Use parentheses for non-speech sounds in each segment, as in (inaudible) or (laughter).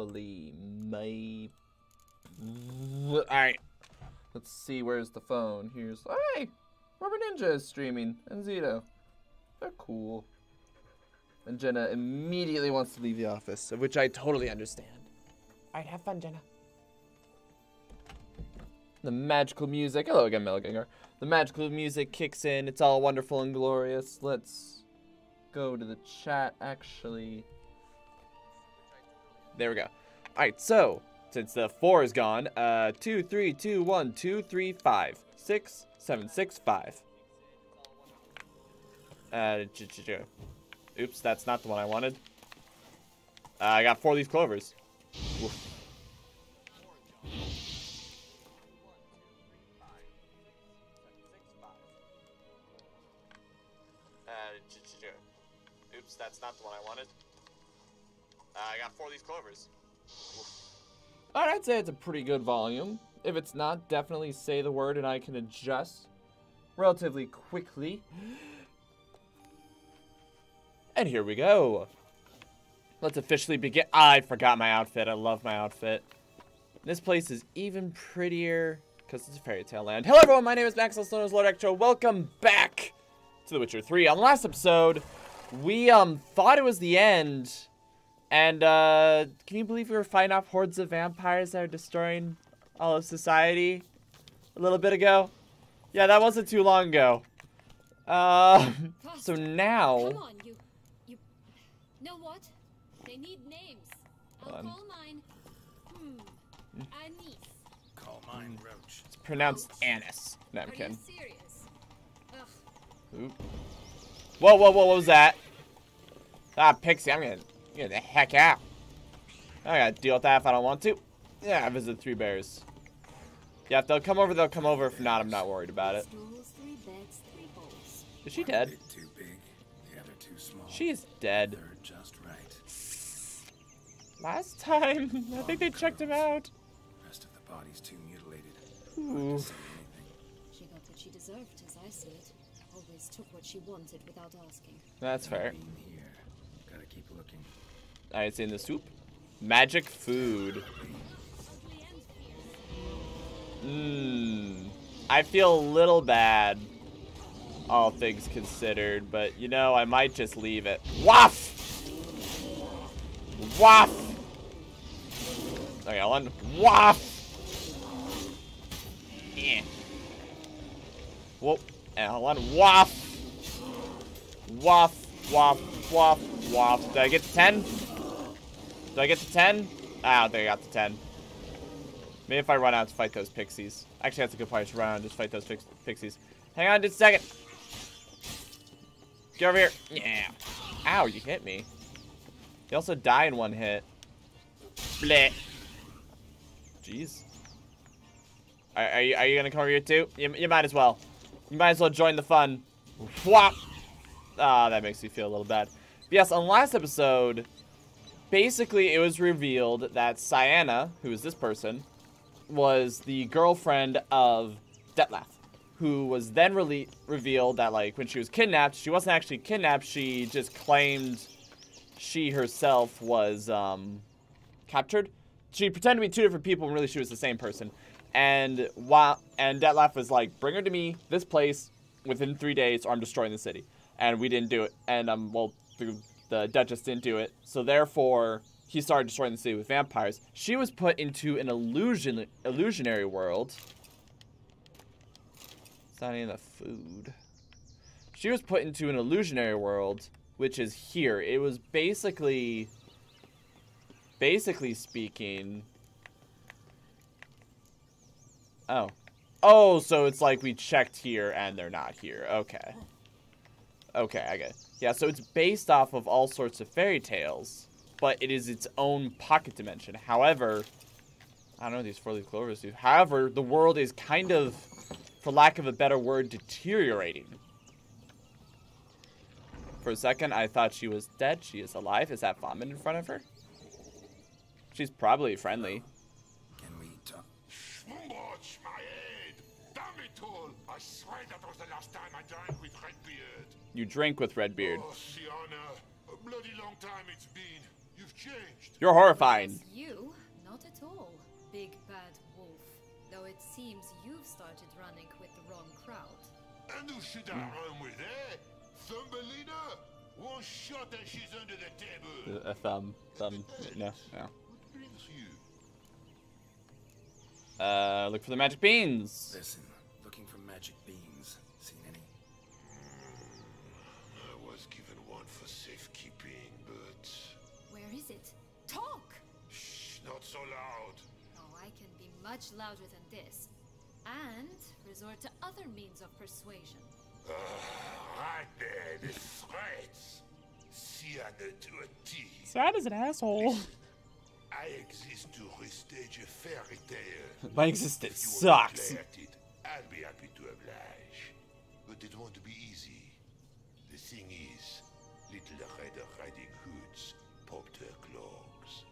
hopefully, maybe. Alright. Let's see, where's the phone? Here's. Hey! Rubber Ninja is streaming, and Zito. They're cool. And Jenna immediately wants to leave the office, of which I totally understand. Alright, have fun, Jenna. The magical music. Hello again, Melganger. The magical music kicks in. It's all wonderful and glorious. Let's go to the chat, actually. There we go. Alright, so, since the four is gone, uh, two, three, two, one, two, three, five, six, seven, six, five. Uh, oops, that's not the one I wanted. Uh, I got four of these clovers. I'd say it's a pretty good volume. If it's not, definitely say the word and I can adjust relatively quickly. And here we go. Let's officially begin. I forgot my outfit. I love my outfit. This place is even prettier because it's a fairy tale land. Hello, everyone. My name is Maxwell Stone as Lord Ectro. Welcome back to The Witcher 3. On the last episode, we um thought it was the end. And uh, can you believe we were fighting off hordes of vampires that are destroying all of society a little bit ago? Yeah, that wasn't too long ago. Uh, (laughs) so now... Come on, you, you. Know what? They need names. I'll Um. call mine. Hmm. Anise. Call mine Roach. It's pronounced Anise. No, I'm Are you kidding. serious? Ugh. Oop. Whoa, whoa, whoa, what was that? Ah, Pixie, I'm gonna get the heck out. I gotta deal with that if I don't want to. Yeah, I visit three bears. Yeah, if they'll come over, they'll come over. If not, I'm not worried about it. Stools, three beds, three bowls. Is she dead? too big, the other too small. She is dead. Third just right. Last time, (laughs) I think they checked him out. Rest of the body's too mutilated. Ooh. Hard to say anything. She got what she deserved, as I see it. Always took what she wanted without asking. That's fair. Being here. Gotta keep looking. Alright, it's in the soup. Magic food. Mmm. I feel a little bad, all things considered, but you know, I might just leave it. Waff! Waff! Okay, Ellen. Waff! Yeah. Whoop. And Ellen. Waff! Waff, waff, waff, waff. Did I get to 10? Did I get to 10? I don't think I got to 10. Maybe if I run out to fight those pixies. Actually, that's a good point. I should run out and just fight those pix pixies. Hang on just a second. Get over here. Yeah. Ow, you hit me. You also die in one hit. Bleh. Jeez. Are, are, you, are you gonna come over here too? You, you might as well. You might as well join the fun. Whop. Ah, that makes me feel a little bad. But yes, on last episode, basically it was revealed that Syanna, who is this person, was the girlfriend of Dettlaff, who was then rele revealed that like when she was kidnapped, she wasn't actually kidnapped. She just claimed she herself was um, captured. She pretended to be two different people and really she was the same person. And while and Dettlaff was like, bring her to me, this place, within three days, or I'm destroying the city. And we didn't do it. And um, well, the Duchess didn't do it. So therefore, he started destroying the city with vampires. She was put into an illusion illusionary world. It's not in the food. She was put into an illusionary world, which is here. It was basically, basically speaking. Oh, oh, so it's like we checked here and they're not here. Okay, okay, I get. It. Yeah, so it's based off of all sorts of fairy tales but it is its own pocket dimension. However, I don't know these four-leaf clovers do. However, the world is kind of, for lack of a better word, deteriorating. For a second, I thought she was dead. She is alive. Is that vomit in front of her? She's probably friendly. Can we talk? Watch my head! Damn it all! I swear that was the last time I drank with Redbeard. You drink with Redbeard. Oh, Syanna, a bloody long time it's been. You've changed. You're horrifying. Yes, you? Not at all, big bad wolf. Though it seems you've started running with the wrong crowd. And who should I run with, eh? Thumbelina? One shot and she's under the table. A thumb. Thumb. No. No. What brings you? Uh, look for the magic beans. Listen, much louder than this. And resort to other means of persuasion. Right there, the threats. Syanna to a T. Sad as an asshole. I exist to restage a fairy tale. (laughs) My existence If you want to sucks. play at it, I'll be happy to oblige. But it won't be easy. The thing is, little Red Riding Hoods popped her clogs.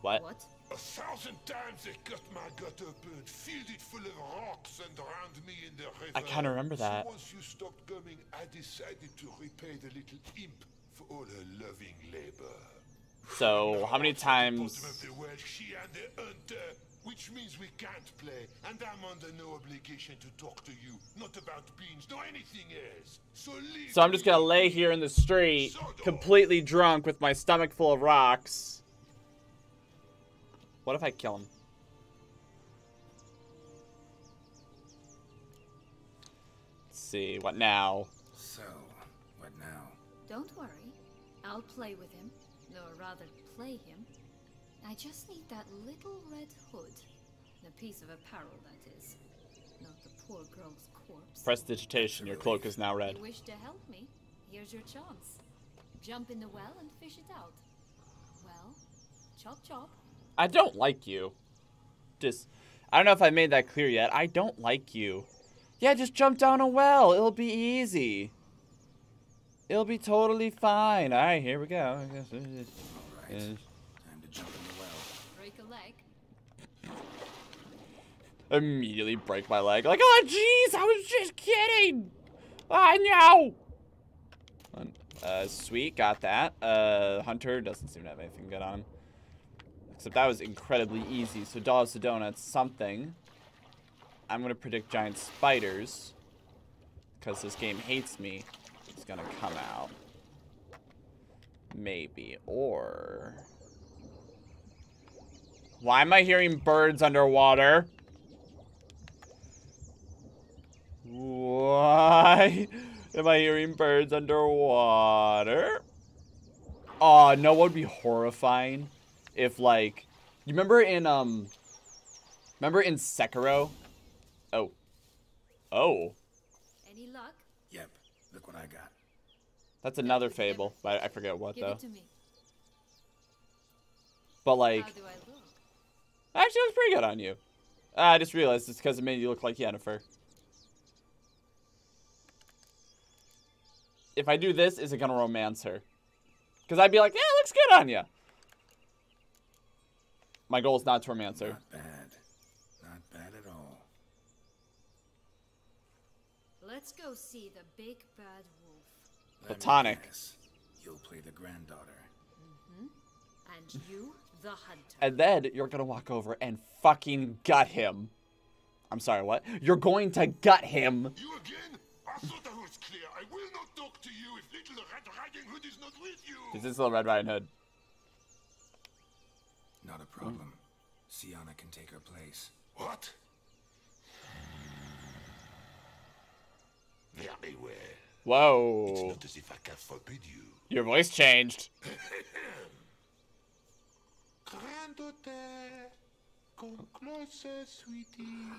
What? What? A thousand times they cut my gut open, filled it full of rocks, and drowned me in the river. I kinda remember that. So once you stopped coming, I decided to repay the little imp for all her loving labor. So, how many times? the well, she and the hunter, which means we can't play, and I'm under no obligation to talk to you, not about beans, nor anything else. So leave. So I'm just gonna lay here in the street, completely drunk with my stomach full of rocks. What if I kill him? Let's see, what now? So, what now? Don't worry. I'll play with him. Or rather, play him. I just need that little red hood. A piece of apparel, that is. Not the poor girl's corpse. Prestidigitation, your cloak is now red. You wish to help me? Here's your chance. Jump in the well and fish it out. Well, chop chop. I don't like you. Just, I don't know if I made that clear yet. I don't like you. Yeah, just jump down a well. It'll be easy. It'll be totally fine. All right, here we go. All right. Time to jump in the well. Break a leg. Immediately break my leg. Like, oh, jeez, I was just kidding. I know. Uh, sweet, got that. Uh, Hunter doesn't seem to have anything good on him. Except that was incredibly easy. So Dollars to Donuts, something. I'm gonna predict giant spiders. Because this game hates me. It's gonna come out. Maybe. Or... Why am I hearing birds underwater? Why (laughs) am I hearing birds underwater? Oh, no, what would be horrifying if, like, you remember in, um, remember in Sekiro? Oh. Oh. Any luck? Yep, look what I got. That's another fable, but I forget what, Give though. it to me. But, like, How do I look? actually, it was pretty good on you. I just realized it's because it made you look like Yennefer. If I do this, is it gonna romance her? Because I'd be like, yeah, it looks good on you. My goal is not to romance her. Not bad. Not bad at all. Let's go see the big bad wolf. Let me Platonic. You'll play the granddaughter. Mm-hmm. And you, the hunter. And then you're gonna walk over and fucking gut him. I'm sorry, what? You're going to gut him. You again? I thought I was clear. I will not talk to you if little Red Riding Hood is not with you. Is this little Red Riding Hood? Not a problem. Syanna can take her place. What? Very well. Whoa. It's not as if I can forbid you. Your voice changed. Granddaughter, come closer, sweetie.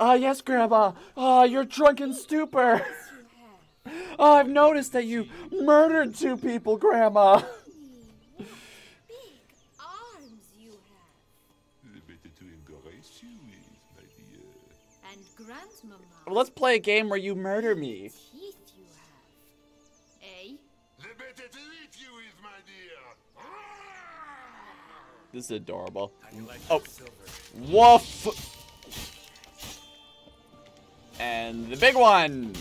Ah, yes, Grandma. Ah, you're drunk drunken stupor. Oh, I've noticed that you murdered two people, Grandma. Let's play a game where you murder me. Teeth you have. Eh? The better to eat you with, my dear. This is adorable. Oh. Woof. And the big one.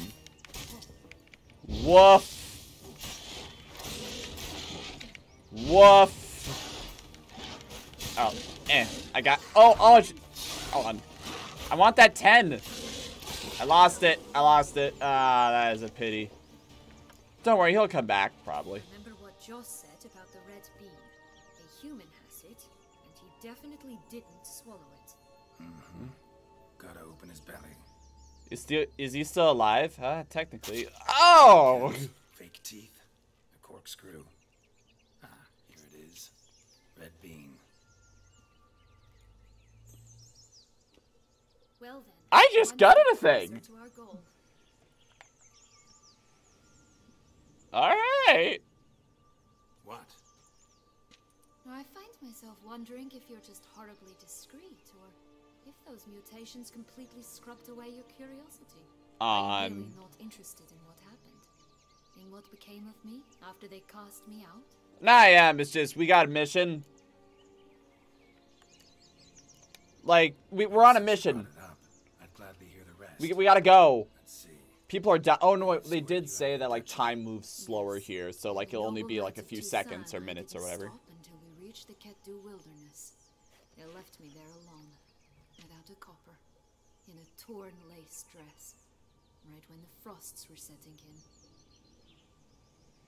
Woof. Woof. Oh, eh. I got. Oh, oh. Hold on. I want that 10. I lost it. I lost it. Ah, that is a pity. Don't worry, he'll come back, probably. Remember what Joss said about the red bean? A human has it, and he definitely didn't swallow it. Mm-hmm. Gotta open his belly. Is still is he still alive? Uh, technically. Oh! Fake teeth. A corkscrew. I just one got it a thing. closer to our goal. Alright. What? Now, I find myself wondering if you're just horribly discreet, or if those mutations completely scrubbed away your curiosity. Are you On. really um, not interested in what happened? In what became of me after they cast me out? Nah, I am. It's just we got a mission. Like we we're on a mission. Gladly hear the rest. We we gotta go. Let's see. People are down. Oh no, wait, they did say that like time moves slower here, so like it'll only be like a few seconds or minutes or whatever. Until we reached the Ketdu wilderness. They left me there alone, without a copper, in a torn lace dress, right when the frosts were setting in.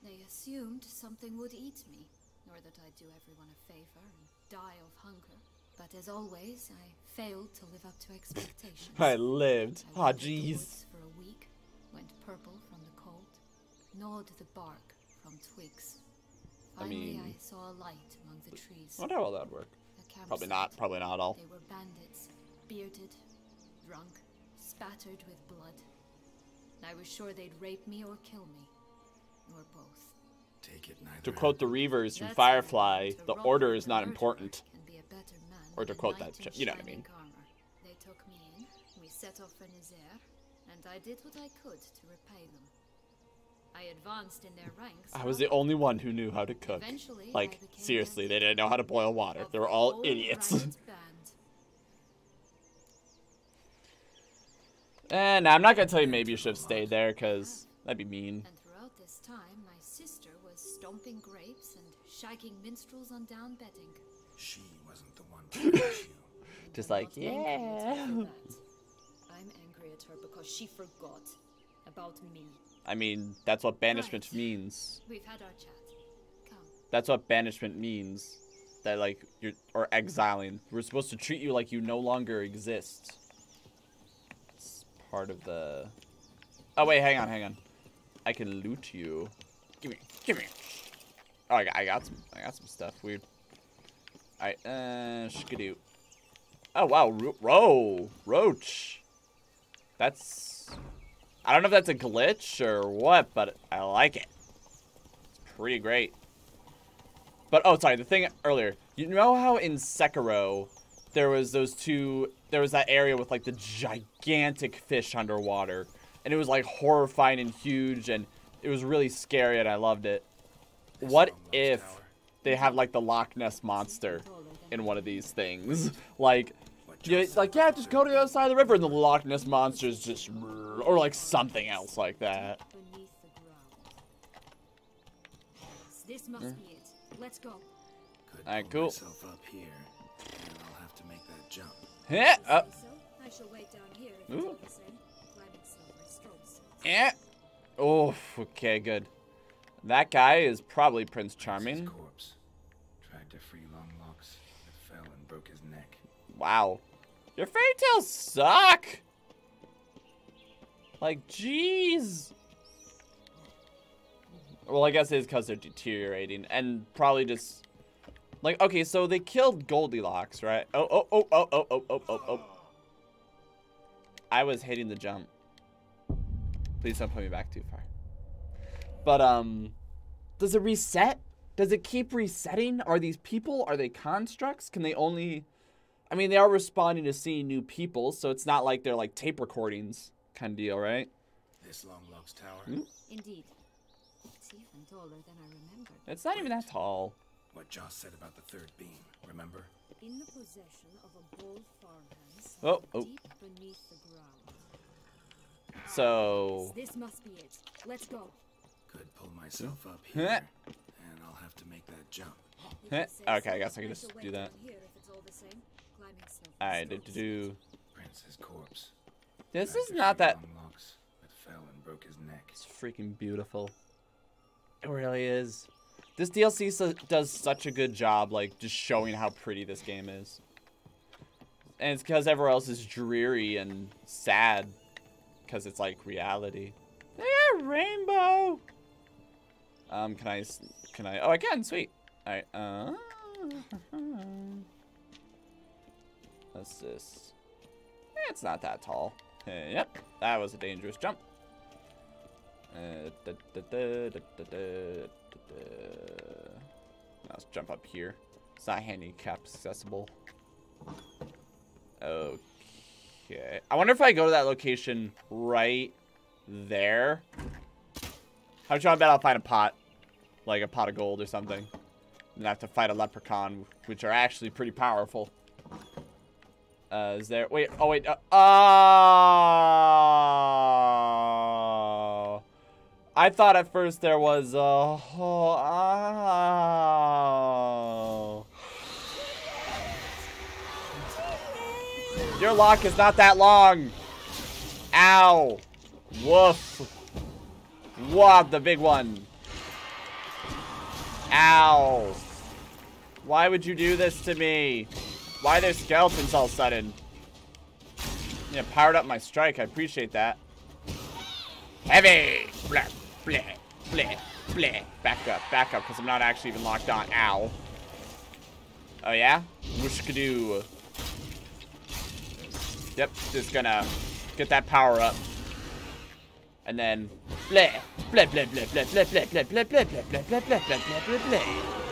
They assumed something would eat me, or that I'd do everyone a favor and die of hunger. But as always, I failed to live up to expectations. (laughs) I lived. I Ah, lived jeez. for a week, went purple from the cold, gnawed the bark from twigs. I Finally, I, mean- saw a light among the trees. I wonder how well that'd work. Probably not. Probably not at all. They were bandits, bearded, drunk, spattered with blood. I was sure they'd rape me or kill me, or both. Take it neither. To quote the Reavers from That's why I Firefly, the order is not murderer important. Can be a better man Or to quote that knight you know what I mean. armor. They took me in, we set off for Nazaire, and I did what I could to repay them. I advanced in their ranks. I was the only one who knew how to cook. Eventually, Like seriously, they didn't know how to boil water. They were all idiots. riot (laughs) band. And I'm not gonna tell you maybe you should have stayed there, cause that'd be mean. And throughout this time, my sister was stomping grapes and shagging minstrels on down bedding. She wasn't the one to punish you. (laughs) Just like, not angry at yeah. I'm angry at her because she forgot about me. I mean, that's what banishment Right. means. We've had our chat. Come. That's what banishment means. That like you're or exiling. We're supposed to treat you like you no longer exist. It's part of the. Oh wait, hang on, hang on. I can loot you. Give me, give me. Oh, I got, I got some, I got some stuff. Weird. Alright, uh, skidoo. Oh wow, ro, ro roach. That's. I don't know if that's a glitch or what, but I like it. It's pretty great. But oh, sorry. The thing earlier. You know how in Sekiro there was those two. There was that area with like the gigantic fish underwater, and it was like horrifying and huge, and it was really scary, and I loved it. What if tower. They have like the Loch Ness monster in one of these things? Like, What you, Joss like yeah, just go to the other side of the river, and the Loch Ness monster is just, or like something else like that. Beneath the ground. Yes, this must be it. Let's go. Could Alright, pull cool. myself up here, and I'll have to make that jump. Heh, oh, Say. I shall wait down here Ooh. it's all the same. Climbing silver strokes. eh. Oh, okay, good. That guy is probably Prince His Charming. corpse. Tried to free long locks, but fell and broke his neck. Wow. Your fairy tales suck! Like, jeez. Well, I guess it's because they're deteriorating, and probably just... Like, okay, so they killed Goldilocks, right? Oh, oh, oh, oh, oh, oh, oh, oh, oh. I was hitting the jump. Please don't put me back too far. But, um... Does it reset? Does it keep resetting? Are these people? Are they constructs? Can they only... I mean, they are responding to seeing new people, so it's not like they're like tape recordings kind of deal, right? This long locks tower. Hmm? Indeed. It's even taller than I remembered. It's not even that tall. What Joss said about the third beam, remember? In the possession of a bold farmhand Oh, oh. deep beneath the ground. So, This must be it. Let's go. Could pull myself up (laughs) here, and I'll have to make that jump. If Heh, you say okay, I guess I can just do that. Down here if it's all the same. Climbing snow Alright, do do do. Prince's corpse. This is not few that. long locks, fell and broke his neck. It's freaking beautiful. It really is. This DLC so, does such a good job, like, just showing how pretty this game is. And it's because everywhere else is dreary and sad. Because it's, like, reality. Yeah, rainbow! Um, can I, can I, oh, I can, sweet. Alright, uh... (laughs) What's this? It's not that tall. yep, that was a dangerous jump. Uh, let's jump up here. It's not handicap accessible. Okay. I wonder if I go to that location right there. How about I bet I'll find a pot? Like a pot of gold or something. And I have to fight a leprechaun, which are actually pretty powerful. Uh, is there... Wait, oh wait. Uh, oh! I thought at first there was a... Oh, oh. Your lock is not that long. Ow. Woof. Wow, the big one. Ow. Why would you do this to me? Why are there skeletons all of a sudden? Yeah, powered up my strike. I appreciate that. Heavy! Blah, blah, blah, blah. Back up, back up, because I'm not actually even locked on. Ow. Oh, yeah? Whooshkadoo. Yep, just gonna get that power up. And then blah, blah, blah, blah, blah, blah, blah, blah, blah, blah, blah, blah, blah, blah, blah, blah, blah,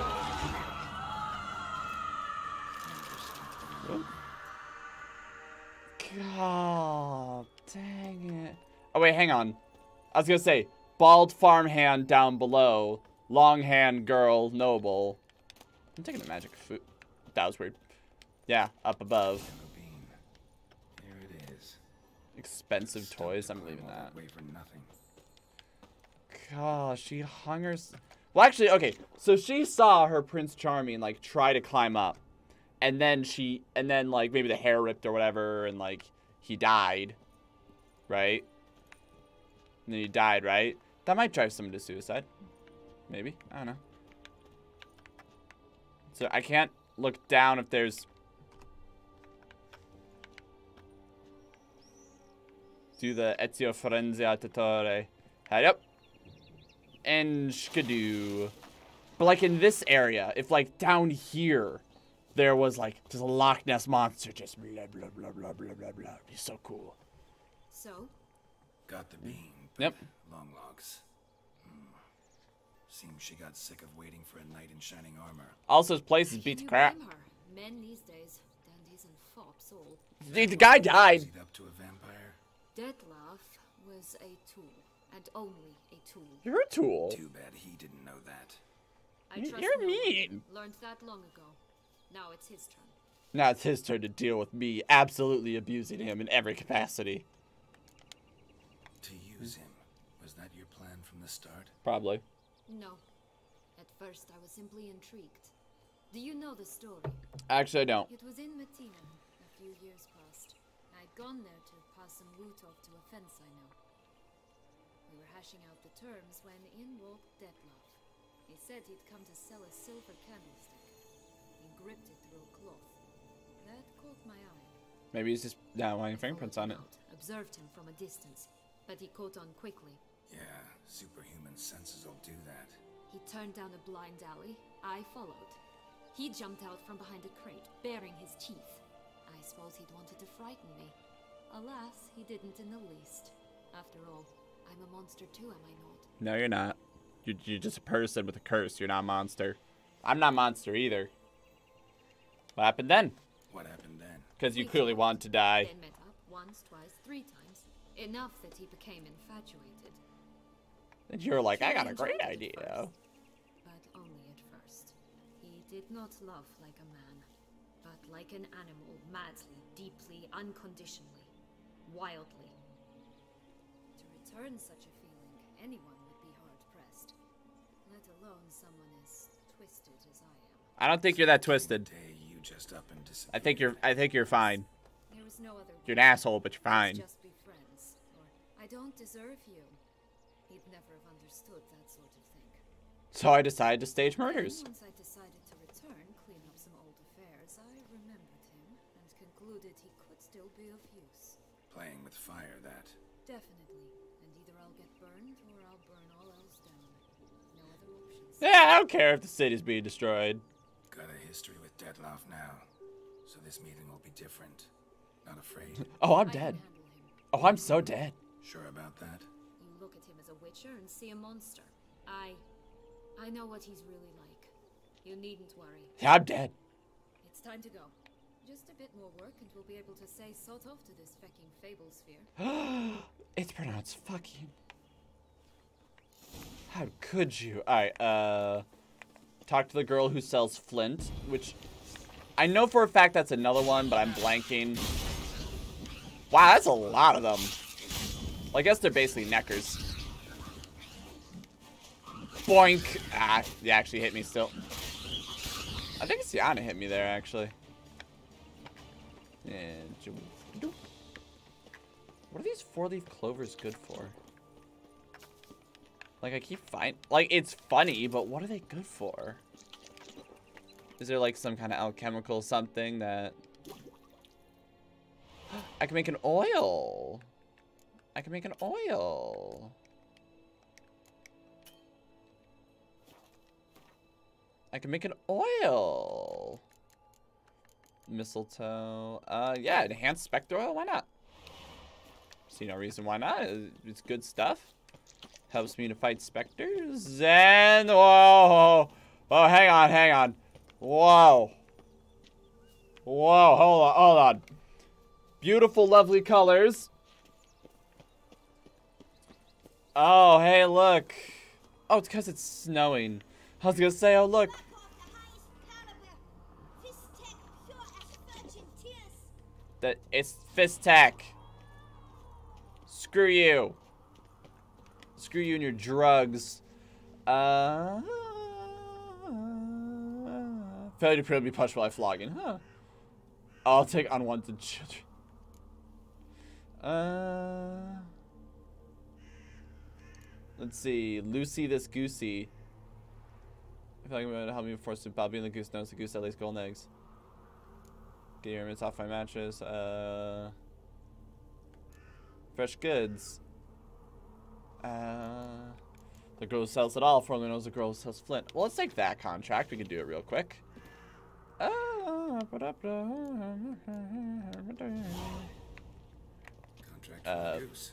blah. God dang it. Oh wait, hang on. I was gonna say, bald farmhand down below, long hand girl noble. I'm taking the magic food. That was weird. Yeah, up above. Bean. Here it is. Expensive Stuck toys. I'm climb leaving that. Way for nothing. Gosh, she hung her. Well, actually, okay. So she saw her Prince Charming like try to climb up, and then she, and then like maybe the hair ripped or whatever, and like he died, right? And then he died, right? That might drive someone to suicide. Maybe I don't know. So I can't look down if there's. Do the Ezio Frenziatatore. Head up and skidoo. But like in this area, if like down here, there was like just a Loch Ness monster, just blah blah blah blah blah blah blah. It'd be so cool. So, Got the bean. Yep. Long logs. Hmm. Seems she got sick of waiting for a knight in shining armor. Also, his place is beat to crap. Men these days, dandies and fops all. The, the guy died. he up to a vampire? Dettlaff was a tool, and only a tool. You're a tool. Too bad he didn't know that. I Y- trust you're mean. Learned that long ago. Now it's his turn. Now it's his turn to deal with me absolutely abusing him in every capacity. To use him. Was that your plan from the start? Probably. No. At first, I was simply intrigued. Do you know the story? Actually, I don't. It was in Metinna, a few years past. I'd gone there to pass some loot off to a fence I know. We were hashing out the terms when in walked Dettlaff. He said he'd come to sell a silver candlestick. He gripped it through a cloth. That caught my eye. Maybe he's just not wanting fingerprints on it. out, observed him from a distance, but he caught on quickly. Yeah, superhuman senses will do that. He turned down a blind alley. I followed. He jumped out from behind a crate, baring his teeth. I suppose he'd wanted to frighten me. Alas, he didn't in the least. After all, I'm a monster too, am I not? No, you're not. You're, you're just a person with a curse. You're not a monster. I'm not a monster either. What happened then? What happened then? Because you We clearly talked, want to die. Then met up once, twice, three times. Enough that he became infatuated. And you're like, I got a great idea. first, But only at first. He did not love like a man, but like an animal, madly, deeply, unconditionally, wildly. To return such a feeling, anyone would be hard pressed, let alone someone as twisted as I am. I don't think you're that twisted. Day you just up and disappeared. I think you're. I think you're fine. There is no other You're an asshole, but you're fine. Just be friends. Or I don't deserve you. He'd never have understood that sort of thing. So I decided to stage Then, murders. Once I decided to return, clean up some old affairs, I remembered him and concluded he could still be of use. Playing with fire, that. Definitely. And either I'll get burned or I'll burn all else down. No other options. Yeah, I don't care if the city's being destroyed. Got a history with Dettlaff now. So this meeting will be different. Not afraid. (laughs) Oh, I'm I dead. Oh, I'm so dead. sure about that? You look at him as a witcher and see a monster. I. I know what he's really like. You needn't worry. Yeah, I'm dead. It's time to go. Just a bit more work and we'll be able to say sort off to this fecking fable sphere. (gasps) it's pronounced fucking. How could you? Alright, uh. Talk to the girl who sells Flint, which. I know for a fact that's another one, but I'm blanking. Wow, that's a lot of them. Well, I guess they're basically nekkers. Boink! Ah, they actually hit me still. I think Syanna hit me there, actually. And. What are these four-leaf clovers good for? Like, I keep find Like, it's funny, but what are they good for? Is there, like, some kind of alchemical something that... (gasps) I can make an oil! I can make an oil! I can make an oil! Mistletoe. Uh, yeah, enhanced spectre oil, why not? See no reason why not. It's good stuff. Helps me to fight specters. And whoa, oh, hang on, hang on. Whoa, whoa, hold on, hold on. Beautiful, lovely colors. Oh, hey, look. Oh, it's because it's snowing. I was gonna say, oh look, that it's fisstech. Screw you. Screw you and your drugs. Uh, failure to prove be punished by flogging. Huh. I'll take unwanted children. Uh, let's see. Lucy this goosey. I feel like I'm gonna help me force to Bobby and the goose knows the goose that lays golden eggs. Get your minutes off my matches. Uh, fresh goods. Uh, the girl sells it all formerly knows the girl sells Flint. Well, let's take that contract. We can do it real quick. Uh, Contract for a goose.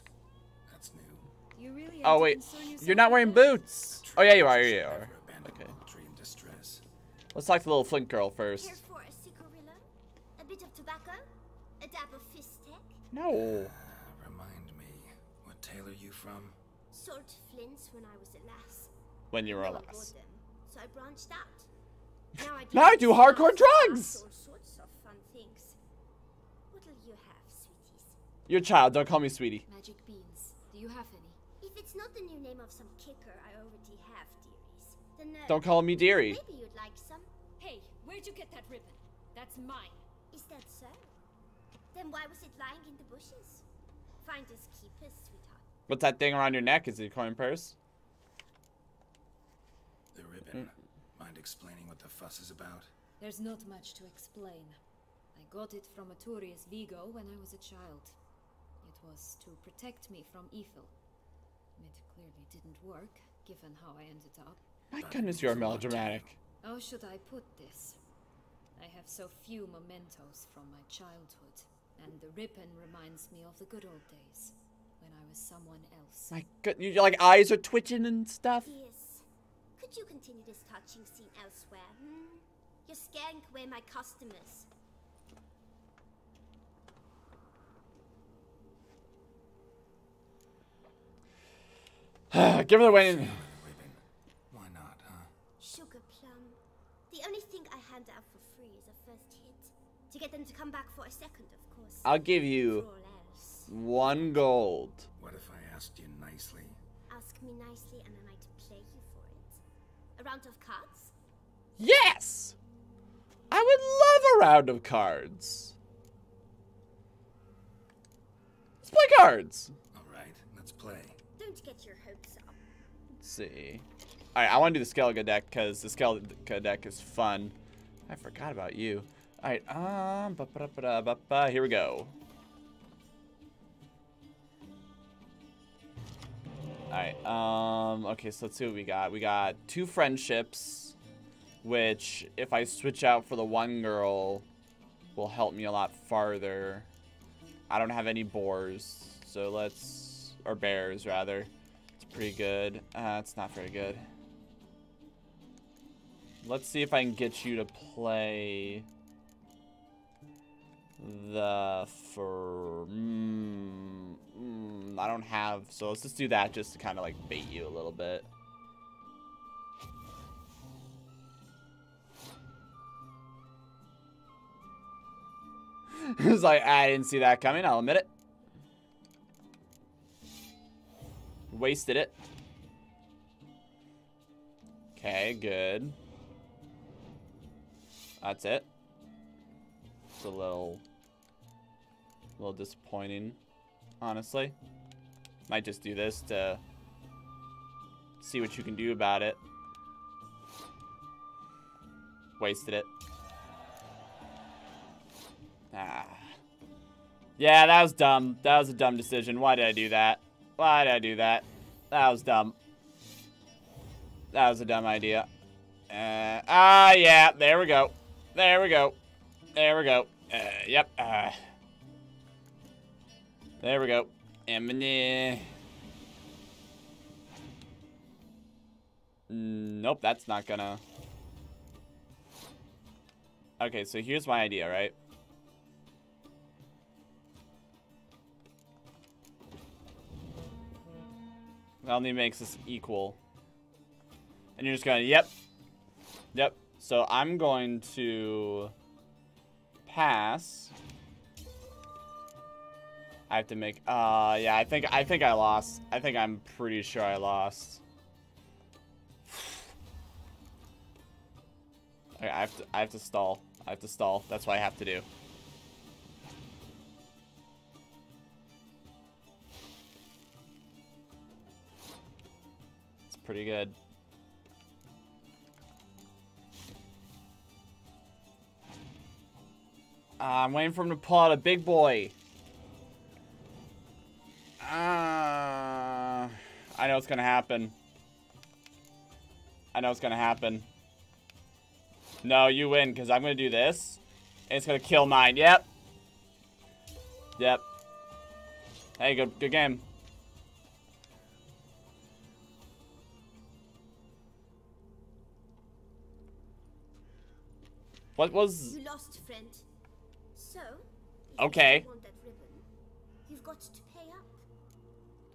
That's new. You really oh wait, you're not wearing boots. Oh yeah, you are. You are. Okay. poultry in distress. Let's talk to the little Flint girl first. Here for a cigarilla, a bit of tobacco, a dab of fisstech, No. Uh, remind me, what tale are you from? sold flints when I was a lass. When you were No a lass. so I branched out. Now I, do hardcore drugs! All sorts of fun things. What'll you have, sweeties? You're child. Don't call me sweetie. Magic beans. Do you have any? If it's not the new name of some kicker I already have, dearies, then uh, Don't call me dearie. maybe you'd like some. Hey, where'd you get that ribbon? That's mine. Is that so? Then why was it lying in the bushes? Finders keepers, sweetheart. What's that thing around your neck? Is it a coin purse? The ribbon. Mind explaining what the fuss is about? There's not much to explain. I got it from Artorius Vigo when I was a child. It was to protect me from evil. It clearly didn't work, given how I ended up. My goodness, you're melodramatic. How should I put this? I have so few mementos from my childhood, and the ribbon reminds me of the good old days, when I was someone else. My good, your like eyes are twitching and stuff. Yes. Could you continue this touching scene elsewhere? Hmm? You're scaring away my customers. (sighs) Give her the win. Why not, huh? Sugar plum. The only thing I hand out for free is a first hit. To get them to come back for a second, of course. I'll give you one gold. What if I asked you nicely? Ask me nicely and A round of cards? Yes! I would love a round of cards. Let's play cards. All right, let's play. Don't get your hopes up. Let's see. Alright, I want to do the Skellige deck because the Skellige deck is fun. I forgot about you. Alright, um, ba -ba -da -ba -da -ba -ba. here we go. Alright, um, okay, so let's see what we got. We got two friendships, which, if I switch out for the one girl, will help me a lot farther. I don't have any boars, so let's, or bears, rather. It's pretty good. Uh, it's not very good. Let's see if I can get you to play the for mm, mm, I don't have so let's just do that just to kind of like bait you a little bit. (laughs) It's like I didn't see that coming I'll admit it. Wasted it. Okay good. That's it. It's a little a little disappointing, honestly. Might just do this to see what you can do about it. Wasted it. Ah. Yeah, that was dumb. That was a dumb decision. Why did I do that? Why did I do that? That was dumb. That was a dumb idea. Uh, ah, yeah, there we go. There we go. There we go. Uh, yep. Uh, there we go. Emily. Nope, that's not gonna... Okay, so here's my idea, right? That Only makes us equal. And you're just gonna. yep. Yep. So I'm going to pass. I have to make, uh, yeah, I think, I think I lost. I think I'm pretty sure I lost. Okay, I have to, I have to stall. I have to stall. That's what I have to do. It's pretty good. Uh, I'm waiting for him to pull out a big boy. Uh, I know it's gonna happen. I know it's gonna happen. No, you win, because I'm gonna do this. And it's gonna kill mine. Yep. Yep. Hey, good good game. What was You lost, friend. So, Okay. you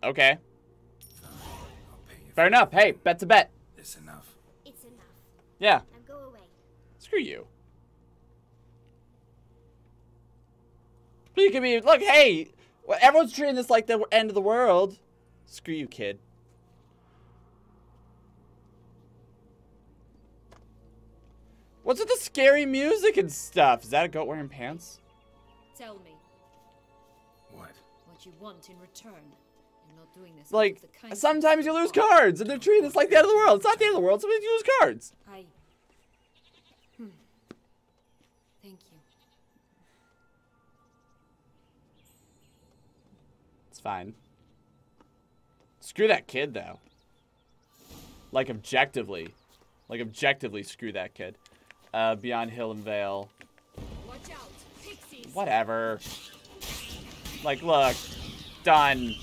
okay? I'll pay you Fair enough. Hey, bet's a bet. this enough. It's enough. Yeah. Now go away. Screw you. But you can be, look, hey, everyone's treating this like the end of the world. Screw you, kid. What's with the scary music and stuff? Is that a goat wearing pants? Tell me What? what you want in return. Like, out of the sometimes you lose cards, and they're treating this like the end of the world. It's not the end of the world. Sometimes you lose cards. I. Hmm. Thank you. It's fine. Screw that kid, though. Like, objectively. Like, objectively, screw that kid. Uh, Beyond Hill and Vale. Watch out, pixies! Whatever. Like, look. Done.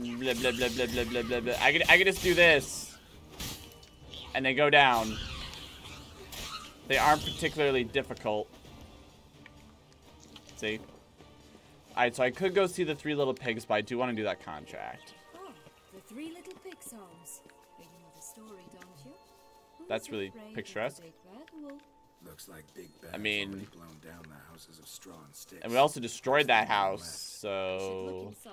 Blah, blah, blah, blah, blah, blah, blah, blah. I could, I could just do this. And they go down. They aren't particularly difficult. See? Alright, so I could go see the Three Little Pigs, but I do want to do that contract. Oh, the three little pig songs. You know the story, don't you? Who's That's really afraid of the picturesque. big red wolf? Looks like Big Ben I mean- blown down the houses of straw and sticks. And we also destroyed that There's no one house, left. Look so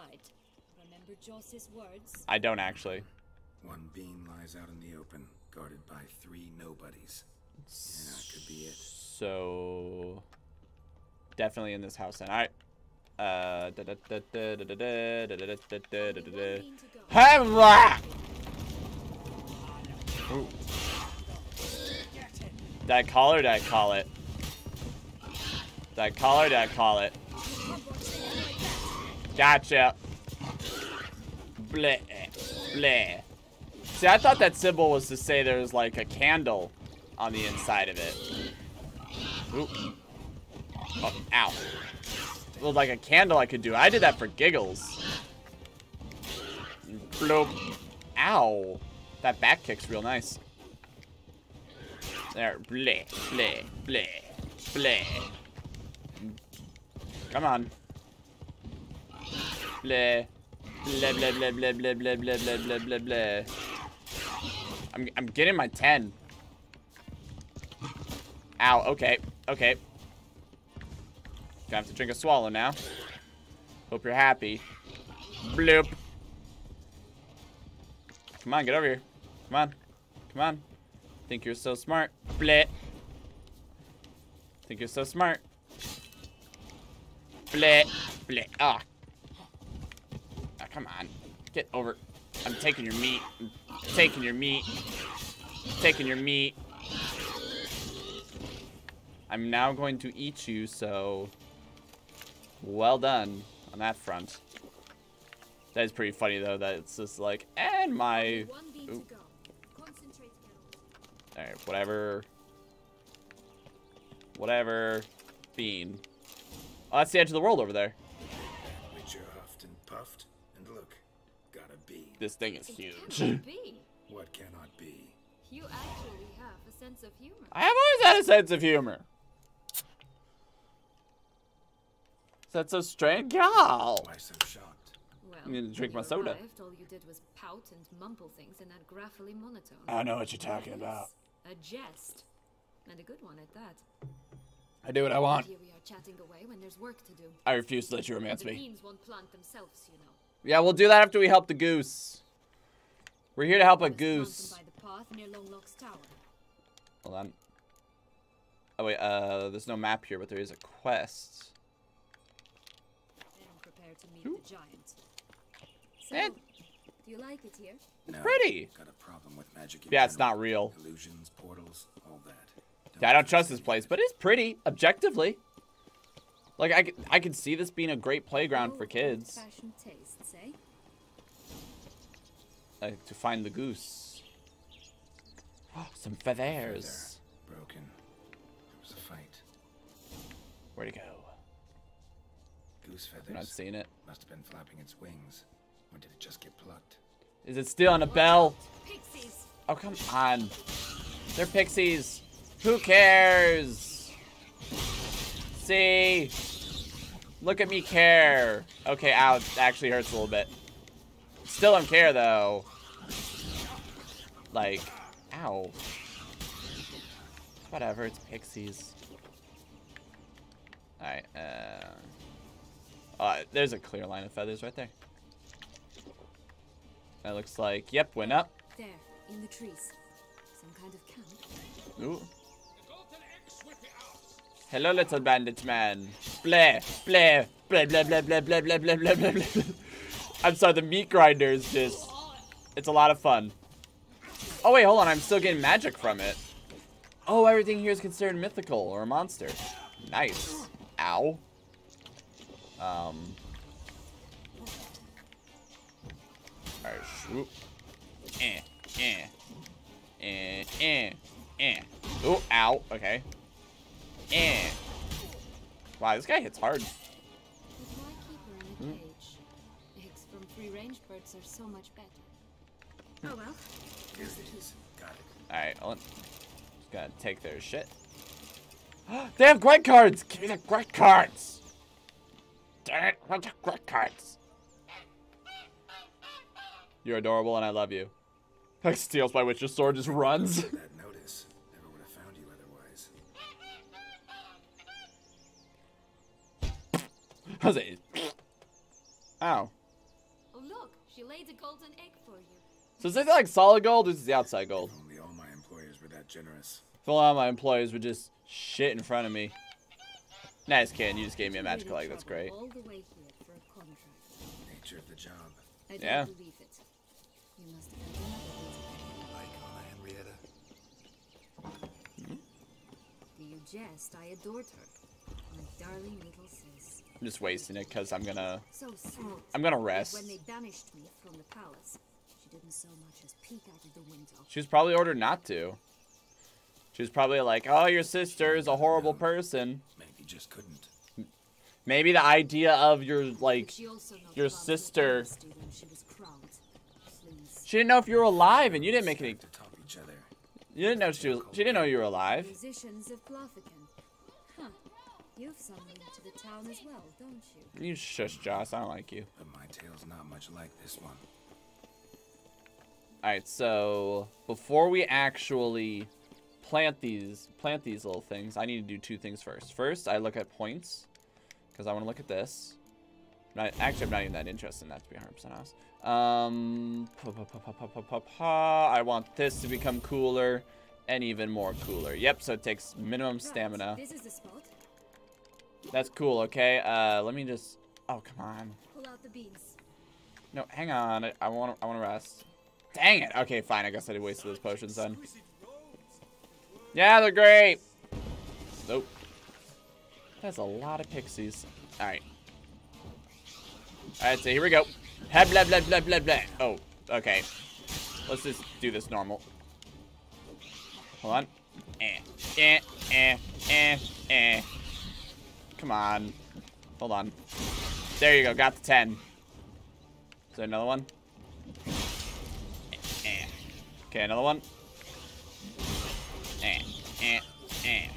remember Joss's words? I don't actually. One beam lies out in the open, guarded by three nobodies. Yeah, that could be it. So definitely in this house then. Alright. Uh That collar that call it. That collar that call it. Gotcha. Bleh. Bleh. See, I thought that symbol was to say there was like a candle on the inside of it. Oop. Oh, ow. Well, like a candle I could do. I did that for giggles. Bloop. Ow. That back kick's real nice. There. Bleh, bleh, bleh, bleh. Come on. Bleh. Bleh, bleh, bleh, bleh, bleh, bleh, bleh, bleh, bleh, bleh, bleh. I'm, I'm getting my 10. Ow, okay, okay. Have to drink a swallow now. Hope you're happy. Bloop. Come on, get over here. Come on. Come on. Think you're so smart. Bleh. Think you're so smart. Bleh. Bleh. Ah. Ah, come on. Get over. I'm taking your meat. I'm taking your meat. Taking your meat. I'm now going to eat you, so... Well done on that front. That is pretty funny, though, that it's just like, and my... One beat Ooh. to go. Concentrate, Geralt. Alright, whatever. Whatever. Bean. Oh, that's the edge of the world over there. This thing is It huge. be. (laughs) What cannot be? You actually have a sense of humor. I have always had a sense of humor. Is that so strange? Gal. Why so shocked? Well, I'm gonna drink my you soda. Arrived, all you did was pout and mumble things in that graphily monotone. I know what you're talking about. A jest. And a good one at that. I do what I want. Here we are chatting away when there's work to do. I refuse to let you romance the me. beans won't plant themselves, you know. Yeah, we'll do that after we help the goose. We're here to help a Let's plant them goose. by the path near Longlock's tower. Hold on. Oh wait, uh, there's no map here, but there is a quest. Then prepare to meet Ooh. the giant. So, do you like it here? No, pretty. Got a problem with magic. Yeah, it's not real. Illusions, portals, all that. Yeah, I don't trust this place, but it's pretty, objectively. Like, I, I can see this being a great playground for Oh, kids. old-fashioned tastes, eh? Like, to find the goose. (gasps) Some feathers. Broken. It was a fight. Where'd it go? Goose feathers. I'm not seeing it. Must have been flapping its wings. Or did it just get plucked? Is it still on a bell? Pixies! Oh, come on. They're pixies. Who cares? See? Look at me care. Okay, ow, it actually hurts a little bit. Still don't care, though. Like, ow. Whatever, it's pixies. Alright, uh... Uh, there's a clear line of feathers right there. That looks like, yep, went up. There, in the trees. Some kind of camp. Ooh. Hello, little bandit man. Bleh, bleh, bleh, bleh, bleh, bleh, bleh, bleh, bleh, bleh, bleh, bleh. I'm sorry, the meat grinder is just... It's a lot of fun. Oh, wait, hold on. I'm still getting magic from it. Oh, everything here is considered mythical or a monster. Nice. Ow. Um. Alright, swoop. Eh, eh. Eh, eh, eh. Oh, ow. Okay. Eh. Wow, this guy hits hard. But why keep in a cage? Eggs from free-range birds are so much better. Oh well. Here it is. Got it. Alright, hold on. Just gotta take their shit. (gasps) they have great cards! Give me the great cards! Damn it, where's the great cards? You're adorable and I love you. (laughs) Like steals my witch's sword, just runs. (laughs) I was like, Ow. Oh look, she laid a golden egg for you. So is this like solid gold? This is the outside gold. Only all my employers were that generous. If a lot my employees were just shit in front of me. Nice, kid. You just gave me a magical egg. That's great. All the way here for a contract. Nature of the job. I don't Yeah. believe it. You must have had another Like Anna Henrietta. reason. Do you jest? I adored her. My darling little sis. I'm just wasting it because I'm gonna So sweet. I'm gonna rest. When they banished me from the palace, she didn't so much as peek out of the window. She was probably ordered not to. She was probably like, "Oh, your sister is a horrible person." Maybe just couldn't. Maybe the idea of your like But she also not your sister- she was crowned. Please. she didn't know if you were alive, and you didn't make any. Respect to top each other. You didn't know she was. She didn't know you were alive. Musicians of Glothican. You've summoned to the town as well, don't you? You shush, Joss. I don't like you. But my tail's not much like this one. Alright, so before we actually plant these plant these little things, I need to do two things first. First, I look at points, because I want to look at this. Not, actually, I'm not even that interested in that, to be 100% honest. Um, pa, pa, pa, I want this to become cooler and even more cooler. Yep, so it takes minimum stamina. This is the spot. That's cool. Okay, uh, let me just. Oh, come on. Pull out the beans. No, hang on. I, I want. I want to rest. Dang it. Okay, fine. I guess I did waste those potions then. Yeah, they're great. Nope. That's a lot of pixies. All right. All right. So here we go. Blah blah blah blah blah blah. Oh, okay. Let's just do this normal. Hold on. Eh, eh, eh, eh, eh. Come on. Hold on. There you go. Got the 10. Is there another one? Eh. Okay, another one. Eh, eh, eh.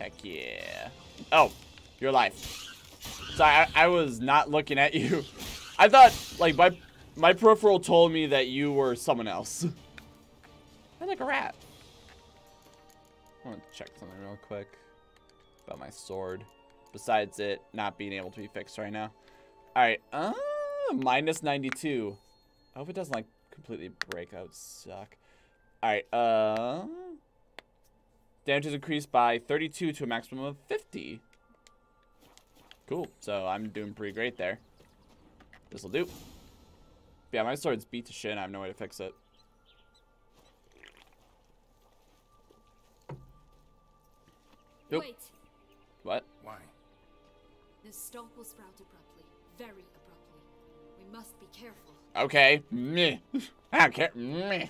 Heck yeah. Oh, you're alive. Sorry, I, I was not looking at (laughs) you. I thought, like, my my peripheral told me that you were someone else. (laughs) I like a rat. I want to check something real quick about my sword. Besides it not being able to be fixed right now. Alright, uh, minus 92. I hope it doesn't, like, completely break. That would suck. Alright, uh... Damage is increased by 32 to a maximum of 50. Cool. So I'm doing pretty great there. This'll do. Yeah, my sword's beat to shit I have no way to fix it. Nope. Wait. What? Why? The stalk will sprout abruptly. Very abruptly. We must be careful. Okay. Meh. I don't care. Meh.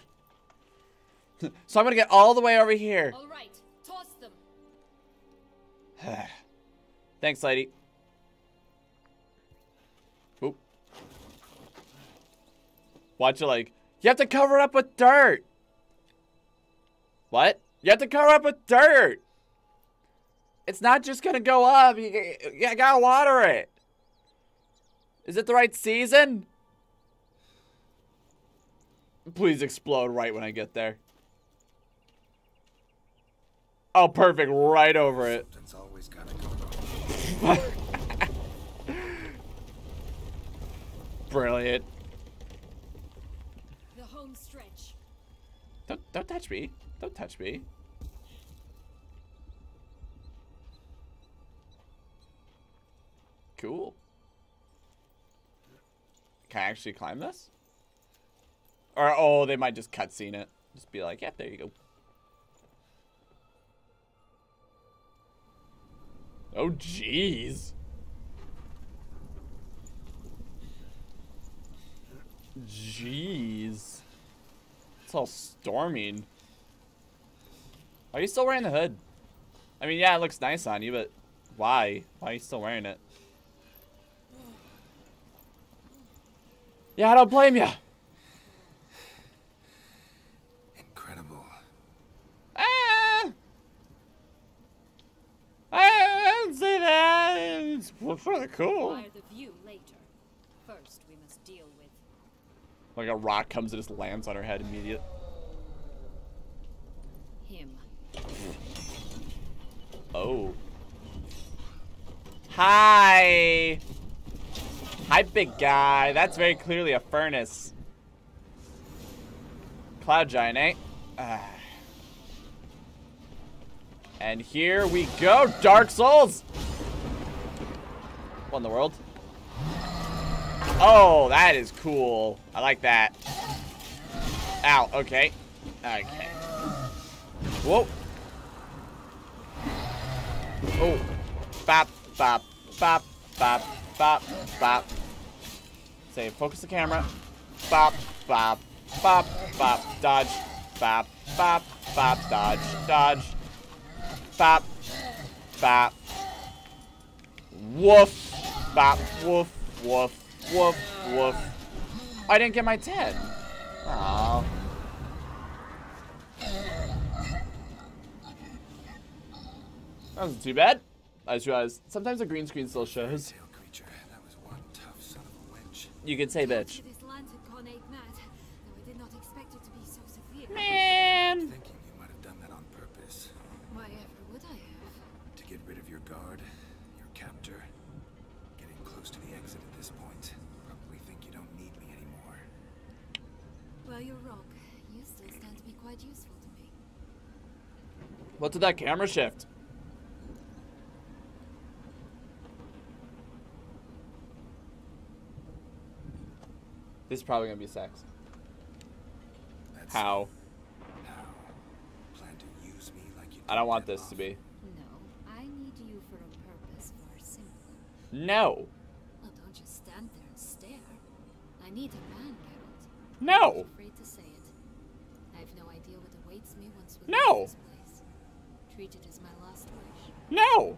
so I'm gonna get all the way over here. All right. Toss them. (sighs) Thanks, lady. Oop. Watch it like, you have to cover it up with dirt. What? You have to cover up with dirt. It's not just gonna go up. You, you gotta water it. Is it the right season? Please explode right when I get there. Oh, perfect. Right over it. Something's always gotta go. (laughs) Brilliant. The home stretch. Don't don't touch me. Don't touch me. Cool. Can I actually climb this? Or oh, they might just cutscene it. Just be like, yeah, there you go. Oh jeez. Jeez. It's all storming. Are you still wearing the hood? I mean, yeah, it looks nice on you, but why? Why are you still wearing it? Yeah, I don't blame you. Incredible. Ah! I didn't say that. It's pretty cool. The view later. First, we must deal with. Like a rock comes and just lands on her head immediate. him. Oh. Hi. Hi, big guy. That's very clearly a furnace. Cloud giant, eh? Ah. And here we go, Dark Souls! What in the world? Oh, that is cool. I like that. Ow, okay. Okay. Whoa. Oh. Bop, bop, bop, bop, bop, bop. Say, focus the camera. Bop, bop, bop, bop, dodge. Bop, bop, bop, dodge, dodge. Bop, bop. Woof. Bop, woof, woof, woof, woof. I didn't get my 10. Aww. That wasn't too bad. I just realized sometimes a green screen still shows. To be so severe. Man. Thinking you might have done that on purpose. Why ever would I have? To get rid of your guard, your captor. Getting close to the exit at this point. Probably think you don't need me anymore. Well, you're wrong. You still stand to be quite useful to me. What did that camera shift? This is probably gonna be sex. That's How? How? Plan to use me like you I don't want Dead this to be. No, I need you for a purpose far simpler. No. Well, don't just stand there and stare. I need a man, Geralt. No. I'm afraid to say it. I have no idea what awaits me once we No. this place. Treat it as my last wish. No.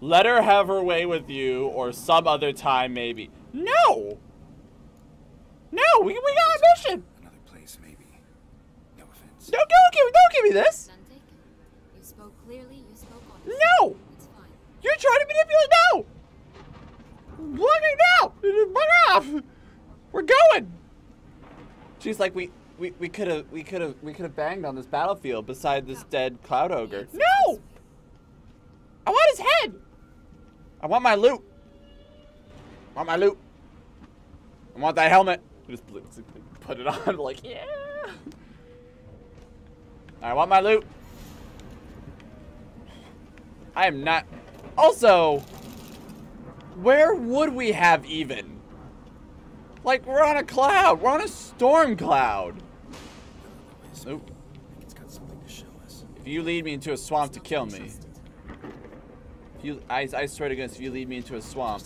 Let her have her way with you, or some other time, maybe. No. No, we, we got a mission. Another place, maybe. No offense. No, don't give, don't give me this. You spoke clearly, you spoke honestly. No. It's fine. You're trying to manipulate. No. Look now. Bugger off. We're going. She's like, we, we, we could have, we could have, we could have banged on this battlefield beside this dead cloud ogre. No. I want his head. I want my loot. I want my loot. I want that helmet. Just put it on, (laughs) like, yeah. I want my loot. I am not. Also, where would we have even? Like, we're on a cloud. We're on a storm cloud. Wisp. Nope. It's got something to show us. If you lead me into a swamp to kill me, if you, I, I swear to goodness, if you lead me into a swamp,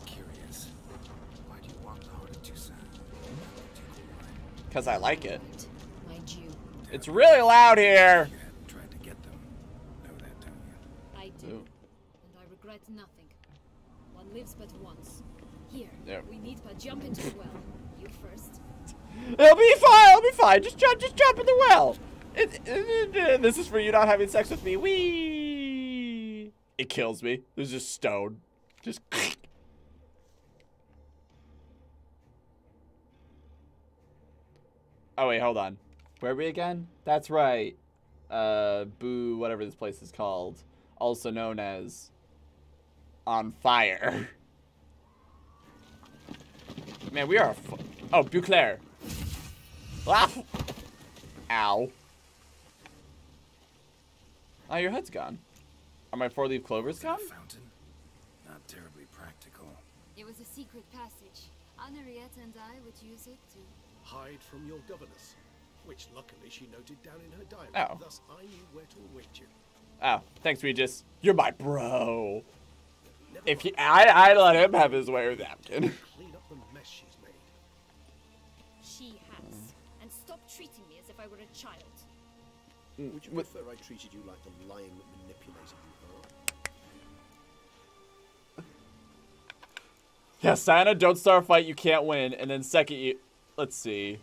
because I like it. It's really loud here. You to get them. Know that, don't you? I do. Ooh. And I regret nothing. One lives but once. Here, Yeah. we need but jump into the well. You first. (laughs) It'll be fine. It'll be fine. Just jump. Just jump in the well. It, it- it- this is for you not having sex with me. Wee. It kills me. There's just stone. Just. (laughs) Oh wait, hold on. Where are we again? That's right. Uh, Boo, whatever this place is called, also known as on fire. (laughs) Man, we are. F- oh, Beauclair. Ah! Ow. Oh, your head's gone. Are my four-leaf clovers Is gone? fountain? Not terribly practical. It was a secret passage. Henrietta and I would use it to. Hide from your governess, which luckily she noted down in her diary. Oh. Thus, I knew where to await you. Oh, thanks, Regis. You're my bro. Never If he. I, I let him have his way with Napkin. (laughs) clean up the mess she's made. She has. And stop treating me as if I were a child. Mm, Would you With- prefer I treated you like the lying manipulator you are? yeah, Santa, don't start a fight you can't win. And then second, you. Let's see.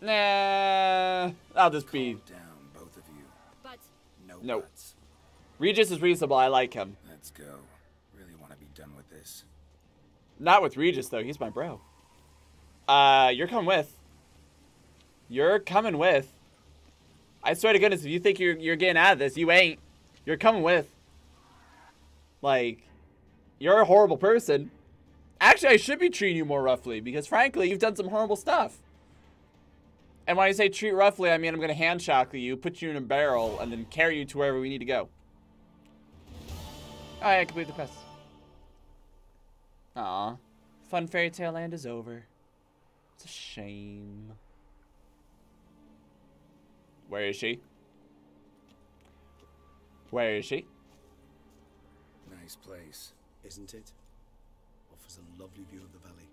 Nah. I'll just be. Calm down, both of you. But No No. buts. Regis is reasonable. I like him. Let's go. Really want to be done with this. Not with Regis though. He's my bro. Uh, you're coming with. You're coming with. I swear to goodness, if you think you're you're getting out of this, you ain't. You're coming with. Like, you're a horrible person. Actually, I should be treating you more roughly because, frankly, you've done some horrible stuff. And when I say treat roughly, I mean I'm gonna hand shackle you, put you in a barrel, and then carry you to wherever we need to go. Alright, I complete the quest. Aw. Fun fairy tale land is over. It's a shame. Where is she? Where is she? Nice place. Isn't it? Offers a lovely view of the valley.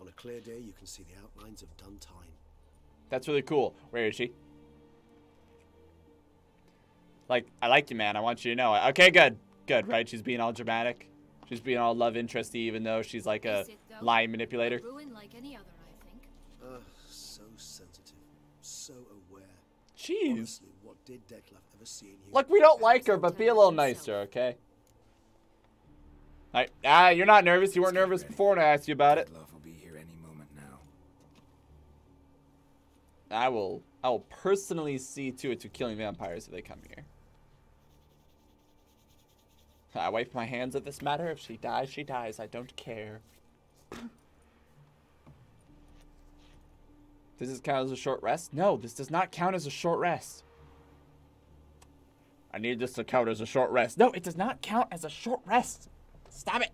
On a clear day, you can see the outlines of Dun Tynne. That's really cool. Where is she? Like, I like you, man. I want you to know. Okay, good. Good, right? She's being all dramatic. She's being all love interesty, even though she's like a Is it, though? lie manipulator. A ruin like any other, I think. Ah, so sensitive, so aware. Jeez. Honestly, what did Dettlaff ever see in you? Look, we don't like her, but be a little nicer, okay? Like, ah, you're not nervous. You weren't nervous ready. before when I asked you about it. Love will be here any moment now. I will, I will personally see to it to killing vampires if they come here. I wipe my hands of this matter. If she dies, she dies. I don't care. Does this count as a short rest? No, this does not count as a short rest. I need this to count as a short rest. No, it does not count as a short rest. Stop it.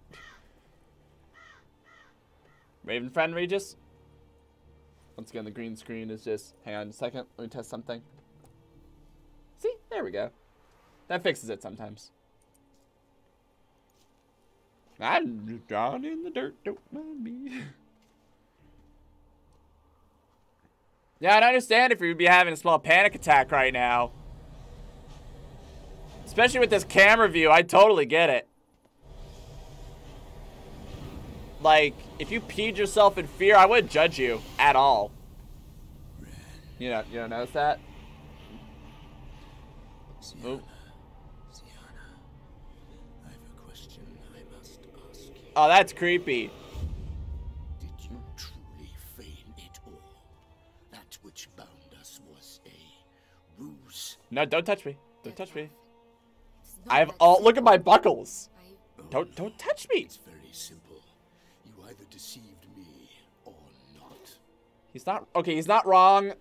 Raven friend Regis? Once again, the green screen is just. Hang on a second. Let me test something. See? There we go. That fixes it sometimes. I'm down in the dirt. Don't mind me. (laughs) yeah, I understand if you'd be having a small panic attack right now. Especially with this camera view, I totally get it. Like, if you peed yourself in fear, I wouldn't judge you at all. You know, you don't notice that? Oop. I have a question I must ask you. Oh, that's creepy. Did you truly feign it all? That which bound us was a ruse. No, don't touch me. Don't touch me. I have all. Look at my buckles. Don't don't touch me. It's very simple. He's not okay. He's not wrong.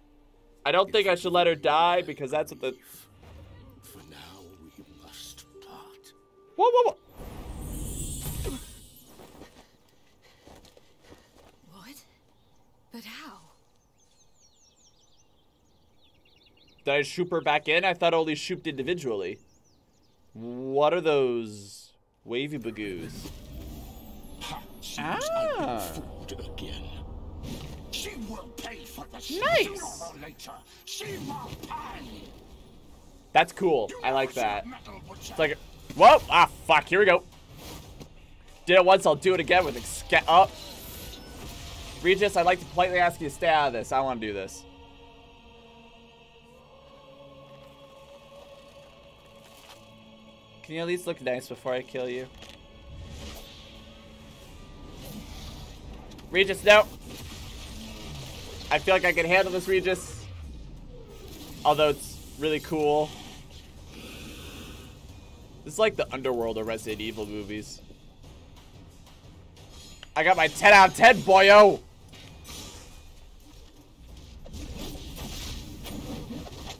I don't think I should let her die because that's what the. Leave. For now, we must part. Whoa, whoa, whoa. What? But how? Did I shoop her back in? I thought I only shooped individually. What are those wavy bagoos? Ah. was fooled again. She will pay for this Nice. later. She will pay. That's cool. You I like that. It's like, a, whoa, ah, fuck. Here we go. Did it once. I'll do it again with exca- up. Regis, I'd like to politely ask you to stay out of this. I want to do this. Can you at least look nice before I kill you? Regis, no. I feel like I can handle this, Regis. Although it's really cool. This is like the underworld of Resident Evil movies. I got my 10 out of 10, boyo!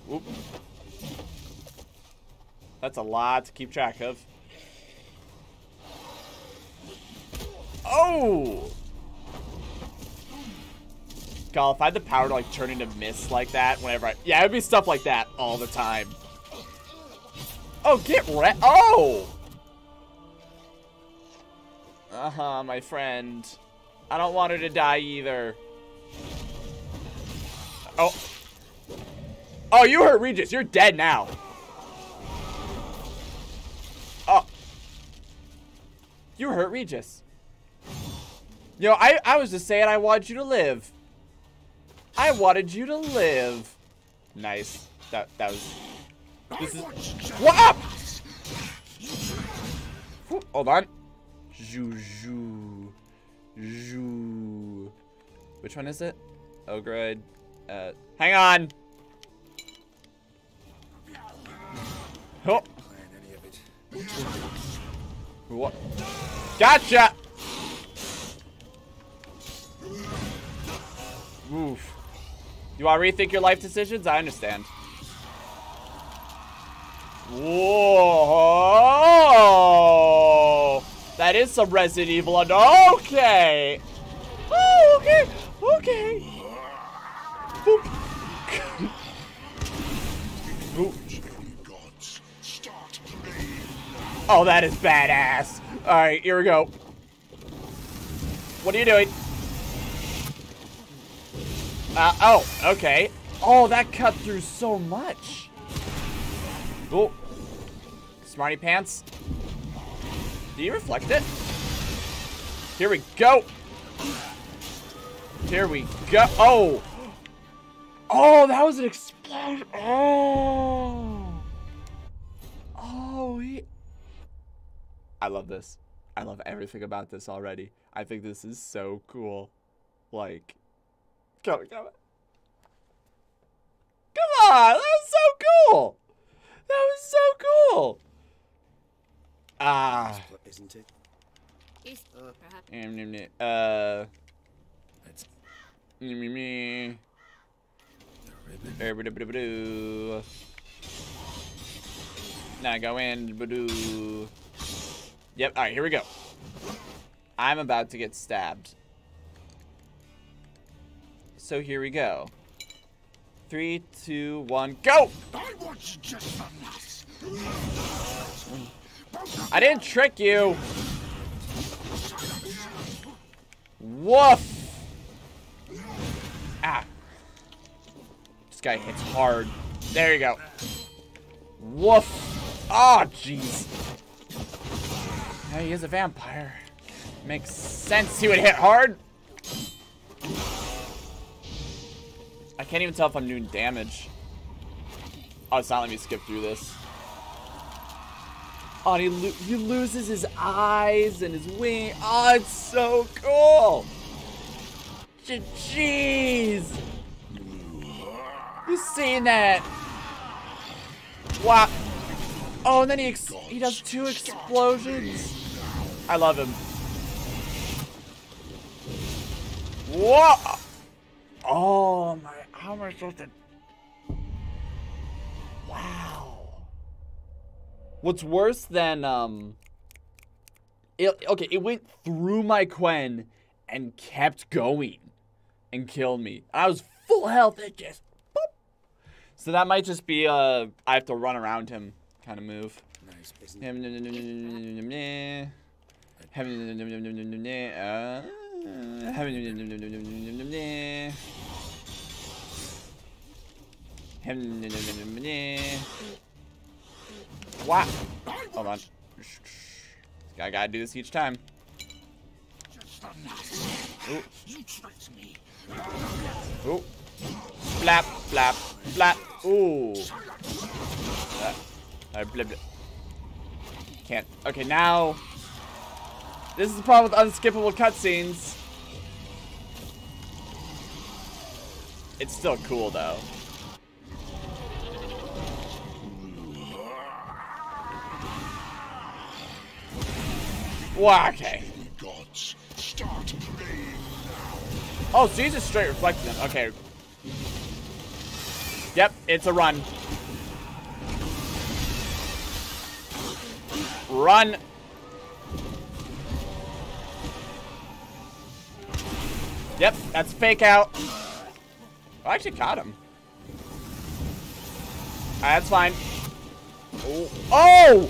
Whoop. That's a lot to keep track of. Oh! If I had the power to like turn into mist like that whenever I... Yeah, it would be stuff like that all the time. Oh, get re- Oh! Uh-huh, my friend. I don't want her to die either. Oh. Oh, you hurt Regis. You're dead now. Oh. You hurt Regis. Yo, I, I was just saying I want you to live. I wanted you to live. Nice. That that was. This is. What up? Hold on. Juju. Ju. Which one is it? Good. Uh, hang on. Oh, what? Gotcha. Oof. You want to rethink your life decisions? I understand. Whoa! That is some Resident Evil. Okay. Oh, okay. Okay. Oh, that is badass. All right, here we go. What are you doing? Uh, oh, okay. Oh, that cut through so much. Oh. Smarty pants. Do you reflect it? Here we go. Here we go. Oh. Oh, that was an explosion. Oh. Oh, he... I love this. I love everything about this already. I think this is so cool. Like, come on, come on. Come on, that was so cool. That was so cool. Ah. Isn't it? Is perhaps um, Uh. That's Me, me, me. the ribbon. Er-ba-da-ba-da-ba-doo. Now go in. Ba-doo. Yep. All right. Here we go. I'm about to get stabbed. So here we go. Three, two, one, go! I didn't trick you. Woof. Ah. This guy hits hard. There you go. Woof. Oh, jeez. He is a vampire. Makes sense he would hit hard. I can't even tell if I'm doing damage. Oh, it's not letting me skip through this. Oh, he, lo he loses his eyes and his wing. Oh, it's so cool. Je- Jeez. You seen that? Wow. Oh, and then he he does two explosions. I love him. Whoa. Oh my! How am I supposed to? Wow. What's worse than um? It, okay, it went through my Quen and kept going and killed me. I was full health. It just. Boop. So that might just be a I have to run around him kind of move. Nice, isn't it? Him. Him. Uh, Wow. Hold on. I gotta do this each time. Ooh. Ooh. Flap, flap, flap. Ooh. Uh, uh, blip, blip. Can't. Okay, now. This is the problem with unskippable cutscenes. It's still cool, though. Wow, okay. Gods, start playing. Oh, so he's just straight reflecting them. Okay. Yep, it's a run. Run. Yep, that's fake out. Oh, I actually caught him. Alright, that's fine. Oh! Oh!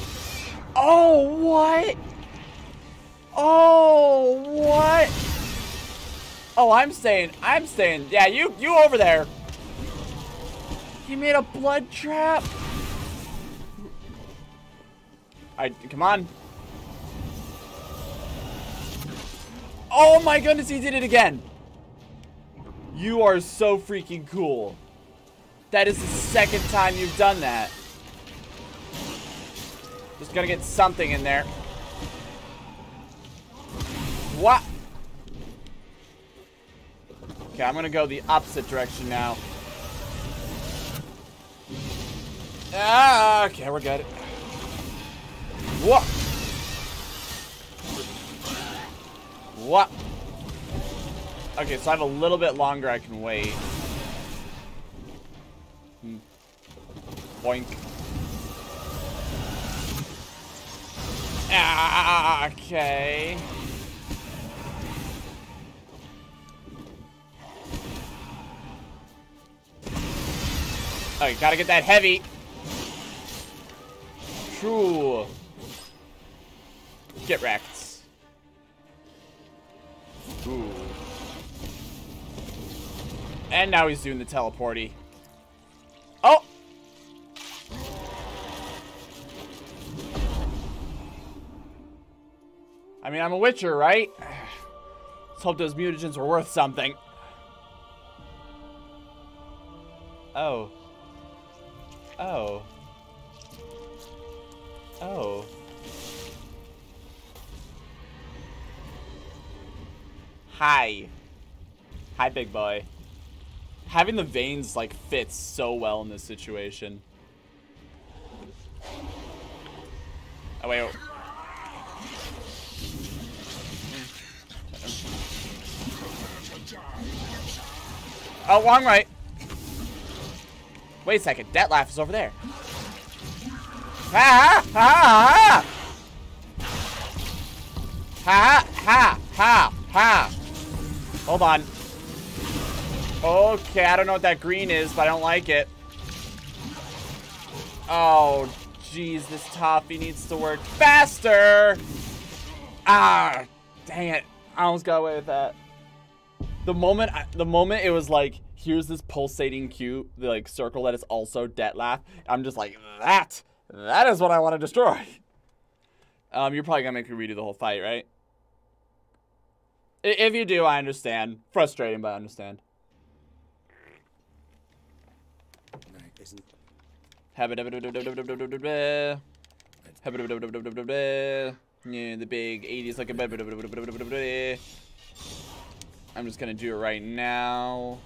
Oh, what? Oh, what? Oh, I'm staying. I'm staying. Yeah, you you over there. He made a blood trap. I come on. Oh my goodness, he did it again. You are so freaking cool. That is the second time you've done that. Just gonna get something in there. What? Okay, I'm gonna go the opposite direction now. Ah, okay, we're good. What? What? Okay, so I have a little bit longer I can wait. Boink. Ah, okay. Oh, you gotta get that heavy. True. Get wrecked. Ooh. And now he's doing the teleporty. Oh! I mean, I'm a Witcher, right? Let's hope those mutagens were worth something. Oh. Oh. Oh. Hi. Hi, big boy. Having the veins, like, fits so well in this situation. Oh, wait. Oh, oh wrong right. Wait a second. Laugh is over there. Ha ha ha ha ha ha ha. Hold on. Okay, I don't know what that green is, but I don't like it. Oh, jeez, this toffee needs to work faster. Ah, dang it. I almost got away with that. The moment, I, the moment it was like, here's this pulsating cube, the like circle that is also Dettlaff. I'm just like, that, that is what I want to destroy. Um, you're probably gonna make me redo the whole fight, right? If you do, I understand. Frustrating, but I understand. Yeah, the big 80s looking. I'm just gonna do it right now.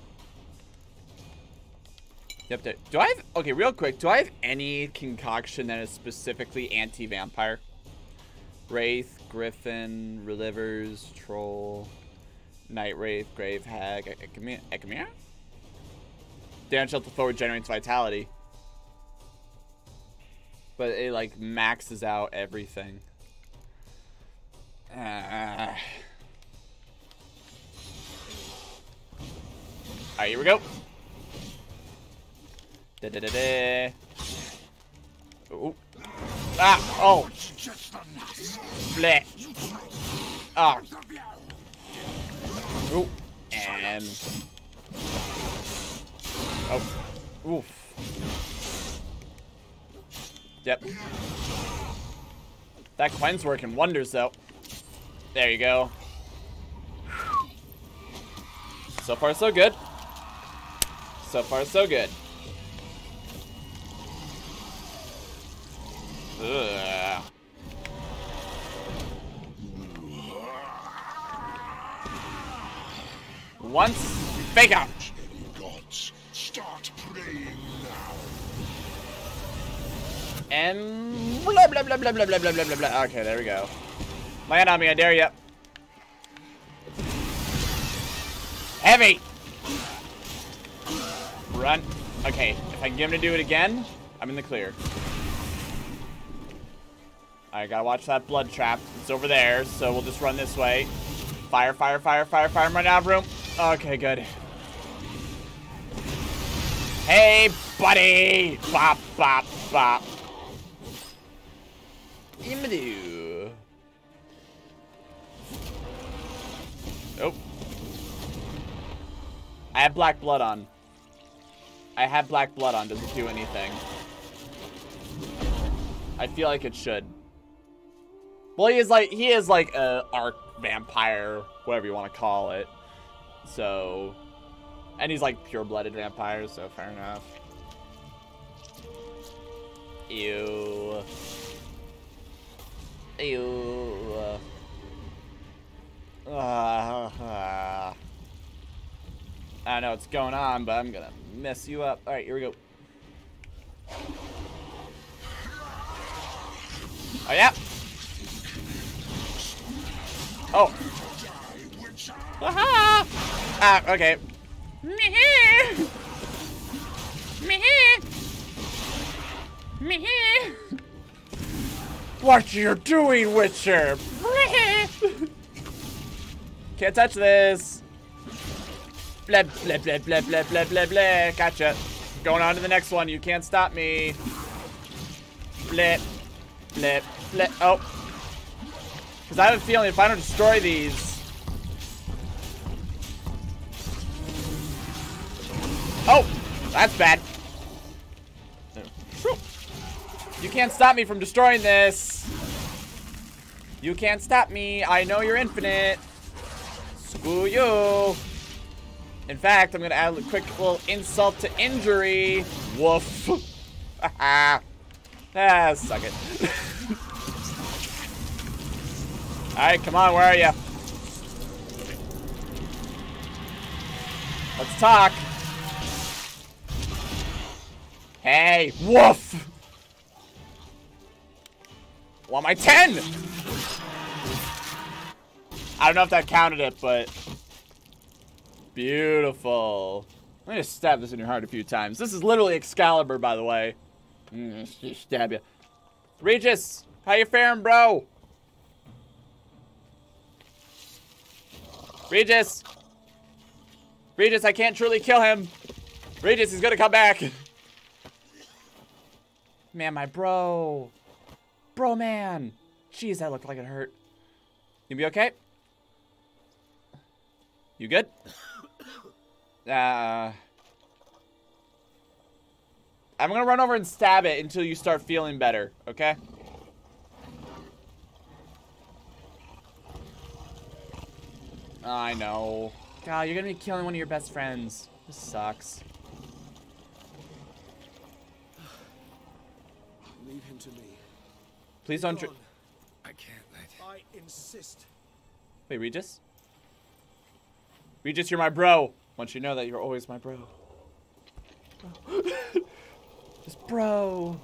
Yep. Do I have? Okay, real quick. Do I have any concoction that is specifically anti-vampire? Wraith, Griffin, Relivers, Troll, Night Wraith, Grave Hag, Ekimmara? Damage up to forward generates vitality. But it like maxes out everything. Uh, Alright, here we go. Da da da da. Ooh. Ah! Oh! Bleh. Ah. Ooh. And. Oh. Oof. Yep. That Quen's working wonders, though. There you go. So far, so good. So far, so good. Ugh. Once, fake out. Gods, start praying now. And blah blah blah blah blah blah blah blah blah blah. Okay, there we go. Land on me, I dare you. Heavy. Run. Okay, if I can get him to do it again, I'm in the clear. I gotta watch that blood trap. It's over there, so we'll just run this way. Fire, fire, fire, fire, fire. I'm running out of room. Okay, good. Hey, buddy! Bop, bop, bop. Imadoo. Nope. I have black blood on. I have black blood on. Does it do anything? I feel like it should. Well, he is like he is like a arc vampire, whatever you want to call it. So, and he's like pure-blooded vampire, so fair enough. Ew. Ew. Uh, uh, I don't know what's going on, but I'm gonna mess you up. All right, here we go. Oh yeah. Oh. Aha! Ah, okay. Me. What you doing, Witcher? Can't touch this. Blah, blah, blah, blah, blah, blah, blah, blah. Gotcha. Going on to the next one. You can't stop me. Blip. Blip. Blip. Oh. Because I have a feeling if I don't destroy these... Oh! That's bad. You can't stop me from destroying this. You can't stop me. I know you're infinite. Screw you. In fact, I'm going to add a quick little insult to injury. Woof. (laughs) ah, suck it. (laughs) Alright, come on, where are you? Let's talk. Hey, woof! Want my 10! I don't know if that counted it, but... Beautiful. Let me just stab this in your heart a few times. This is literally Excalibur, by the way. Mm, (laughs) stab you. Regis, how you faring, bro? Regis! Regis, I can't truly kill him. Regis, he's gonna come back. Man, my bro. Bro, man. Jeez, that looked like it hurt. You be okay? You good? (coughs) Uh... I'm gonna run over and stab it until you start feeling better, okay? I know. God, you're gonna be killing one of your best friends. This sucks. Leave him to me. Please don't. I can't let. I insist. Wait, Regis? Regis, you're my bro. Once you know that you're always my bro. (gasps) Just bro.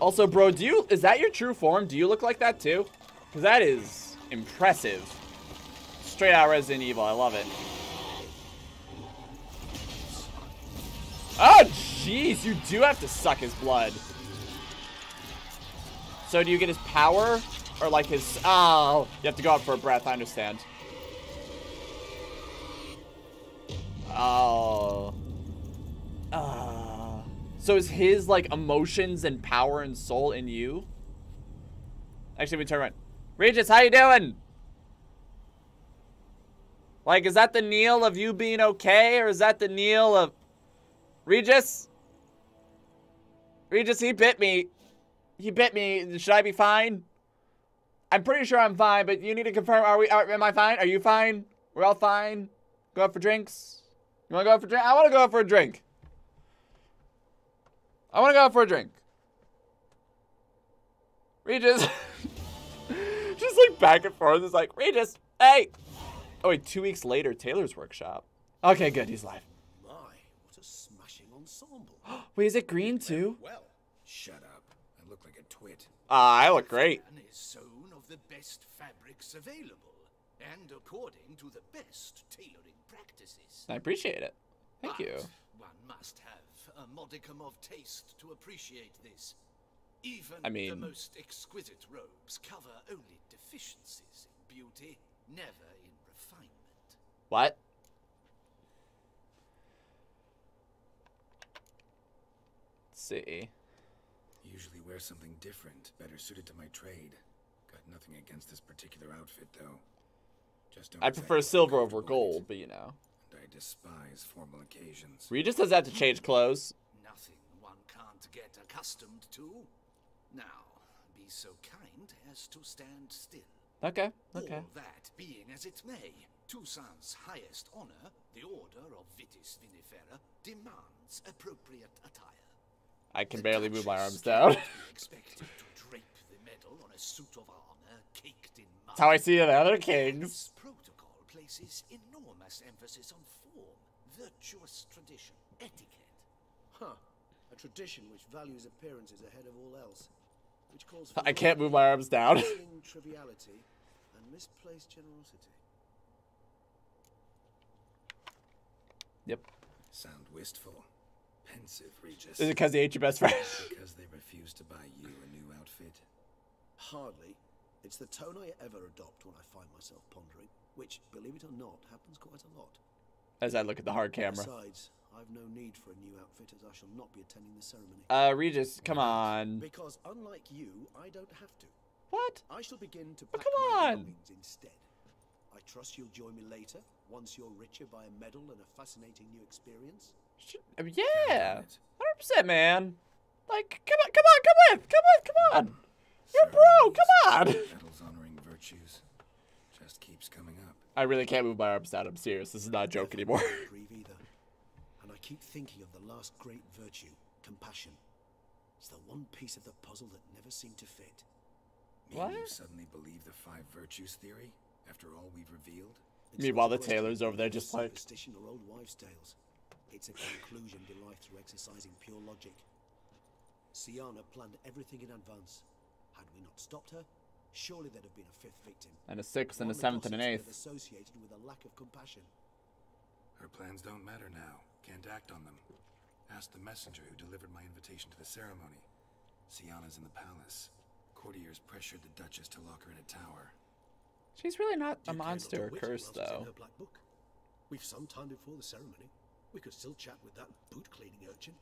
Also, bro, do you is that your true form? Do you look like that too? Because that is impressive. Straight out Resident Evil. I love it. Oh, jeez. You do have to suck his blood. So do you get his power? Or like his... Oh, you have to go out for a breath. I understand. Oh. Uh, so is his, like, emotions and power and soul in you? Actually, we turn around. Regis, how you doing? Like, is that the kneel of you being okay? Or is that the kneel of... Regis? Regis, he bit me. He bit me. Should I be fine? I'm pretty sure I'm fine, but you need to confirm. Are we? Are, am I fine? Are you fine? We're all fine. Go out for drinks. You want to go out for drink? I want to go out for a drink. I want to go out for a drink. Regis. (laughs) (laughs) Just like back and forth. It's like, Regis, hey. Oh, wait, two weeks later, Tailor's workshop. Okay, good. He's live. My, what a smashing ensemble. (gasps) Wait, is it green too? Well, Shut up. I look like a twit. Ah, I look great. and is sewn of the best fabrics available, and according to the best tailoring practices. I appreciate it. Thank you. But One must have a modicum of taste to appreciate this. Even I mean- the most exquisite robes cover only deficiencies in beauty, never in refinement. What? Let's see. Usually wear something different, better suited to my trade. Got nothing against this particular outfit, though. Just don't I exactly prefer silver over comfortable in it, gold, but you know. And I despise formal occasions. Regis does have to change clothes. Nothing one can't get accustomed to. Now, be so kind as to stand still. Okay, okay. All that being as it may, Toussaint's highest honor, the Order of Vitis Vinifera, demands appropriate attire. I can The barely move my arms down. cannot expected to drape the medal on a suit of armor caked in mud. That's how I see the other kings. This protocol places enormous emphasis on form, virtuous tradition, etiquette. Huh. A tradition which values appearances ahead of all else. Which calls for I can't move my arms down. (laughs) triviality and misplaced generosity. Yep. Sound wistful. pensive, Regis. Is it because he ate your best friend? because (laughs) they refused to buy you a new outfit? Hardly. It's the tone I ever adopt when I find myself pondering, which, believe it or not, happens quite a lot. As I look at the hard camera. Besides, I've no need for a new outfit as I shall not be attending the ceremony. Uh, Regis, come on. Because unlike you, I don't have to. What? I shall begin to Oh, pack come my on. belongings instead. I trust you'll join me later, once you're richer by a medal and a fascinating new experience. Sh- I mean, yeah, hundred percent, man. Like, come on, come on, come with, come with, come on. You're bro, come on. Medals honoring virtues. Just keeps coming up. I really can't move my arms down. I'm serious. This is not a joke anymore. (laughs) And I keep thinking of the last great virtue, compassion. It's the one piece of the puzzle that never seemed to fit. Mean you What? suddenly believe the five virtues theory after all we've revealed? It's Meanwhile, the tailor's over there just like- superstition or old wives' tales. It's a conclusion derived through exercising pure logic. Syanna planned everything in advance. Had we not stopped her, surely there'd have been a fifth victim. And a sixth, and a seventh, and an gossips would have eighth. Associated with a lack of compassion. Her plans don't matter now. Can't act on them. Ask the messenger who delivered my invitation to the ceremony. Syanna's in the palace. Courtiers pressured the Duchess to lock her in a tower. She's really not a monster or curse, Whittle whilst it's in though. her black book. We've some time before the ceremony. We could still chat with that boot cleaning urchin.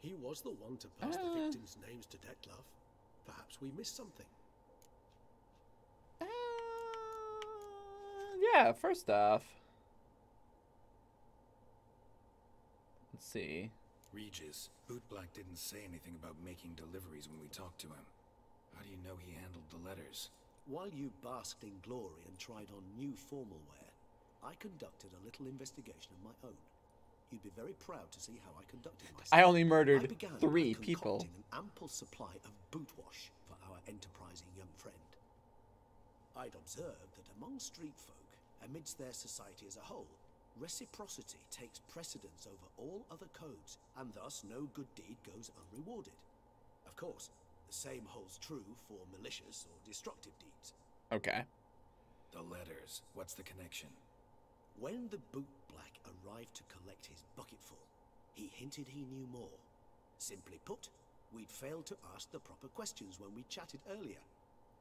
He was the one to pass the Uh. victims' names to Dettlaff. Perhaps we missed something. Yeah, first off. Let's see. Regis, Bootblack didn't say anything about making deliveries when we talked to him. How do you know he handled the letters? While you basked in glory and tried on new formal wear, I conducted a little investigation of my own. You'd be very proud to see how I conducted myself. I only I murdered began three people. concocting an ample supply of boot wash for our enterprising young friend. I'd observed that among street folk, amidst their society as a whole, reciprocity takes precedence over all other codes, and thus no good deed goes unrewarded. Of course, the same holds true for malicious or destructive deeds. Okay. The letters. What's the connection? When the bootblack arrived to collect his bucketful, he hinted he knew more. Simply put, we'd failed to ask the proper questions when we chatted earlier.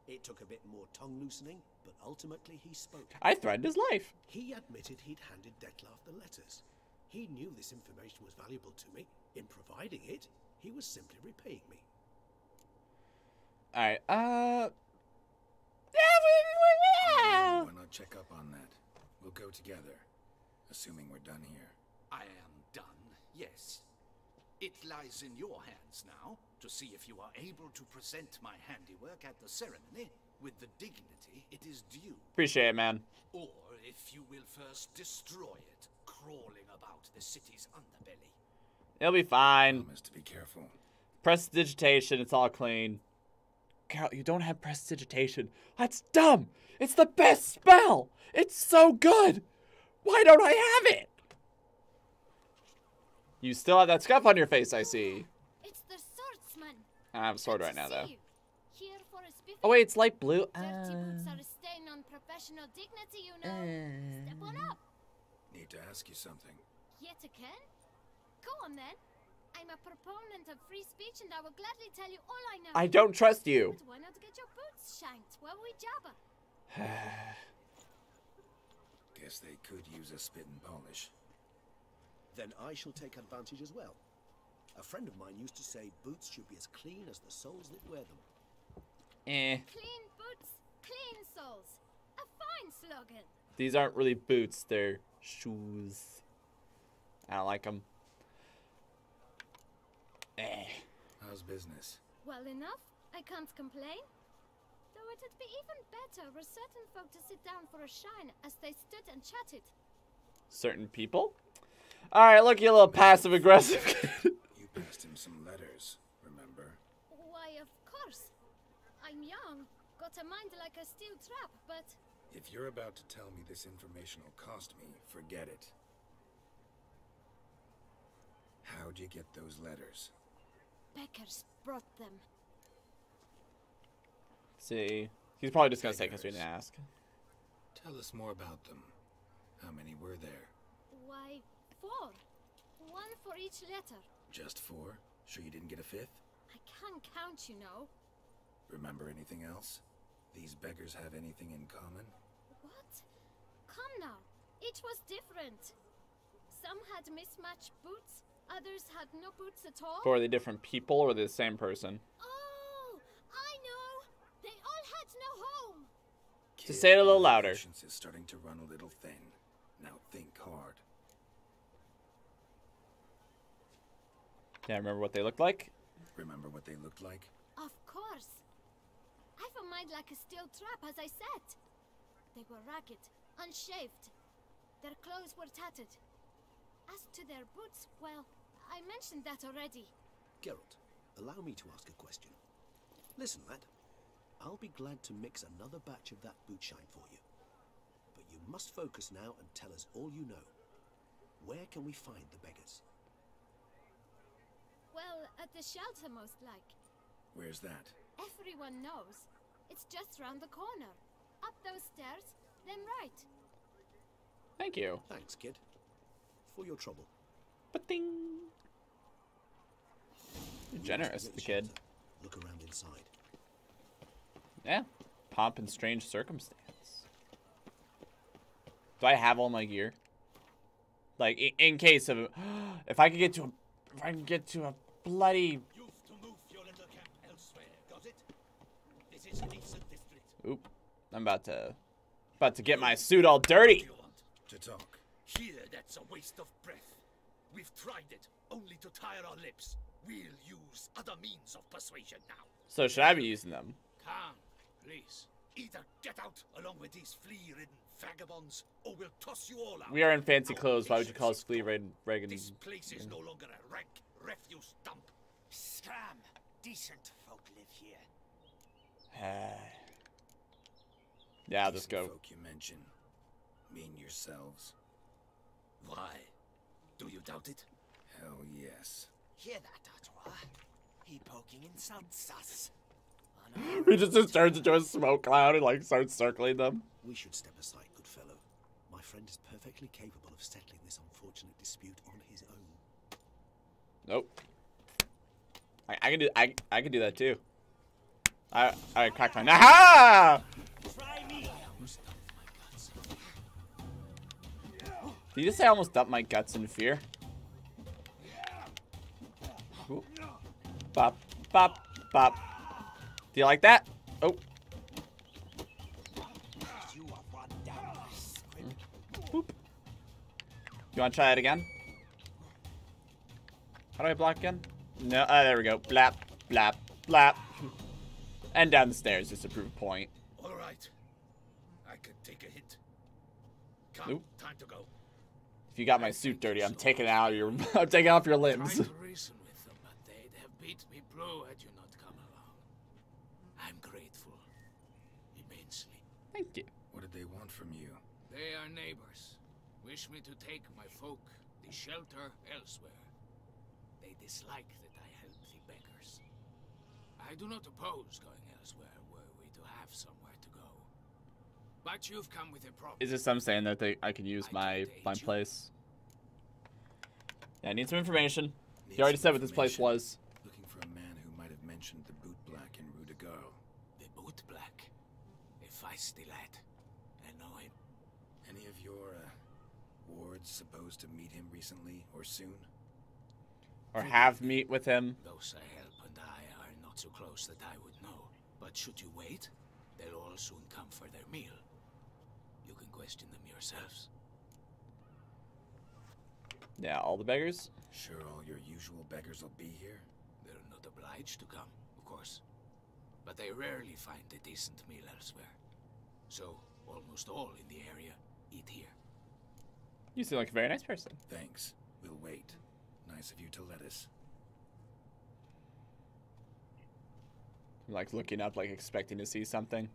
It took a bit more tongue loosening, but ultimately he spoke. I threatened his life. He admitted he'd handed Dettlaff the letters. He knew this information was valuable to me. In providing it, he was simply repaying me. Alright, uh. Yeah, we, we, yeah. Why not check up on that? We'll go together. Assuming we're done here. I am done, yes. It lies in your hands now to see if you are able to present my handiwork at the ceremony with the dignity it is due, Appreciate it, man. or if you will first destroy it, crawling about the city's underbelly. It'll be fine. Promise to be careful. Prestidigitation, it's all clean. Carol, you don't have prestidigitation. That's dumb. It's the best spell. It's so good. Why don't I have it? You still have that scuff on your face, I see. It's the swordsman. I have a sword right now, though. you. Here for a spiffing. Oh, wait, it's light blue. Dirty boots Uh, are a stain on professional dignity, you know. Step on up. Need to ask you something. Yet again? Go on then. I'm a proponent of free speech and I will gladly tell you all I know. I don't trust you. But why not get your boots shanked while we jabber? (sighs) Guess they could use a spit and polish. Then I shall take advantage as well. A friend of mine used to say boots should be as clean as the soles that wear them. Eh. Clean boots, clean soles. A fine slogan. These aren't really boots, they're shoes. I don't like them. Eh. How's business? Well enough. I can't complain. Though it'd be even better were certain folk to sit down for a shine as they stood and chatted. Certain people? Alright, look, you little passive aggressive. (laughs) You passed him some letters, remember? Why, of course. I'm young, got a mind like a steel trap, but If you're about to tell me this information will cost me, forget it. How'd you get those letters? Beckers brought them. See. He's probably just gonna say because we Figures. didn't ask. Tell us more about them. How many were there? Why, four. One for each letter. Just four? Sure you didn't get a fifth? I can't count, you know. Remember anything else? These beggars have anything in common? What? Come now. Each was different. Some had mismatched boots, others had no boots at all. Or are they different people or the same person? Oh, I know. They all had no home. Just say it a little my louder. Patience is starting to run a little thin. Now think hard. Yeah, remember what they looked like? Remember what they looked like? Of course. I've mind like a steel trap, as I said. They were ragged, unshaved. Their clothes were tattered. As to their boots, well, I mentioned that already. Geralt, allow me to ask a question. Listen, lad. I'll be glad to mix another batch of that boot shine for you. But you must focus now and tell us all you know. Where can we find the beggars? Well, at the shelter, most like. Where's that? Everyone knows. It's just round the corner. Up those stairs, then right. Thank you. Thanks, kid. For your trouble. Ba-ding. You're generous, the the kid. Look around inside. Yeah. Pomp and strange circumstance. Do I have all my gear? Like, in, in case of, (gasps) if I could get to a, if I can get to a bloody, oop, I'm about to, about to get my suit all dirty. You want? To talk. Here, that's a waste of breath. We've tried it, only to tire our lips. We'll use other means of persuasion now. So should I be using them? Come, please. Either get out along with these flea-ridden vagabonds, or we'll toss you all out. We are in fancy clothes. Why would you call us flea-ridden? Reagan? Reagan? This place is no longer a rank refuse dump. Scram! Decent folk live here. (sighs) Ah. Yeah, I'll just Decent go. folk you mention. Mean yourselves. Why? Do you doubt it? Hell yes. Hear that, Artois? He poking insults us. (laughs) He just, just turns into a smoke cloud and like starts circling them. We should step aside, good fellow. My friend is perfectly capable of settling this unfortunate dispute on his own. Nope. I, I can do I I can do that too. I I cracked my Aha! Did you just say I almost dumped my guts in fear? Ooh. Bop bop bop. Do you like that? Oh. Squib. Boop. You want to try it again? How do I block again? No, uh, there we go. Blap, blap, blap. And down the stairs just to prove a point. All right. I could take a hit. Come, Nope. time to go. If you got my suit dirty, I'm taking it out of your (laughs) I'm taking off your limbs. To (laughs) reason with them, but they'd have beat me blue had you not come along. I'm grateful. Immensely. Thank you. What did they want from you? They are neighbors. Wish me to take my folk, the shelter, elsewhere. They dislike that I help the beggars. I do not oppose going elsewhere were we to have somewhere to go. But you've come with a problem. Is this some saying that they I can use my my place? Yeah, I need some information. Need You already said what this place was. Looking for a man who might have mentioned the boot black in Rue de Garl. The boot black. A feisty lad. I know him. Any of your uh, wards supposed to meet him recently or soon? Or have meet with him. Those I help and I are not so close that I would know. But should you wait, they'll all soon come for their meal. You can question them yourselves. Yeah, all the beggars. Sure all your usual beggars will be here? They're not obliged to come, of course. But they rarely find a decent meal elsewhere. So, almost all in the area eat here. You seem like a very nice person. Thanks. We'll wait. Nice of you to let us. I'm like looking up, like expecting to see something.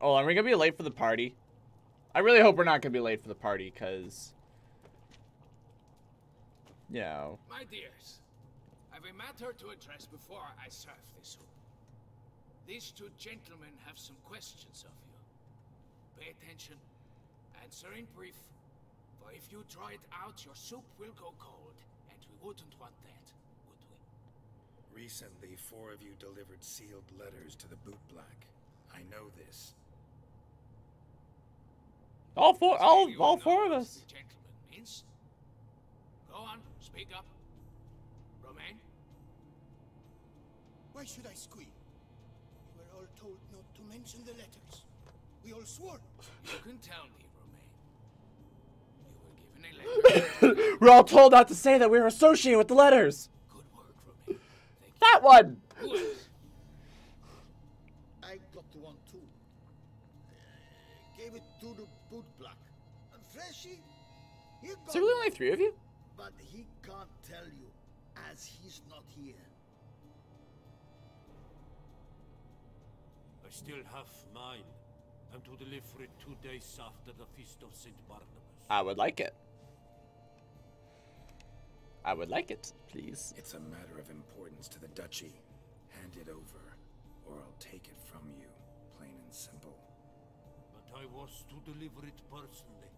Oh, are we gonna be late for the party? I really hope we're not gonna be late for the party, cause you know. My dears, I've a matter to address before I serve this soup. These two gentlemen have some questions of you. Pay attention, answer in brief, for For if you draw it out, your soup will go cold, and we wouldn't want that, would we? Recently, four of you delivered sealed letters to the bootblack. I know this. All four, all, all four of us. The gentleman. Go on, speak up. Romain? Why should I squeal? We were all told not to mention the letters. We all swore. You can tell me, Romain. You were given a letter. (laughs) We're all told not to say that we were associated with the letters. Good work, Romain. You. That one. Is there really only three of you? but he can't tell you, as he's not here. I still have mine. I'm to deliver it two days after the Feast of St. Barnabas. I would like it. I would like it, please. It's a matter of importance to the Duchy. Hand it over, or I'll take it from you. Plain and simple. But I was to deliver it personally.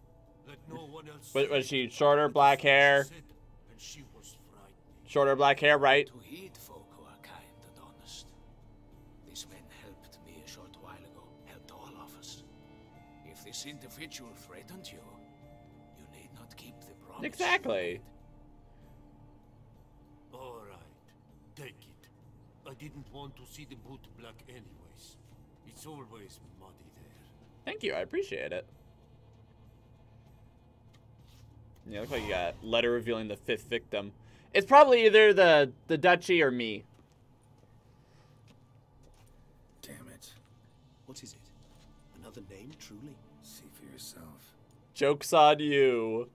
Was, was she shorter, black hair? and she was. Shorter black hair, right? To heed folk who are kind and honest. These men helped me a short while ago, helped all of us. If this individual threatened you, you need not keep the promise. Exactly. All right, take it. I didn't want to see the boot black anyways. It's always muddy there. Thank you, I appreciate it. Yeah, look like you got a letter revealing the fifth victim. It's probably either the the duchy or me. Damn it. What is it? Another name, truly? See for yourself. Jokes on you.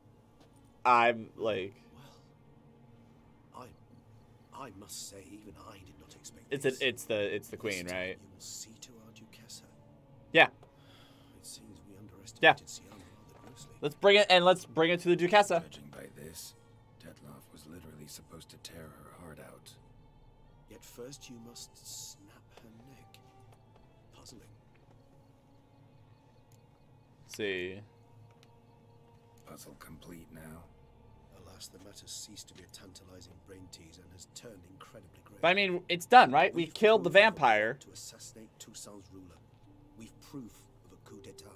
I'm like, Well, I, I must say, even I did not expect it's this. a, it's the it's the queen, right? You will see to our Duchessa. Yeah. It seems we underestimated Syanna rather grossly. Let's bring it and let's bring it to the Duchessa. Judging by this, Dettlaff was literally supposed to tear her heart out. Yet first you must snap her neck. Puzzling. see. Puzzle complete now. Alas, the matter ceased to be a tantalizing brain teaser and has turned incredibly grey. But I mean, it's done, right? We We've killed the proof of a vampire. To assassinate Toussaint's ruler. We've proof of a coup d'etat.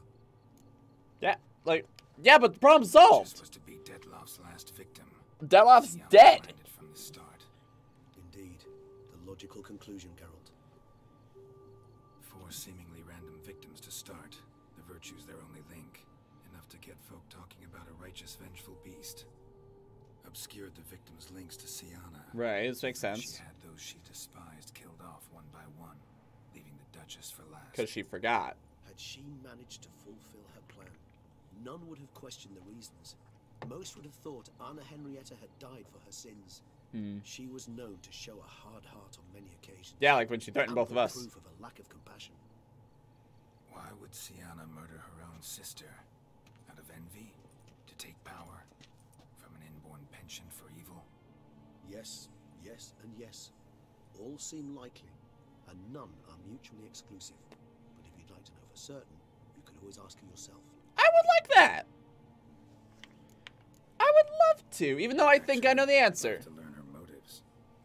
Yeah, like, yeah, but the problem's Duchess solved. was to be Dettlaff's last victim. Dettlaff's dead. from the start. Indeed, the logical conclusion, Geralt. Four seemingly random victims to start. The virtue's their only link. Enough to get folk talking about a righteous, vengeful beast. Obscured the victims' links to Syanna. Right, this makes sense. She sense. had those she despised killed off one by one, leaving the Duchess for last. Because she forgot. Had she managed to fulfill her plan, none would have questioned the reasons. Most would have thought Anna Henrietta had died for her sins. Hmm. She was known to show a hard heart on many occasions. Yeah, like when she threatened both of us. Proof of a lack of compassion. Why would Syanna murder her own sister? Out of envy? To take power? From an inborn penchant for evil? Yes, yes, and yes. All seem likely, and none are mutually exclusive. But if you'd like to know for certain, you can always ask her yourself. I would like that. I would love to, even though I think I know the answer. To learn her motives.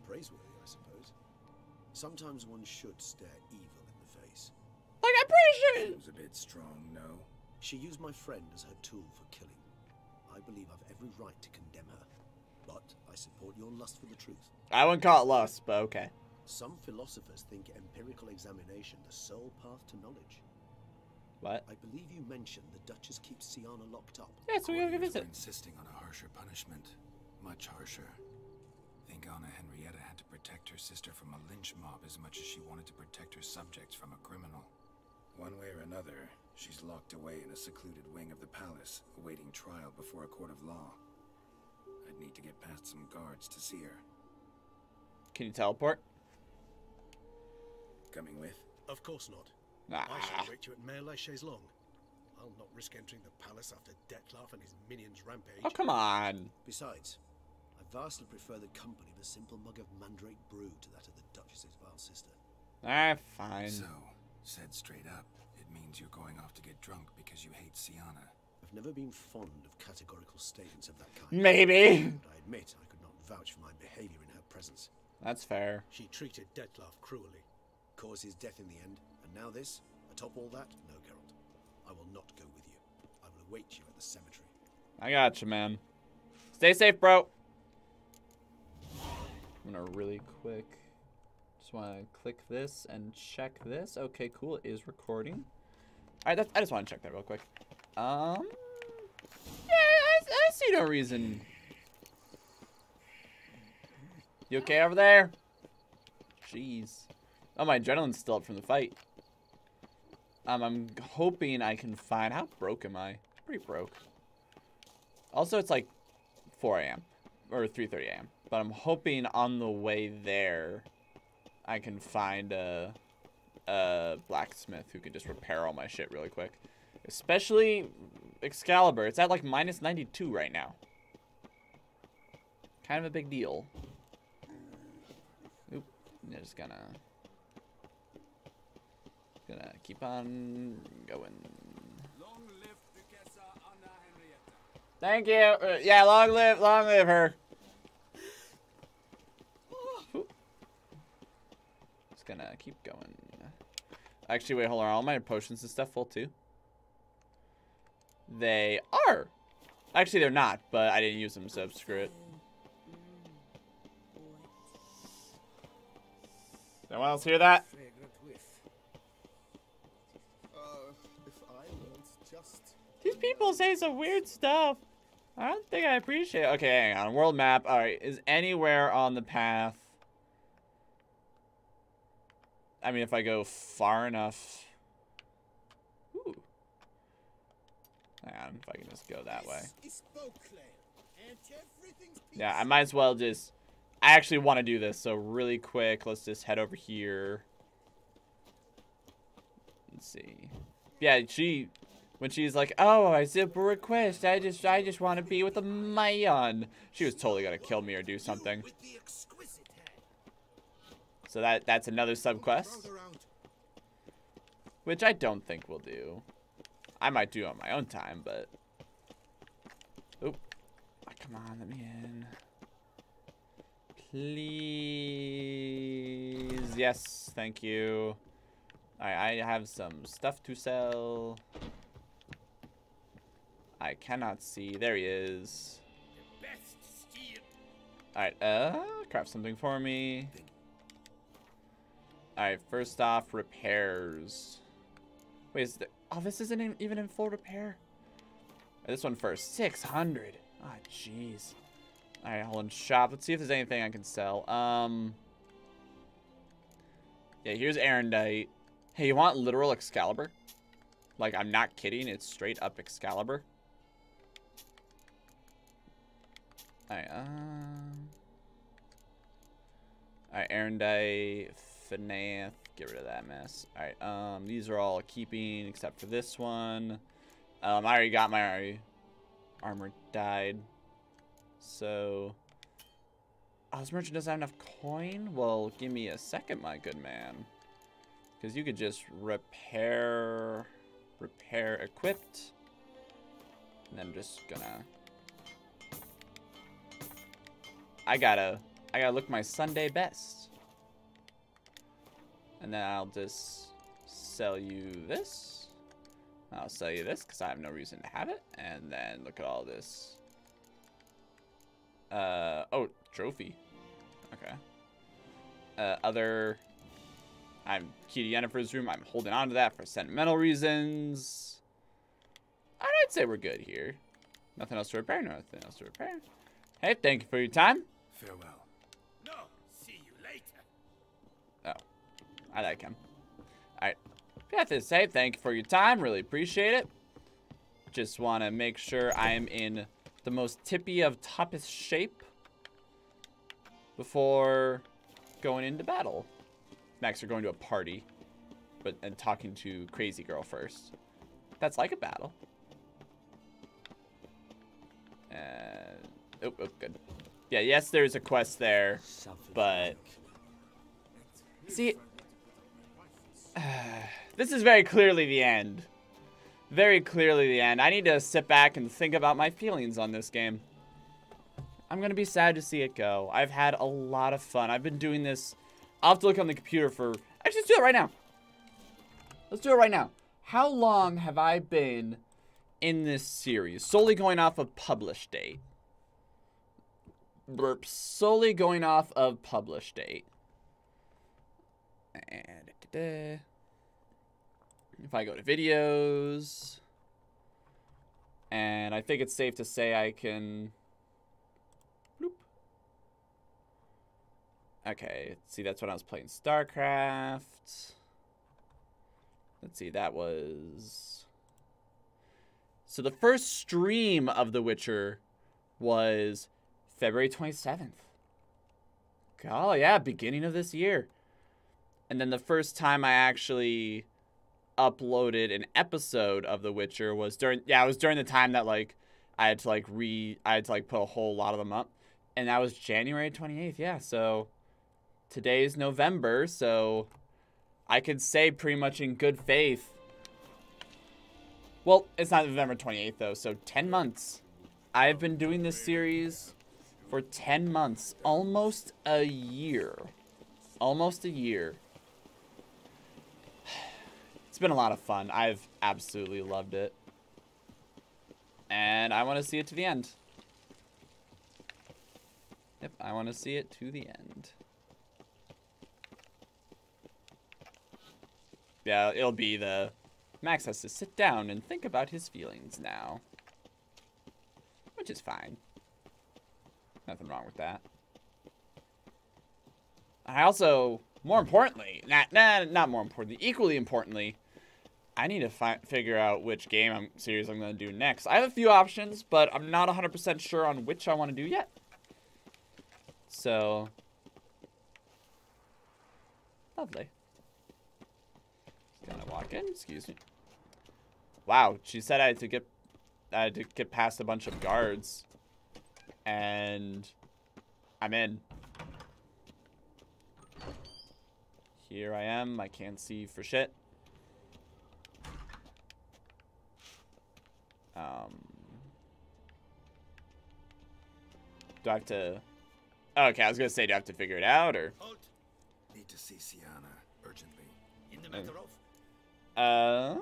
Praiseworthy, I suppose. Sometimes one should stare evil in the face. Like, I'm pretty sure. Seems a bit strong, no? She used my friend as her tool for killing. I believe I've every right to condemn her. But I support your lust for the truth. I wouldn't call it lust, but okay. Some philosophers think empirical examination the sole path to knowledge. What? I believe you mentioned the Duchess keeps Syanna locked up. Yeah, so we gotta go visit. insisting on a harsher punishment. Much harsher. Think Anna Henrietta had to protect her sister from a lynch mob as much as she wanted to protect her subjects from a criminal. One way or another, she's locked away in a secluded wing of the palace, awaiting trial before a court of law. I'd need to get past some guards to see her. Can you teleport? Coming with? Of course not. Nah. I shall wait you at Mère-Lachaise Longue. I'll not risk entering the palace after Dettlaff and his minions rampage. Oh, come on. Besides, I vastly prefer the company of a simple mug of mandrake brew to that of the Duchess's vile sister. Ah, fine. So, said straight up, it means you're going off to get drunk because you hate Syanna. I've I've never been fond of categorical statements of that kind. Maybe. But I admit I could not vouch for my behavior in her presence. That's fair. She treated Dettlaff cruelly, caused his death in the end, and now this? Atop all that? No, Geralt. I will not go with you. I will await you at the cemetery. I got you, man. Stay safe, bro. I'm gonna really quick. Just want to click this and check this. Okay, cool. It is recording. All right, that's. I just want to check that real quick. Um, yeah, I, I see no reason. You okay over there? Jeez. Oh, my adrenaline's still up from the fight. Um, I'm hoping I can find. How broke am I? Pretty broke. Also, it's like 4 a.m. or 3:30 a.m. But I'm hoping on the way there, I can find a, a blacksmith who can just repair all my shit really quick. Especially Excalibur. It's at like minus 92 right now. Kind of a big deal. Oop. I'm just gonna gonna keep on going. Thank you. Uh, yeah, long live, long live her. Just gonna keep going. Actually, wait, hold on. Are all my potions and stuff full too? They are. Actually, they're not, but I didn't use them, so screw it. Anyone else hear that? These people say some weird stuff. I don't think I appreciate it. Okay, hang on. World map. Alright, is anywhere on the path... I mean, if I go far enough... Ooh. Hang on, if I can just go that way. This is Beauclair, and everything's Yeah, I might as well just... I actually want to do this, so really quick, let's just head over here. Let's see. Yeah, she... When she's like, oh, I zip a request, I just I just want to be with a man. She was totally to kill me or do something. So that that's another subquest, which I don't think we'll do. I might do on my own time, but... Oop. Oh, come on, let me in. Please. Yes, thank you. Alright, I have some stuff to sell. I cannot see. There he is. Alright, uh, craft something for me. Alright, first off, repairs. Wait, is the, oh, this isn't even in full repair? This one first, 600. Ah, oh, jeez. Alright, hold on, shop. Let's see if there's anything I can sell. Um, yeah, here's Erendite. Hey, you want literal Excalibur? Like, I'm not kidding. It's straight up Excalibur. Alright, um... Alright, Erendite, Fnath, get rid of that mess. Alright, um, these are all keeping except for this one. Um, I already got my armor died. So, this merchant doesn't have enough coin? Well, give me a second, my good man. Because you could just repair, repair equipped. And I'm just gonna I gotta, I gotta look my Sunday best. And then I'll just sell you this. I'll sell you this because I have no reason to have it. And then look at all this. Uh, oh, trophy. Okay. Uh, other, I'm key to Yennefer's room. I'm holding on to that for sentimental reasons. I'd say we're good here. Nothing else to repair, nothing else to repair. Hey, thank you for your time. Farewell. No, see you later. Oh, I like him. Alright. Got to say, thank you for your time. Really appreciate it. Just want to make sure I am in the most tippy of toughest shape before going into battle. Next, we're going to a party, but and talking to Crazy Girl first. That's like a battle. And oh, oh, good. Yeah, yes, there's a quest there, but see, (sighs) this is very clearly the end. very clearly the end. I need to sit back and think about my feelings on this game. I'm going to be sad to see it go. I've had a lot of fun. I've been doing this. I'll have to look on the computer for... Actually, let's do it right now. Let's do it right now. How long have I been in this series? Solely going off of publish date. Burp. Solely going off of publish date. And... If I go to videos... And I think it's safe to say I can... Bloop. Okay, see, that's when I was playing StarCraft. Let's see, that was... So the first stream of The Witcher was February 27th. Oh, yeah, beginning of this year. And then the first time I actually uploaded an episode of The Witcher was during, yeah, it was during the time that, like, I had to, like, re, I had to, like, put a whole lot of them up. And that was January 28th, yeah, so today is November, so I could say pretty much in good faith. Well, it's not November 28th, though, so 10 months. I've been doing this series for 10 months. Almost a year. Almost a year. (sighs) It's been a lot of fun. I've absolutely loved it. And I want to see it to the end. Yep, I want to see it to the end. Yeah, it'll be the... Max has to sit down and think about his feelings now. Which is fine. Nothing wrong with that. I also, more importantly, not, nah, not more importantly, equally importantly, I need to fi figure out which game I'm, series I'm going to do next. I have a few options, but I'm not 100% sure on which I want to do yet. So, lovely. Gonna walk in, excuse me. Wow, she said I had to get I had to get past a bunch of guards. And I'm in. Here I am. I can't see for shit. Um, do I have to... Okay, I was going to say, do I have to figure it out, or... Halt! Need to see Syanna urgently. In the matter of? Uh...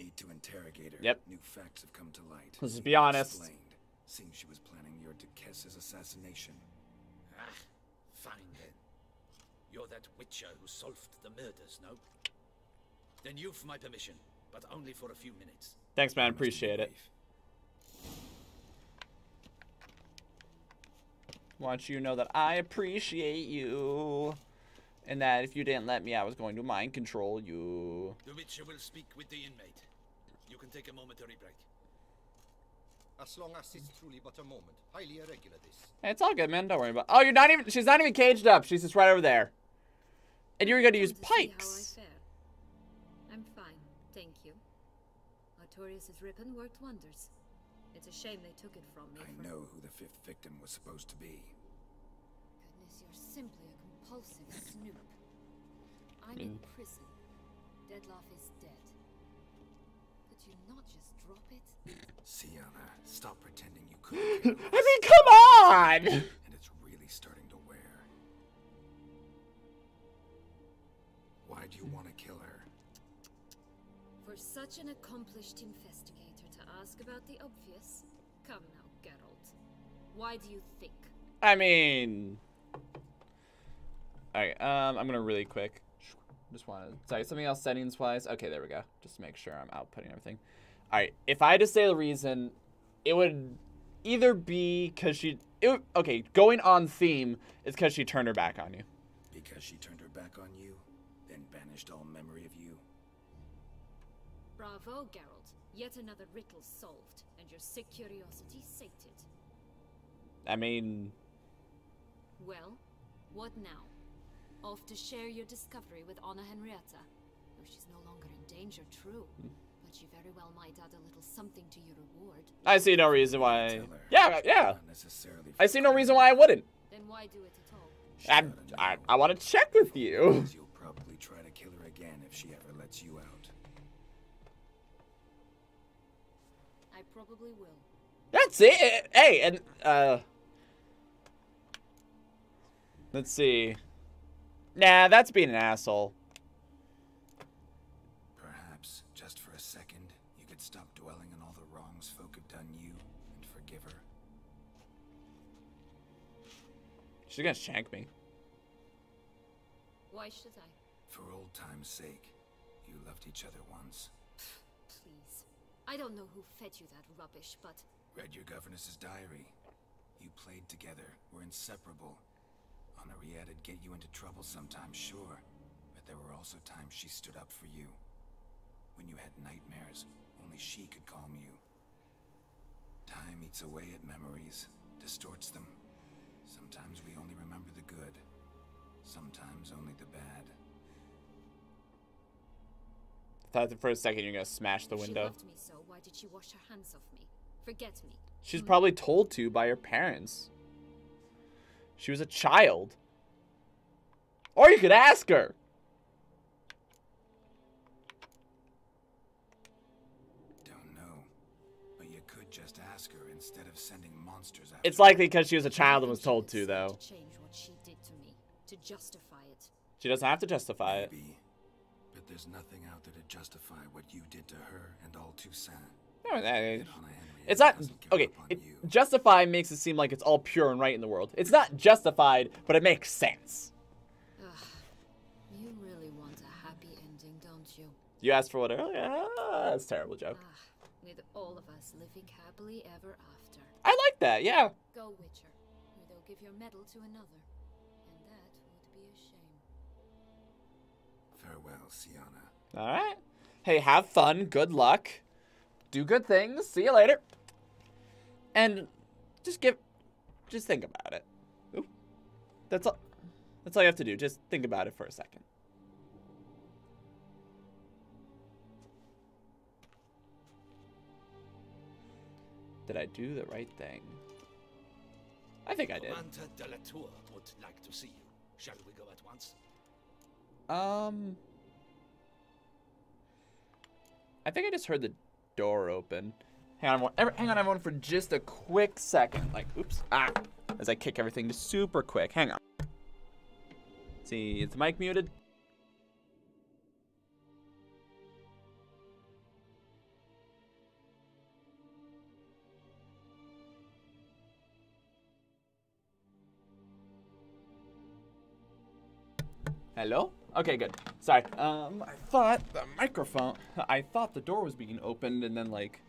Need to interrogate her. Yep. New facts have come to light. Let's just be honest. Explained. Seems she was planning your Duquesse's assassination. Ah, fine then. You're that witcher who solved the murders, no? Then you've my permission, but only for a few minutes. Thanks, man. Appreciate it. Want you to know that I appreciate you. And that if you didn't let me, I was going to mind control you. The witcher will speak with the inmate. You can take a momentary break. As long as it's truly but a moment. Highly irregular this. Hey, it's all good, man. Don't worry about Oh, you're not even... She's not even caged up. She's just right over there. And you're going to use Want see pikes. I fare. I'm fine, thank you. Artorius' ribbon worked wonders. It's a shame they took it from me. I for- know who the fifth victim was supposed to be. Goodness, you're simply a compulsive snoop. I'm in Mm. prison. Dettlaff is dead. Could you not just drop it? Syanna, stop pretending you couldn't. (laughs) I mean, come on! and it's really starting to wear. Why do you want to kill her? For such an accomplished investigator to ask about the obvious? Come now, Geralt. Why do you think? I mean... Alright, um, I'm gonna really quick. Just want to... Sorry, something else settings-wise? Okay, there we go. Just to make sure I'm outputting everything. Alright, if I had to say the reason, it would either be because she... It okay, going on theme is because she turned her back on you. Because she turned her back on you, then banished all memory of you. Bravo, Geralt. Yet another riddle solved, and your sick curiosity sated. I mean... Well, what now? Off to share your discovery with Anna Henrietta. Though she's no longer in danger, true. But she very well might add a little something to your reward. I see no reason why... Yeah, yeah. Necessarily I see no reason why I wouldn't. Then why do it at all? I, I, I want to check with you. You'll probably try to kill her again if she ever lets you out. I probably will. That's it. Hey, and uh, let's see. Nah, that's being an asshole. Perhaps, just for a second, you could stop dwelling on all the wrongs folk have done you and forgive her. She's gonna shank me. Why should I? For old time's sake, you loved each other once. Please. I don't know who fed you that rubbish, but Read your governess's diary. You played together, were inseparable. Henriette'd get you into trouble sometimes, sure, but there were also times she stood up for you. When you had nightmares, only she could calm you. Time eats away at memories, distorts them. Sometimes we only remember the good, sometimes only the bad. I Thought for a second you're gonna smash the if she window. loved me so, why did she wash her hands off me? Forget me. She's hmm. probably told to by her parents. She was a child. Or you could ask her. Don't know, but you could just ask her instead of sending monsters after It's likely because she was a child and was told to, though. To change what she did to me, to justify it. She doesn't have to justify it. Maybe, but there's nothing out there to justify what you did to her and all Toussaint. No, that- Yet Hannah Henry It's not okay. It, justify makes it seem like it's all pure and right in the world. It's not justified, but it makes sense. Ugh. You really want a happy ending, don't you? You asked for what earlier? Ah, that's a terrible joke. Ah, with all of us living happily ever after. I like that. Yeah. Go, Witcher, or they'll give your medal to another. And that would be a shame. Farewell, Syanna. All right. Hey, have fun. Good luck. Do good things. See you later. And just give, just think about it. Ooh. That's all. That's all you have to do. Just think about it for a second. Did I do the right thing? I think I did. Commander de la Tour would like to see you. Shall we go at once? Um, I think I just heard the door open. Hang on, everyone- ever- hang on, everyone, for just a quick second. Like, oops, ah, as I kick everything just super quick. Hang on. See, is the mic muted? Hello? Okay, good. Sorry. Um, I thought the microphone. I thought the door was being opened, and then like,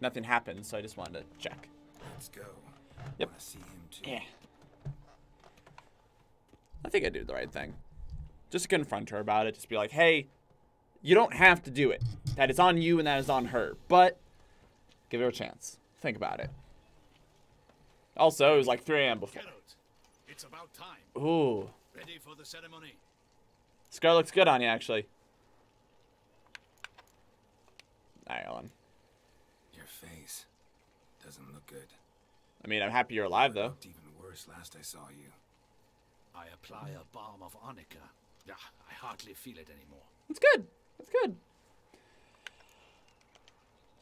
nothing happened. So I just wanted to check. Let's go. Yep. Wanna see him too. Yeah. I think I did the right thing. Just confront her about it. Just be like, hey, you don't have to do it. That is on you and that is on her. But give her a chance. Think about it. Also, it was like 3 a.m. before. It's about time. Ooh. Ready for the ceremony? Scar looks good on you, actually. Alright, Ellen. Your face doesn't look good. I mean, I'm happy you're alive, though. Looked even worse last I saw you. I apply a balm of Arnica. Yeah, I hardly feel it anymore. It's good. It's good.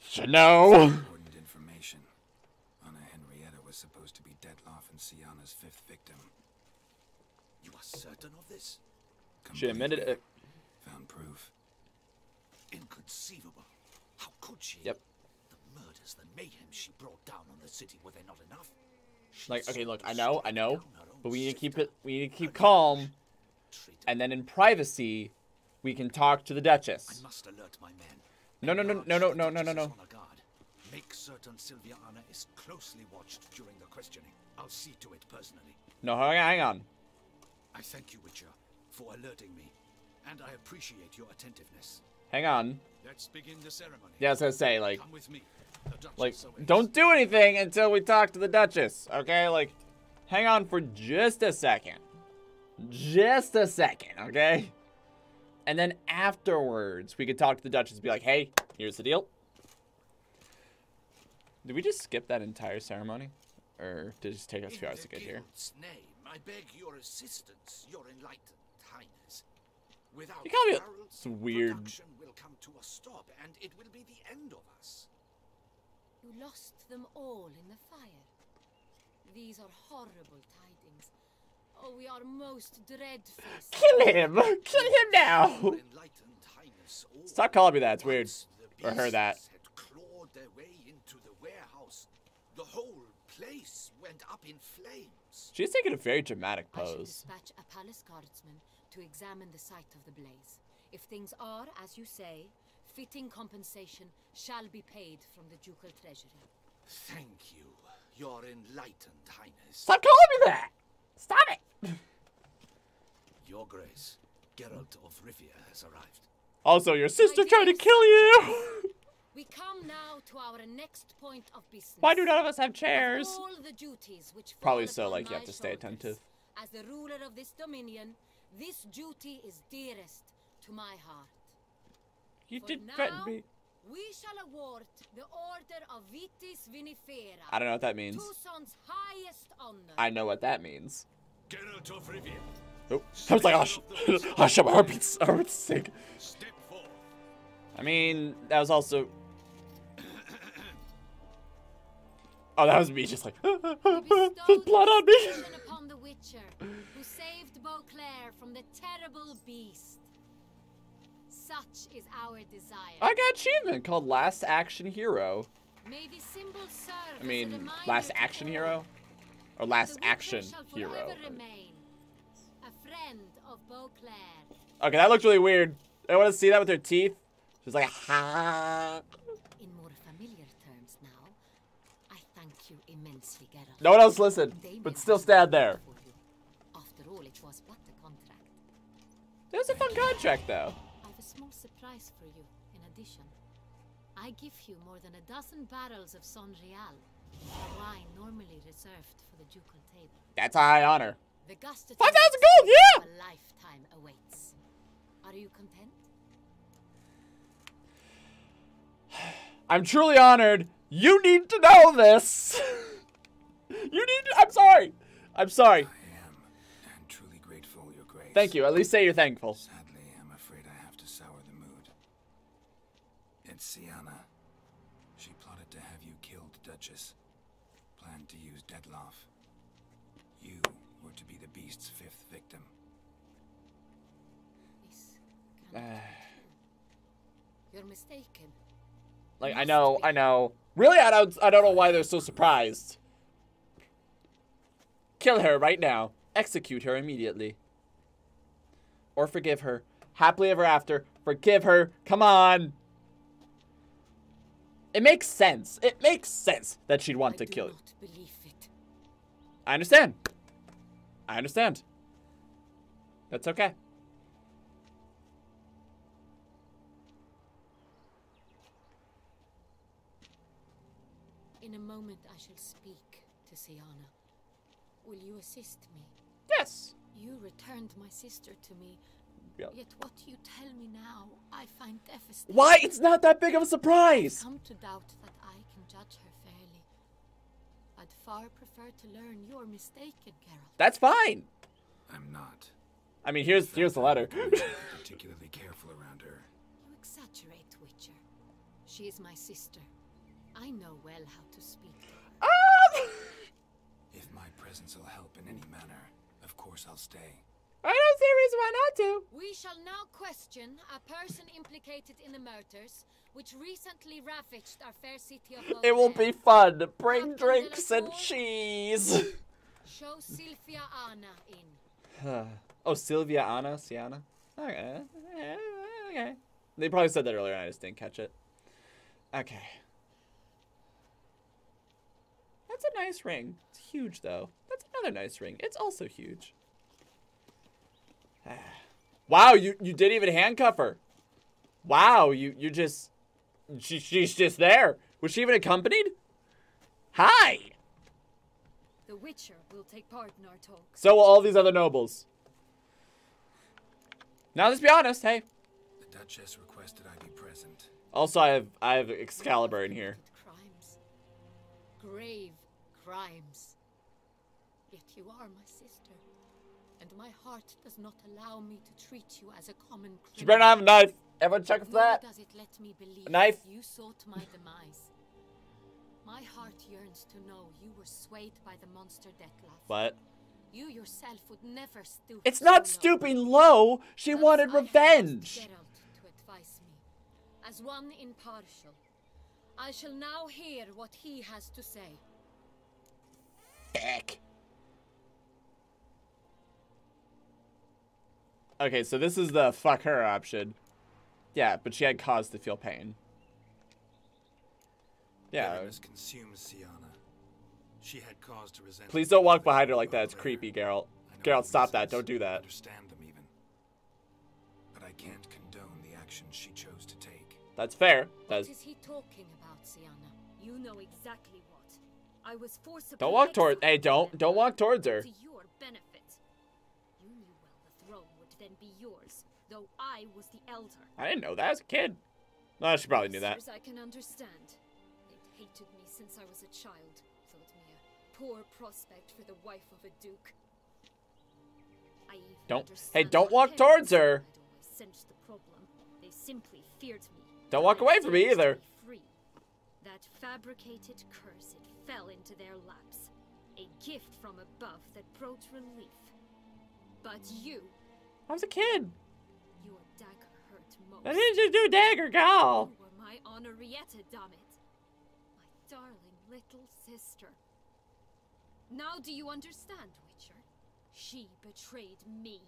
So know. Important information. Anna Henrietta was supposed to be Dettlaff and Syanna's fifth victim. You are certain of this? She admitted it. Found proof. Inconceivable. How could she? Yep. The murders, the mayhem she brought down on the city, were they not enough? She Like, okay, look, I know, I know, down her own but we need to keep it, we need to keep calm, and then in privacy, we can talk to the Duchess. I must alert my men. No, no, no, no, no, no, no, no, no. Make certain Sylvia Anna is closely watched during the questioning. I'll see to it personally. No, hang hang on. I thank you, Witcher, for alerting me, and I appreciate your attentiveness. Hang on. Let's begin the ceremony. Yeah, I was gonna say, like, Come with me. The like, don't do anything until we talk to the Duchess, okay? Like, hang on for just a second. Just a second, okay? And then afterwards, we could talk to the Duchess and be like, hey, here's the deal. Did we just skip that entire ceremony? Or did it just take us a few hours to get here? name, I beg your assistance, your enlightened. Without You call me a- Harold, it's weird. production will come to a stop, and it will be the end of us. You lost them all in the fire. These are horrible tidings. Oh, we are most dread-faced. Kill him! (laughs) Kill him now! Enlightened highness, all Stop calling me that. It's weird. once Or her that. had clawed their way into the warehouse. The whole place went up in flames. She's taking a very dramatic I shall pose. dispatch a palace guardsman to examine the site of the blaze. If things are as you say, fitting compensation shall be paid from the ducal treasury. Thank you, your enlightened highness. Stop calling me that! Stop it! (laughs) Your grace, Geralt of Rivia has arrived. Also, your sister tried to kill you! (laughs) We come now to our next point of business. Why do none of us have chairs? all the duties which Probably so, like, you have to stay attentive. As the ruler of this dominion, this duty is dearest to my heart. You For did now, threaten me. We shall award the Order of Vitis Vinifera. I don't know what that means. Toussaint's highest honor. I know what that means. Geralt of Rivia, Oh, I was like, oh, sh- (laughs) oh shit, my heartbeat's, heartbeat's sick. step forth. I mean, that was also. Oh, that was me just like, (laughs) (laughs) there's blood on me. upon the Witcher, who saved Beauclair from the terrible beast. Such is our desire. I got achievement called Last Action Hero. May this symbol serve I mean, Last Action Hero? Or Last Action Hero. remain a friend of Beauclair. Okay, that looked really weird. I want to see that with her teeth. She's like, (laughs) ha. In more familiar terms now, I thank you immensely, Geralt. No one else listened, They but still stand there. After all, it was but a contract. It was a fun contract, though. I've a small surprise for you, in addition. I give you more than a dozen barrels of Sangreal, a wine normally reserved for the ducal table. That's a high honor. The gusto 5,000 gold, yeah! A lifetime awaits. Are you content? (sighs) I'm truly honored. You need to know this. (laughs) you need to. I'm sorry. I'm sorry. I am, and truly grateful, Your Grace. Thank you. At least say you're thankful. Sadly, I'm afraid I have to sour the mood. It's Syanna. She plotted to have you killed, Duchess. Planned to use Dettlaff. You were to be the beast's fifth victim. This (sighs) cannot be true. You're mistaken. Like I know. I know. Really, I don't. I don't know why they're so surprised. Kill her right now. Execute her immediately. Or forgive her. Happily ever after. Forgive her. Come on. It makes sense. It makes sense that she'd want I to kill you. not believe it. I understand. I understand. That's okay. In a moment, I shall speak to Syanna. Will you assist me? Yes. You returned my sister to me. Yep. Yet what you tell me now, I find devastating. Why? It's not that big of a surprise. come to doubt that I can judge her fairly. I'd far prefer to learn you're mistaken, Geralt. That's fine. I'm not. I mean, here's here's the letter. Particularly careful around her. You exaggerate, Witcher. She is my sister. I know well how to speak to her. Ah! If my presence will help in any manner, of course I'll stay. I don't see a reason why not to. We shall now question a person implicated in the murders, which recently ravaged our fair city of It will be fun. Bring Captain drinks and cheese. Show Sylvia Anna in. (sighs) oh, Sylvia Anna, Syanna. Okay. Okay. They probably said that earlier and I just didn't catch it. Okay. That's a nice ring. It's huge though. That's another nice ring. It's also huge. (sighs) wow, you you didn't even handcuff her. Wow, you you just she, she's just there. Was she even accompanied? Hi. The Witcher will take part in our talk. So will all these other nobles. Now let's be honest, hey. The Duchess requested I be present. Also I have I have Excalibur in here. Crimes. Grave crimes. Yet you are my sister, and my heart does not allow me to treat you as a common criminal. She better not have a knife. Everyone check for that. does it let me believe A knife. you sought my (laughs) demise. My heart yearns to know you were swayed by the monster Dettlaff. What? You yourself would never stoop. It's not low. stooping low. She wanted revenge. Geralt to advise me. As one impartial, I shall now hear what he has to say. Heck. Okay, so this is the fuck her option. Yeah, but she had cause to feel pain. Yeah. Bitterness consumes Syanna. She had cause to resent. Please don't walk behind her like that. It's creepy, Geralt. Geralt, stop that. Don't do that. Understand them even. But I can't condone the actions she chose to take. That's fair. What That's is he talking about, Syanna? You know exactly what. I was forcibly Don't walk towards. Hey, don't don't walk towards her. to your benefit. You knew well the throne would then be yours, though I was the elder. I didn't know that as a kid. No, she probably knew that. I can understand. They'd hated me since I was a child. Thought me a poor prospect for the wife of a duke. I even Don't. Hey, don't walk towards her. had the problem. They simply feared me. Don't walk away from me either. That fabricated curse, it fell into their laps. A gift from above that brought relief. But you, I was a kid. your dagger hurt most. I didn't just do a dagger, gal. You were my Anarietta, damn it. My darling little sister. Now do you understand, Witcher? She betrayed me.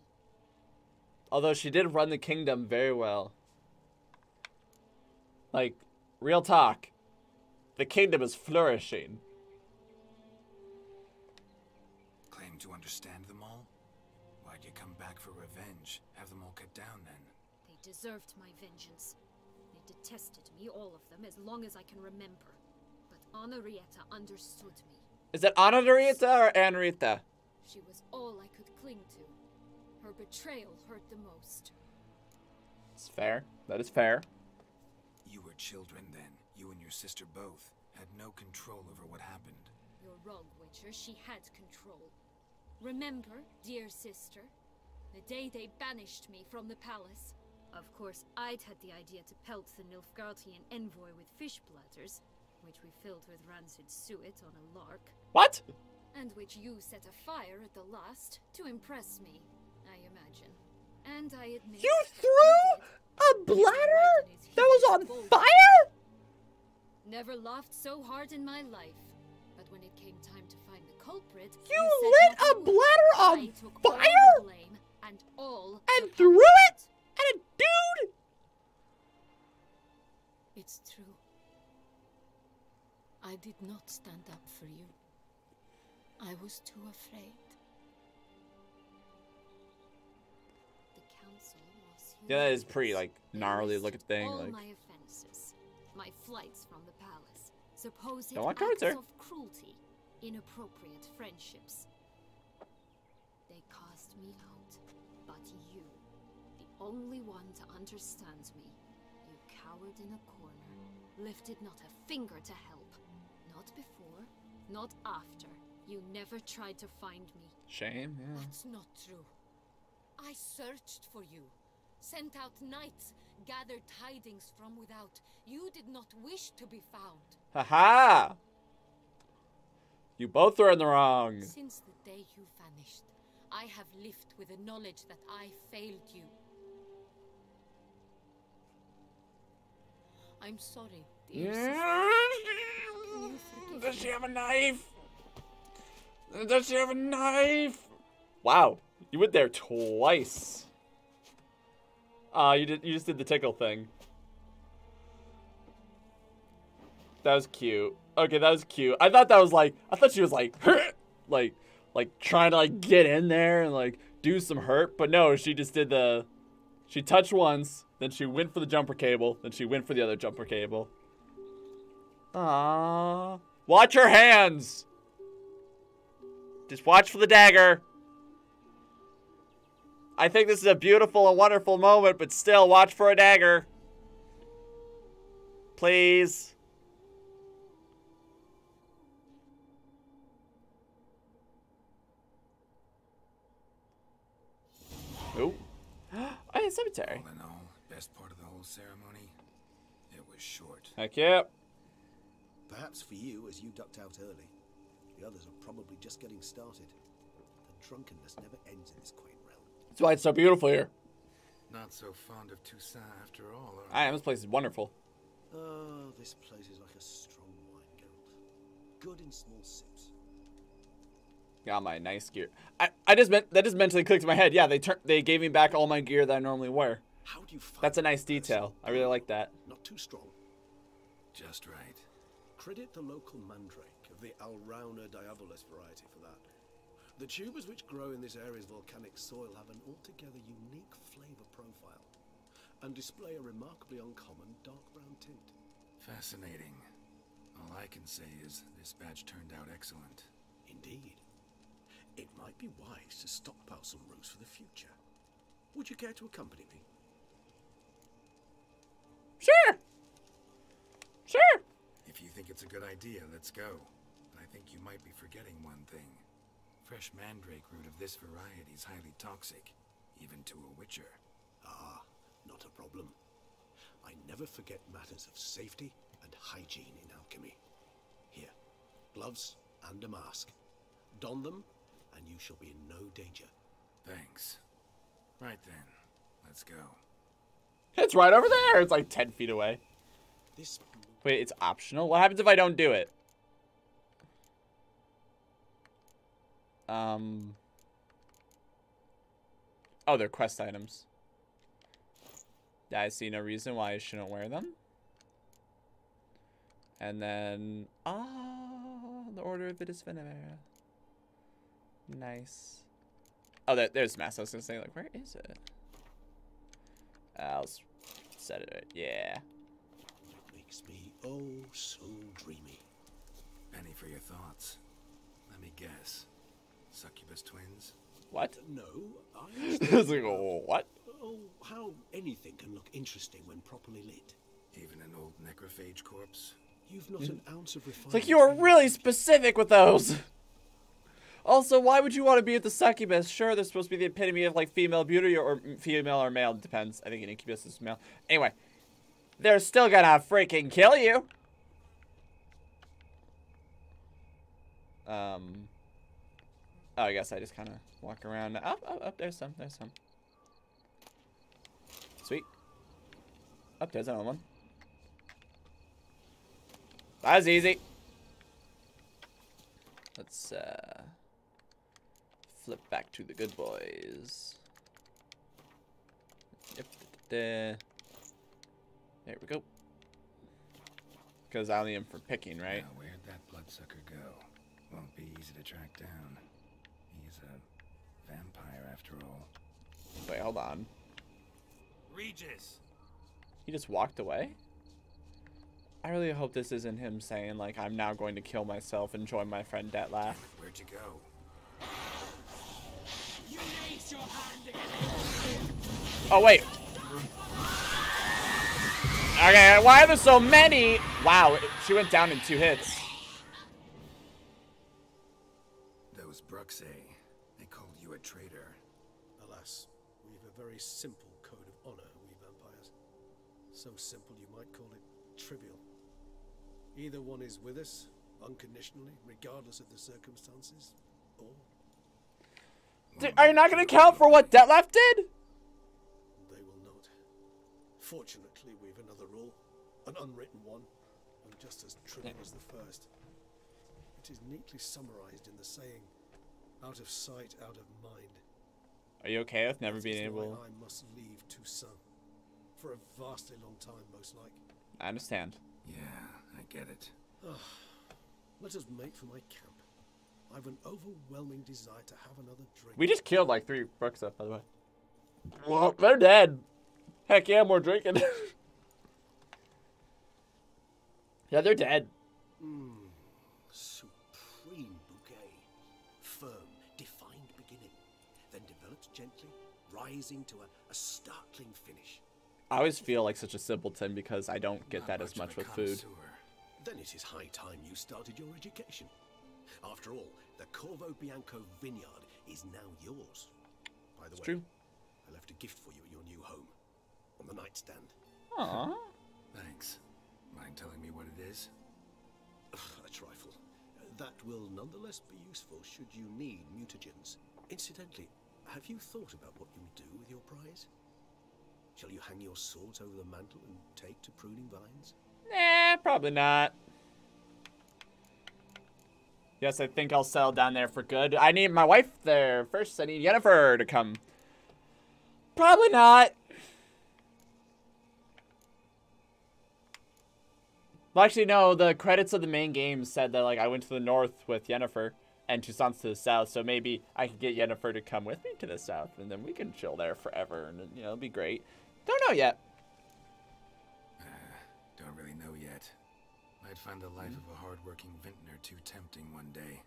Although she did run the kingdom very well. Like, real talk. The kingdom is flourishing. To understand them all? Why'd you come back for revenge? Have them all cut down then? They deserved my vengeance. They detested me, all of them, as long as I can remember. But Anarietta understood me. Is it Anarita or Anrita? She was all I could cling to. Her betrayal hurt the most. It's fair. That is fair. You were children then. You and your sister both had no control over what happened. You're wrong, Witcher. She had control. Remember, dear sister, the day they banished me from the palace? Of course, I'd had the idea to pelt the Nilfgaardian envoy with fish bladders, which we filled with rancid suet on a lark. What? And which you set afire at the last to impress me, I imagine. And I admit. You threw a bladder that was on fire? Never laughed so hard in my life. But when it came time to culprit, You said lit a bladder on fire? blame and all And threw it at a dude? It's true. I did not stand up for you. I was too afraid. The council was Yeah, that is pretty, like, gnarly listed looking thing, All like- my offenses, my flights from the palace, supposed Don't walk acts towards of cruelty, inappropriate friendships. They cast me out, but you, the only one to understand me, you cowered in a corner, lifted not a finger to help. Not before, not after. You never tried to find me. Shame, yeah. That's not true. I searched for you, sent out knights, gathered tidings from without. You did not wish to be found. Haha! You both are in the wrong. Since the day you vanished, I have lived with the knowledge that I failed you. I'm sorry, dear sister. Can you forgive Does she have a knife? Does she have a knife? Wow, you went there twice. Uh, you did. You just did the tickle thing. That was cute. Okay, that was cute. I thought that was like. I thought she was like, like, like trying to like get in there and like do some hurt, but no, she just did the. She touched once, then she went for the jumper cable, then she went for the other jumper cable. Aww. Watch your hands. Just watch for the dagger. I think this is a beautiful and wonderful moment, but still, watch for a dagger. Please. Ooh. oh, yeah, cemetery. All in all, best part of the whole ceremony, it was short. Heck yeah. Perhaps for you, as you ducked out early. The others are probably just getting started. The drunkenness never ends in this quaint realm. That's why it's so beautiful here. Not so fond of Toussaint after all, are I am. This place is wonderful. Oh, this place is like a strong wine, Geralt. Good in small sips. Got my nice gear. I, I just meant that just mentally clicked in my head. Yeah, they tur- they gave me back all my gear that I normally wear. How do you find That's a nice detail. I really like that. Not too strong. Just right. Credit the local mandrake of the Alrauna diabolus variety for that. The tubers which grow in this area's volcanic soil have an altogether unique flavor profile and display a remarkably uncommon dark brown tint. Fascinating. All I can say is this batch turned out excellent. Indeed. It might be wise to stockpile some roots for the future. Would you care to accompany me? Sure. Sure. If you think it's a good idea, let's go. But I think you might be forgetting one thing. Fresh mandrake root of this variety is highly toxic, even to a witcher. Ah, not a problem. I never forget matters of safety and hygiene in alchemy. Here, gloves and a mask. Don them, and you shall be in no danger. Thanks. Right then, let's go. It's right over there. It's like 10 feet away. This Wait, it's optional? What happens if I don't do it? Um. Oh, they're quest items. I see no reason why I shouldn't wear them. And then, ah, the Order of the Disvenera. Nice. Oh, there, there's mass. I was gonna say, like, where is it? I'll set it. Yeah. makes me oh so dreamy. Penny for your thoughts. Let me guess. Succubus twins? What? No, I (laughs) I was like, oh, what? Oh, how anything can look interesting when properly lit. Even an old necrophage corpse? You've not hmm? an ounce of It's refinement. like you were really specific with those. Also, why would you want to be with the succubus? Sure, they're supposed to be the epitome of like female beauty or or female or male. Depends. I think an incubus is male. Anyway, they're still gonna freaking kill you. Um. Oh, I guess I just kind of walk around. Oh, oh, oh, there's some. There's some. Sweet. Up oh, there's another one. That was easy. Let's uh, flip back to the good boys. Yep. There we go. Because I only am for picking, right? Now, where'd that bloodsucker go? Won't be easy to track down. He's a vampire after all. Wait, hold on. Regis! He just walked away? I really hope this isn't him saying, like, I'm now going to kill myself and join my friend Dettlaff. Where'd you go? You raise your hand Oh, wait. Okay, why are there so many? Wow, she went down in two hits. Those Bruxae, eh? they called you a traitor. Alas, we've a very simple code of honor, we vampires. So simple you might call it trivial. Either one is with us, unconditionally, regardless of the circumstances, or D- Are you not going to count for what Dettlaff did? they will not. Fortunately, we've another rule, an unwritten one, and just as trivial as the first. It is neatly summarized in the saying, out of sight, out of mind. Are you okay with never That being is why able? I must leave Toussaint. For a vastly long time, most like. I understand. Yeah, I get it. Ah, let us make for my camp. I've an overwhelming desire to have another drink. We just killed like three brooks up, by the way. Well, they're dead. Heck yeah, more drinking. (laughs) yeah, they're dead. Mmm, supreme bouquet. Firm, defined beginning, then develops gently, rising to a, a startling finish. I always feel like such a simpleton because I don't get Not that as much with food. Then it is high time you started your education. After all, the Corvo Bianco vineyard is now yours. By the It's way, true. I left a gift for you at your new home. On the nightstand. Aww. Thanks. Mind telling me what it is? a trifle. That will nonetheless be useful should you need mutagens. Incidentally, have you thought about what you'll do with your prize? Shall you hang your swords over the mantle and take to pruning vines? Nah, probably not. Yes, I think I'll settle down there for good. I need my wife there first. I need Yennefer to come. Probably not. Well, actually, no. The credits of the main game said that like I went to the north with Yennefer and Toussaint's to the south, so maybe I could get Yennefer to come with me to the south, and then we can chill there forever, and you know, it'll be great. Don't know yet. Find the life of a hard-working vintner too tempting one day.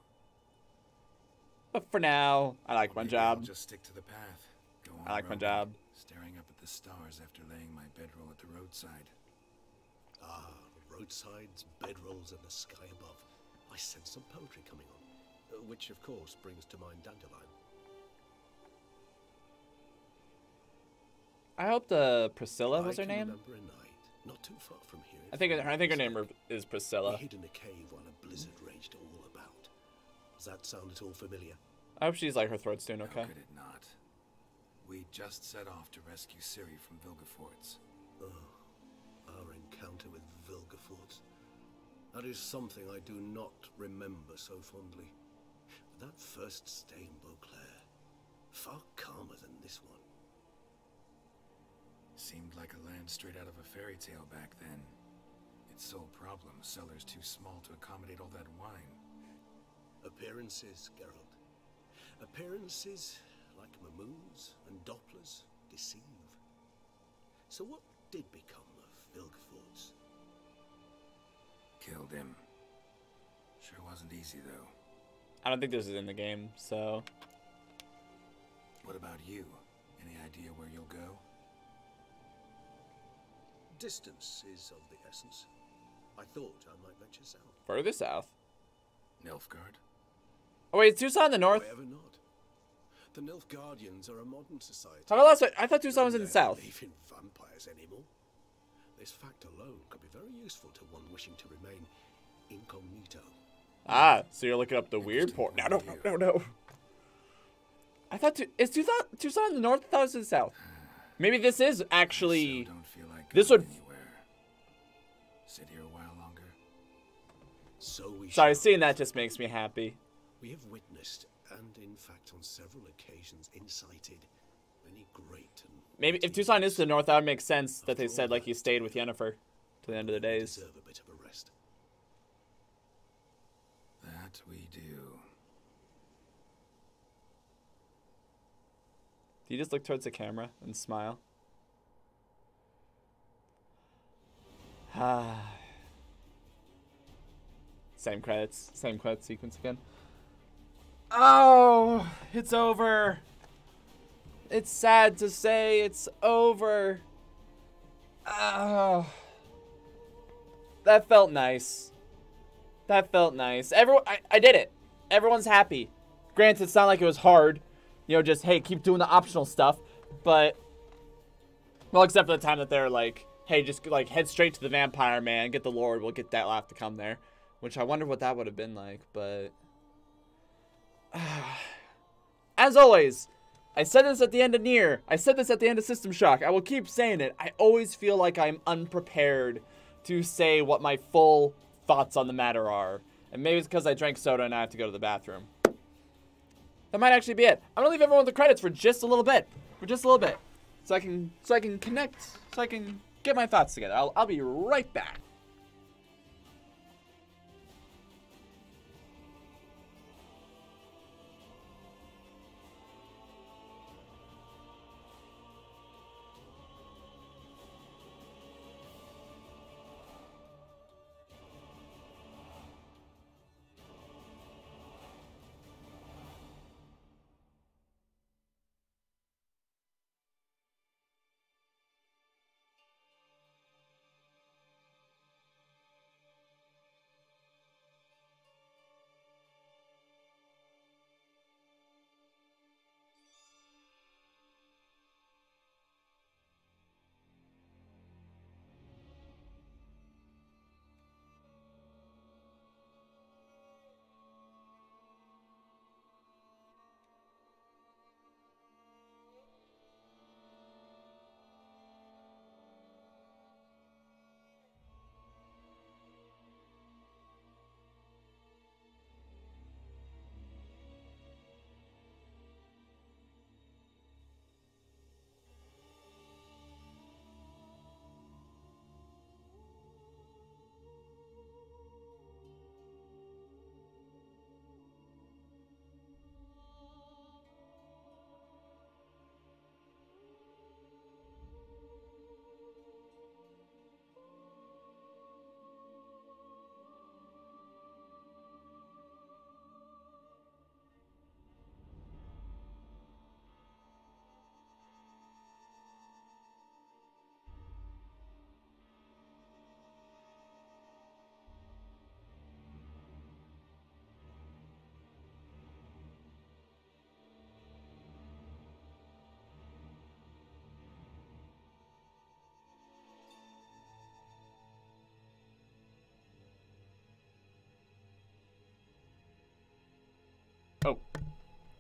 But for now, I like Or my job. I'll just stick to the path. Go on I like my job. Staring up at the stars after laying my bedroll at the roadside. Ah, roadsides, bedrolls, and the sky above. I sense some poetry coming on. uh, which, of course, brings to mind Dandelion. I hope the Priscilla was I her can name. Remember a night, not too far from here. I think I think her name is Priscilla. We hid in a cave while a blizzard raged all about. Does that sound at all familiar? I hope she's like her throat's doing okay. How could it not? We just set off to rescue Ciri from Vilgefortz. Oh, our encounter with Vilgefortz. That is something I do not remember so fondly. But that first stay in Beauclair, far calmer than this one. Seemed like a land straight out of a fairy tale back then. Its sole problem, cellars too small to accommodate all that wine. Appearances, Geralt. Appearances, like Mamunes and Dopplers, deceive. So what did become of Vilgefortz? Killed him. Sure wasn't easy, though. I don't think this is in the game, so What about you? Any idea where you'll go? Distance is of the essence. I thought I might venture south. further south. Nilfgaard? Oh wait, is Toussaint in the north? Wherever not. The Nilfgaardians are a modern society. I thought, I thought Toussaint was in the south. don't believe in vampires anymore. This fact alone could be very useful to one wishing to remain incognito. Ah, so you're looking up the weird port. No, no, no, no, no. I thought Tu- is Toussaint Toussaint in the north? I thought it was in the south. Maybe this is actually. Don't feel like This going would. anywhere. Sit here a while longer. So we Sorry, shall. seeing that just makes me happy. We have witnessed, and in fact on several occasions incited, many great and Maybe if Toussaint is to the north, that would make sense that they said like he stayed with Yennefer to the end of the days. deserve a bit of a rest. That we do. Do you just look towards the camera and smile? (sighs) same credits, same credit sequence again. Oh, it's over. It's sad to say it's over. Oh. That felt nice. That felt nice. Everyone, I, I did it. Everyone's happy. Granted, it's not like it was hard. You know, just, hey, keep doing the optional stuff. But, well, except for the time that they're like, hey, just like head straight to the vampire man, get the Lord, we'll get that laugh to come there. Which I wonder what that would have been like, but. (sighs) As always, I said this at the end of Nier. I said this at the end of System Shock. I will keep saying it. I always feel like I'm unprepared to say what my full thoughts on the matter are. And maybe it's because I drank soda and I have to go to the bathroom. That might actually be it. I'm gonna leave everyone the credits for just a little bit. For just a little bit. So I can so I can connect so I can get my thoughts together. I'll I'll be right back.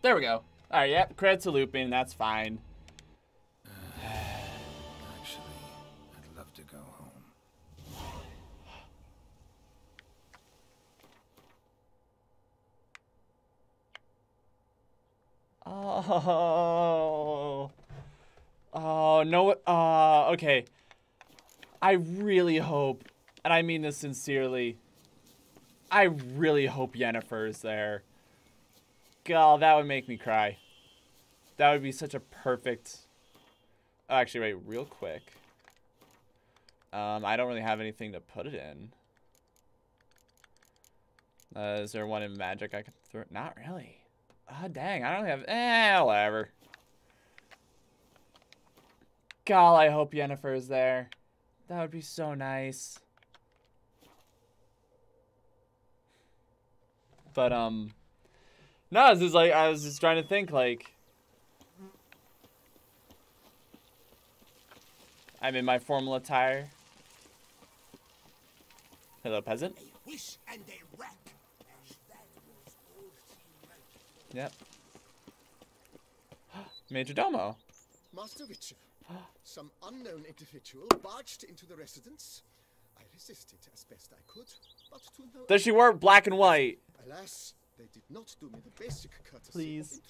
There we go. Alright, yep. credits to looping. That's fine. (sighs) Actually, I'd love to go home. Oh. Oh, no. Uh, okay. I really hope, and I mean this sincerely, I really hope Yennefer is there. God, that would make me cry. That would be such a perfect... Oh, actually, wait, real quick. Um, I don't really have anything to put it in. Uh, is there one in magic I can throw? Not really. Ah, dang, I don't have... Eh, whatever. God, I hope Yennefer is there. That would be so nice. But, um... No, it's just like, I was just trying to think, like... I'm in my formal attire. Hello, peasant. Wish and a wreck. Yep. Major Domo. Master Witcher, (gasps) some unknown individual barged into the residence. I resisted as best I could, but to no Does she wear black and white? Alas, they did not do me the basic courtesy Please.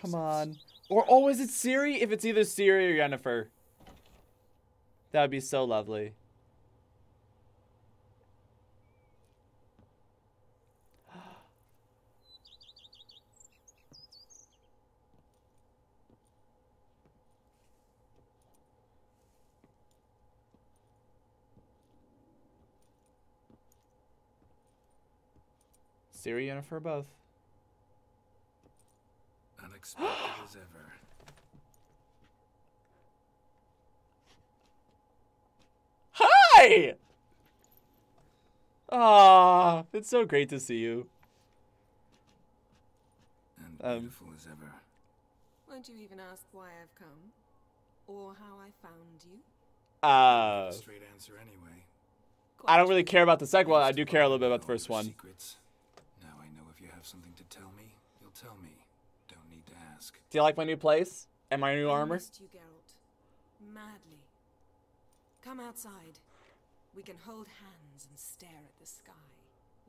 Come on. Or, oh, is it Ciri? If it's either Ciri or Yennefer. That would be so lovely. Ciri, Yennefer, both. Unexpected (gasps) as ever. Hi! Ah, it's so great to see you. And Um, beautiful as ever. Won't you even ask why I've come? Or how I found you? Uh, Straight answer anyway. I don't really care about the second one. I do care a little bit about the first one. Secrets. Now I know if you have something to tell me, you'll tell me. Don't need to ask. Do you like my new place and my new I armor? missed you, Geralt. Madly. Come outside. We can hold hands and stare at the sky,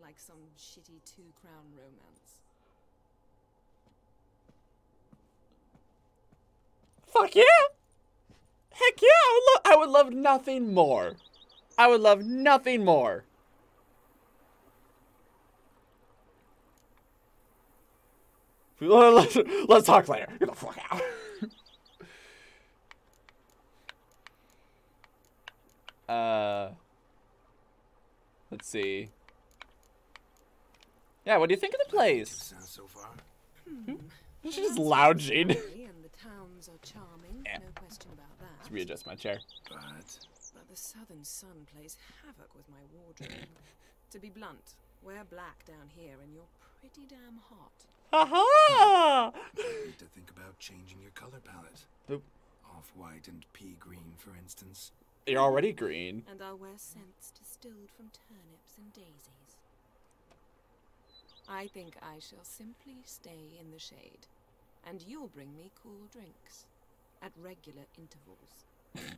like some shitty two-crown romance. Fuck yeah! Heck yeah! I would, lo- I would love nothing more. I would love nothing more. (laughs) Let's, let's talk later. Get the fuck out. (laughs) uh, let's see. Yeah, what do you think of the place? Sounds so far. She's just lounging. (laughs) And the towns are charming, Yeah. no question about that. Let's readjust my chair. But But the southern sun plays havoc with my wardrobe. to be blunt, wear black down here and you're pretty damn hot. Aha! need to think about changing your color palette. Boop. Off-white and pea green, for instance. You're already green. And I'll wear scents distilled from turnips and daisies. I think I shall simply stay in the shade. And you'll bring me cool drinks. At regular intervals. (laughs)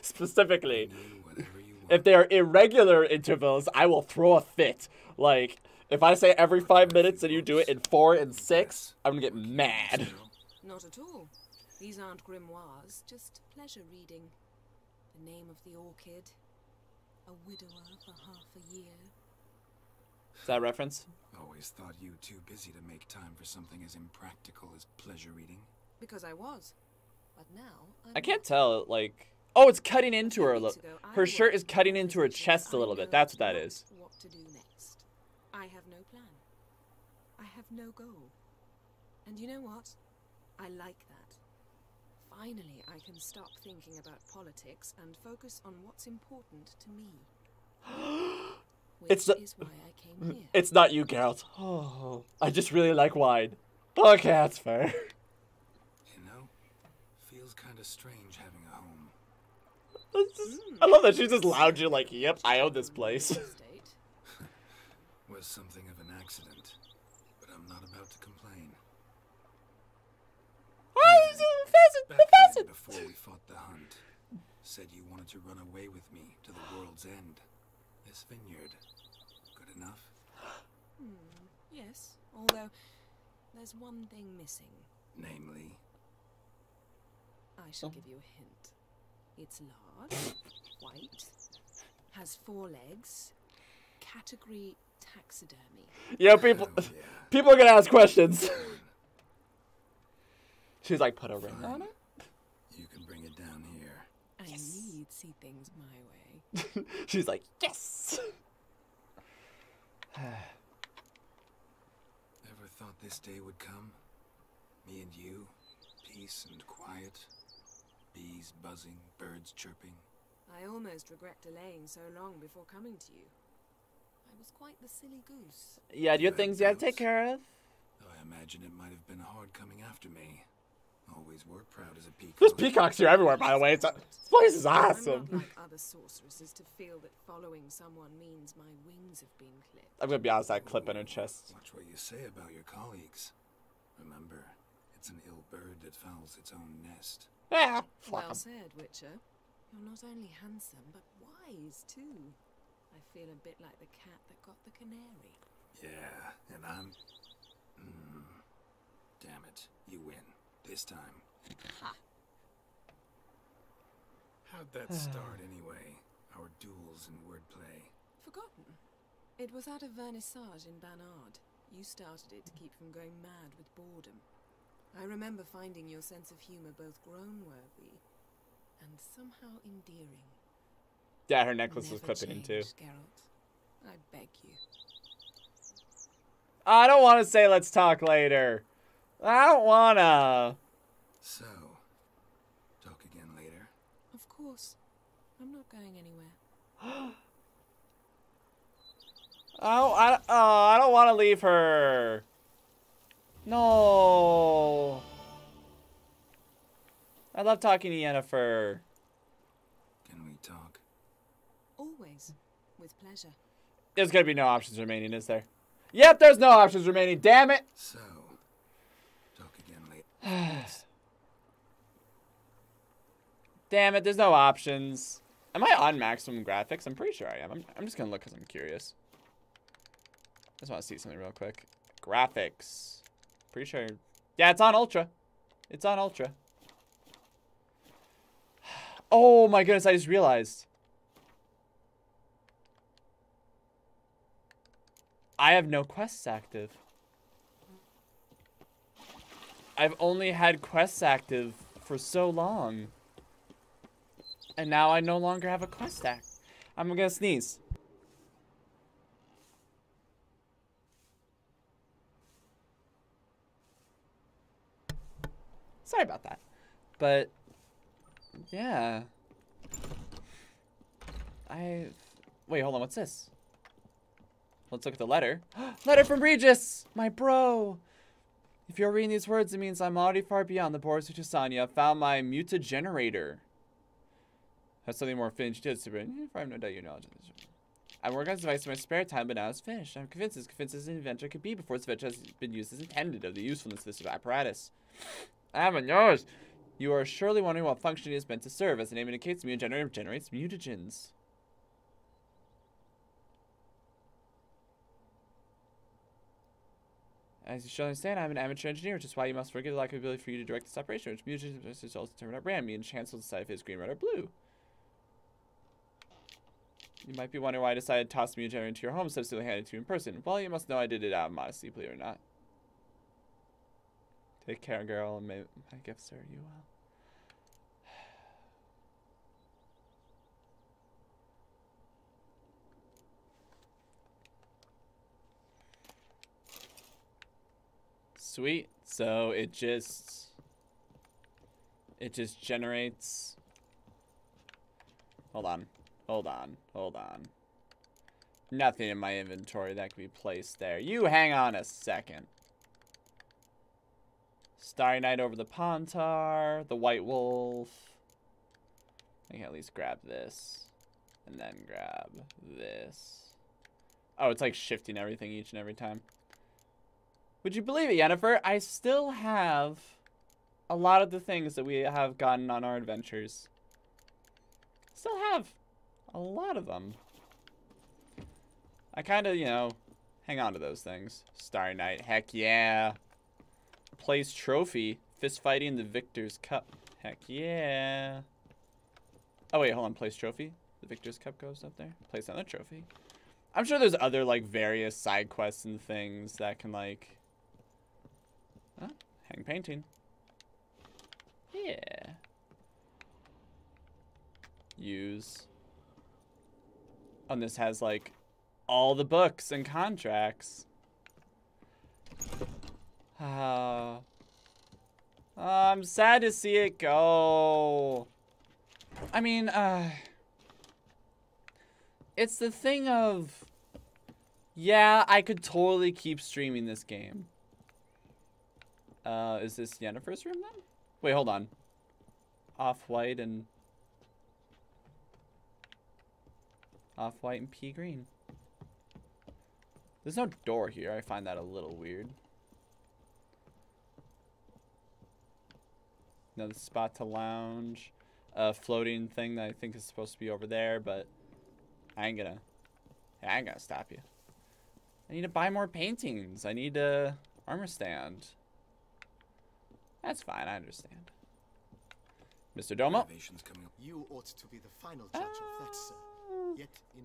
Specifically, you if they are irregular intervals, I will throw a fit. Like, if I say every five minutes and you do it in four and six, I'm gonna get mad. Not at all. These aren't grimoires, just pleasure reading. The name of the orchid. A widower for half a year. Is that a reference? Always thought you too busy to make time for something as impractical as pleasure reading. Because I was. But now I'm I can't tell. Like, oh, it's cutting into her. a little. Her shirt is cutting into her chest a little bit. That's what that is. What to do next? I have no plan. I have no goal. And you know what? I like that. Finally, I can stop thinking about politics and focus on what's important to me. (gasps) Which It's the- is why I came (laughs) here. It's not you, Geralt. Oh, I just really like wine. Okay, that's fair. You know, feels kind of strange having a home. It's just- I love that she's just lounging like, yep, I own this place. Was something of an accident. but I'm not about to complain. Oh, he's a pheasant! Back The pheasant! before we fought the hunt, said you wanted to run away with me to the world's end. This vineyard, good enough? Hmm, yes, although there's one thing missing. Namely, I shall give you a hint. It's large, white, has four legs, category taxidermy. Yo, people, (laughs) people are gonna ask questions. (laughs) She's like, put a ring on it. you can bring it down here. I need to see things my way. (laughs) She's like, yes. (sighs) Ever thought this day would come? Me and you, peace and quiet, bees buzzing, birds chirping. I almost regret delaying so long before coming to you. I was quite the silly goose. You had your things you had to take care of. Though I imagine it might have been hard coming after me. Always were proud as a peacock. There's peacocks here everywhere, by the way. It's a, this place is awesome. I'm not awesome. like (laughs) other sorceresses to feel that following someone means my wings have been clipped. I'm gonna be honest, that clip in her chest. Watch what you say about your colleagues. Remember, it's an ill bird that fouls its own nest. Yeah. Well said, Witcher. You're not only handsome, but wise too. I feel a bit like the cat that got the canary. Yeah, and I'm. Mm, damn it, you win. This time. Ha! How'd that (sighs) start anyway? Our duels and wordplay. Forgotten. It was at a vernissage in Banard. You started it to keep from going mad with boredom. I remember finding your sense of humor both groan-worthy and somehow endearing. Yeah, her necklace was Never clipping in too. Geralt. I beg you. I don't want to say let's talk later. I don't wanna. So, talk again later. Of course. I'm not going anywhere. (gasps) Oh, I, oh, I don't want to leave her. No. I love talking to Yennefer. Can we talk? Always. With pleasure. There's gonna be no options remaining, is there? Yep, there's no options remaining. Damn it. So, talk again later. (sighs) Damn it, there's no options. Am I on maximum graphics? I'm pretty sure I am. I'm, I'm just gonna look because I'm curious. I just want to see something real quick. Graphics. Pretty sure. Yeah, it's on ultra. It's on ultra. (sighs) Oh my goodness, I just realized. I have no quests active. I've only had quests active for so long. And now I no longer have a quest act. I'm gonna sneeze. Sorry about that. But, yeah. I... Wait, hold on, what's this? Let's look at the letter. (gasps) letter from Regis! My bro! If you're reading these words, it means I'm already far beyond the borders of Chisania. I've found my mutagenerator. That's something more finished did, it, but I have no doubt your knowledge of this. I work on this device in my spare time, but now it's finished. I'm convinced as convinced as an inventor could be before this invention has been used as intended of the usefulness of this apparatus. I haven't noticed. You are surely wondering what function it is meant to serve. As the name indicates, mutagenerator generates mutagens. As you shall understand, I'm an amateur engineer, which is why you must forgive the lack of ability for you to direct this operation, which is also determined at random. Me and chance will decide if it's green, red, or blue. You might be wondering why I decided to toss the mutagenerator into your home instead of handing it to you in person. Well, you must know I did it out of modesty, believe it or not. Take care, girl, and may my gifts serve you well. Sweet. So it just it just generates Hold on. Hold on. Hold on. Nothing in my inventory that can be placed there. You hang on a second. Starry Night over the Pontar, the White Wolf. I can at least grab this. And then grab this. Oh, it's like shifting everything each and every time. Would you believe it, Yennefer? I still have a lot of the things that we have gotten on our adventures. Still have a lot of them. I kind of, you know, hang on to those things. Starry Night, heck yeah. Place trophy, fist fighting the Victor's Cup. Heck yeah. Oh wait, hold on, place trophy. The Victor's Cup goes up there. Place another trophy. I'm sure there's other like various side quests and things that can like hang painting. Yeah. Use. And this has like all the books and contracts. Uh, (sighs) I'm sad to see it go. I mean, uh, it's the thing of, yeah, I could totally keep streaming this game. Uh, is this Yennefer's room then? Wait, hold on. Off-white and... Off-white and pea green. There's no door here. I find that a little weird. Another spot to lounge. A floating thing that I think is supposed to be over there, but I ain't gonna. I ain't gonna stop you. I need to buy more paintings. I need a armor stand. That's fine. I understand. Mr. Domo. You ought to be the final judge of that, sir. Yet in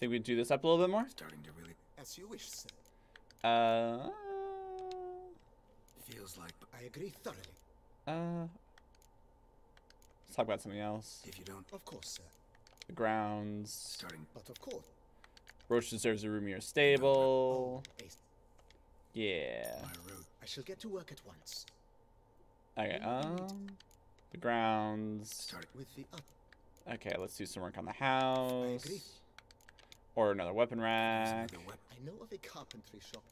Think we can do this up a little bit more? starting to really as you wish, sir. Uh. Feels like I agree thoroughly. Uh. Let's talk about something else. If you don't, of course, sir. The grounds. Starting, but of course. Roach deserves a roomier stable. Yeah. I shall get to work at once. Okay. Um. The grounds. Start with the up. Okay, let's do some work on the house. Or another weapon rack. I know of a carpentry shop.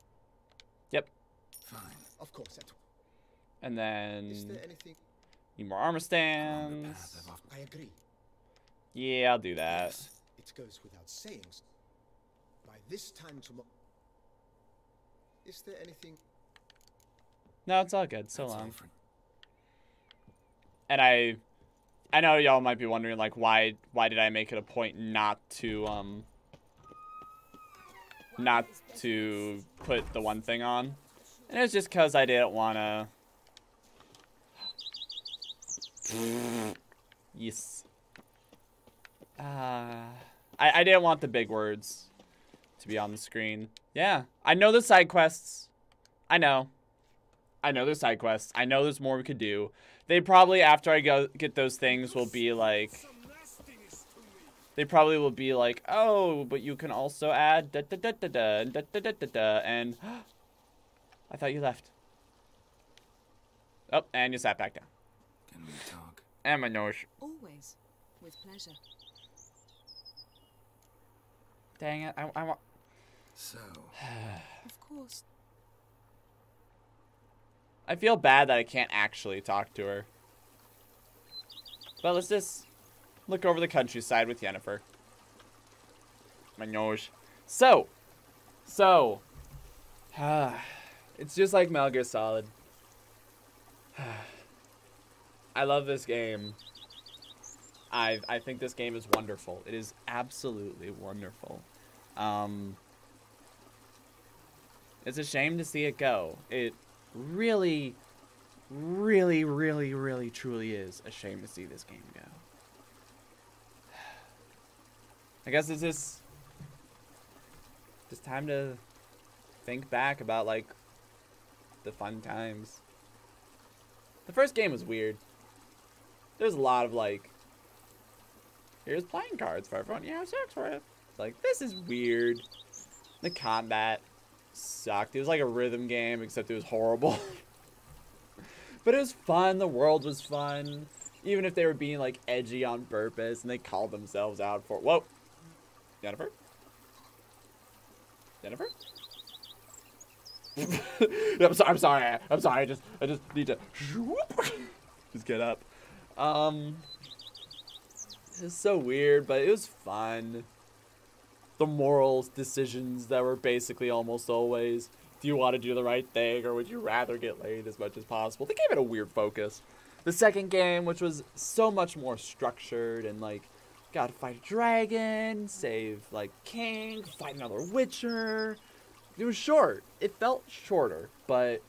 Yep. Fine. Of course, at And then Is there anything? need more armor stands. I agree. Yeah, I'll do that. It goes without saying. By this time tomorrow. Is there anything? No, it's all good. So long. And I, I know y'all might be wondering like why why did I make it a point not to um not to put the one thing on, and it was just because I didn't want to. (sighs) yes. Uh, I I didn't want the big words to be on the screen. Yeah, I know the side quests. I know. I know there's side quests. I know there's more we could do. They probably, after I go get those things, will be like... They probably will be like, oh, but you can also add da da da da da da da da da da and (gasps) I thought you left. Oh, and you sat back down. Can we talk? And my nose. Always. With pleasure. Dang it, I, I want... So... Of course. I feel bad that I can't actually talk to her. But let's just look over the countryside with Yennefer. My nose. So, so, (sighs) it's just like Metal Gear Solid. (sighs) I love this game. I I think this game is wonderful. It is absolutely wonderful. Um, it's a shame to see it go. It really, really, really, really, truly is a shame to see this game go. (sighs) I guess it's just just time to think back about like the fun times. The first game was weird. There's a lot of like here's playing cards for everyone you have sex with. It's like this is weird. The combat sucked. It was like a rhythm game except it was horrible. (laughs) but it was fun. The world was fun. Even if they were being like edgy on purpose and they called themselves out for whoa. Jennifer? Jennifer? (laughs) I'm sorry. I'm sorry. I'm sorry. I just I just need to (laughs) just get up. Um, it was so weird, but it was fun. The morals decisions that were basically almost always do you want to do the right thing or would you rather get laid as much as possible? They gave it a weird focus. The second game, which was so much more structured and like gotta fight a dragon, save like king, fight another witcher. It was short. It felt shorter, but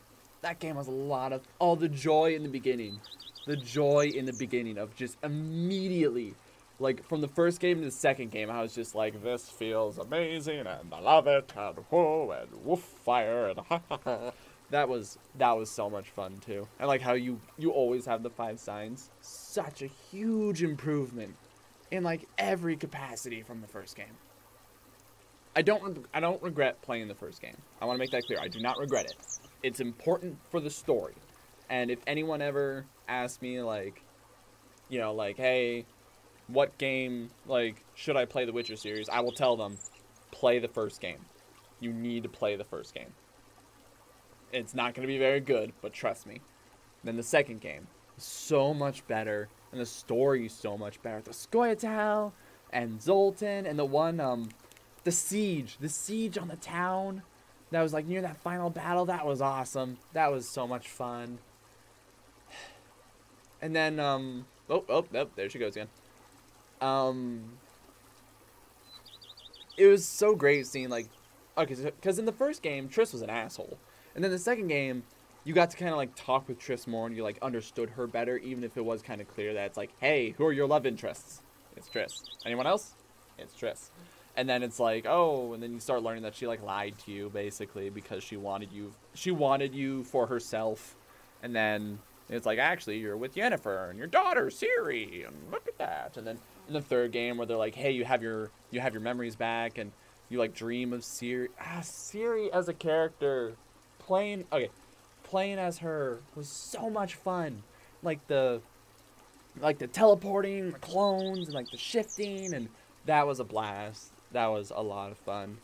that game was a lot of all the joy in the beginning. The joy in the beginning of just immediately like from the first game to the second game, I was just like, this feels amazing and I love it and whoa and woof fire and ha ha ha. That was that was so much fun too. I like how you you always have the five signs. Such a huge improvement in like every capacity from the first game. I don't I don't regret playing the first game. I want to make that clear. I do not regret it. It's important for the story. And if anyone ever asks me like you know like hey what game like should I play the Witcher series, I will tell them play the first game. You need to play the first game. It's not going to be very good, but trust me. Then the second game, is so much better, and the story is so much better. The Scoia'tael and Zoltan and the one um the siege, the siege on the town that was like near that final battle, that was awesome. That was so much fun. (sighs) And then um oh oh, oh there she goes again. Um, it was so great seeing like, okay, because in the first game Triss was an asshole, and then the second game you got to kind of like talk with Triss more and you like understood her better, even if it was kind of clear that it's like, hey, who are your love interests? It's Triss. Anyone else? It's Triss. And then it's like, oh, and then you start learning that she like lied to you basically because she wanted you, she wanted you for herself, and then it's like actually you're with Yennefer and your daughter Ciri, and look at that, and then in the third game where they're like, hey, you have your you have your memories back and you like dream of Ciri. Ah, Ciri as a character, playing okay, playing as her was so much fun. Like the like the teleporting, the clones, and like the shifting, and that was a blast. That was a lot of fun.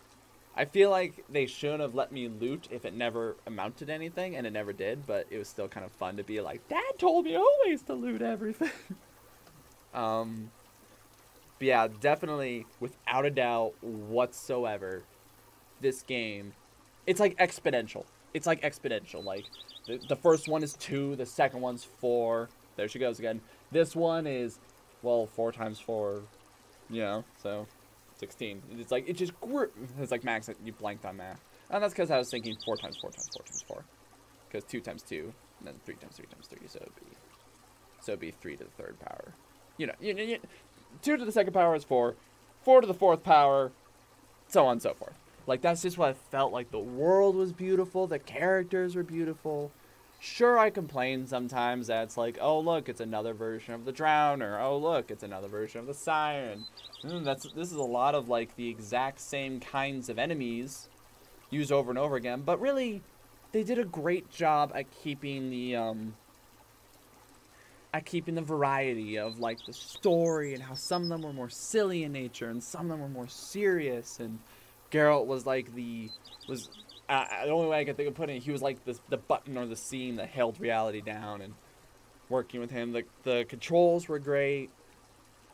I feel like they shouldn't have let me loot if it never amounted to anything, and it never did, but it was still kind of fun to be like, Dad told me always to loot everything. (laughs) um, but yeah, definitely, without a doubt whatsoever, this game, it's like exponential. It's like exponential. Like, the, the first one is two, the second one's four. There she goes again. This one is, well, four times four, you know, so 16. It's like, it just grew. It's like Max, you blanked on math. And that's because I was thinking four times four times four times four. Because two times two, and then three times three times three, so it'd be, so it'd be three to the third power. You know, you, you, two to the second power is four, four to the fourth power, so on and so forth. Like that's just what I felt like. The world was beautiful, the characters were beautiful. Sure, I complain sometimes that it's like, oh look, it's another version of the Drowner. Oh look, it's another version of the Siren. Mm, that's this is a lot of like the exact same kinds of enemies used over and over again. But really, they did a great job at keeping the um, at keeping the variety of like the story and how some of them were more silly in nature and some of them were more serious. And Geralt was like the was uh, the only way I could think of putting it he was like the the button or the scene that held reality down. And working with him the the controls were great.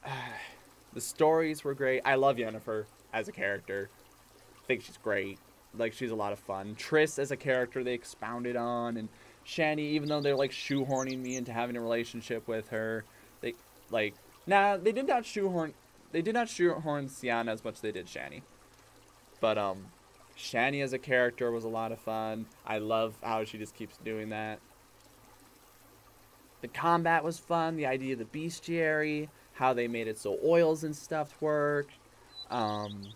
(sighs) The stories were great. I love Yennefer as a character. I think she's great. Like she's a lot of fun. Triss as a character they expounded on and Shani, even though they're like shoehorning me into having a relationship with her, they like nah, they did not shoehorn they did not shoehorn Syanna as much as they did Shani. But um Shani as a character was a lot of fun. I love how she just keeps doing that. The combat was fun, the idea of the bestiary, how they made it so oils and stuff work. Um,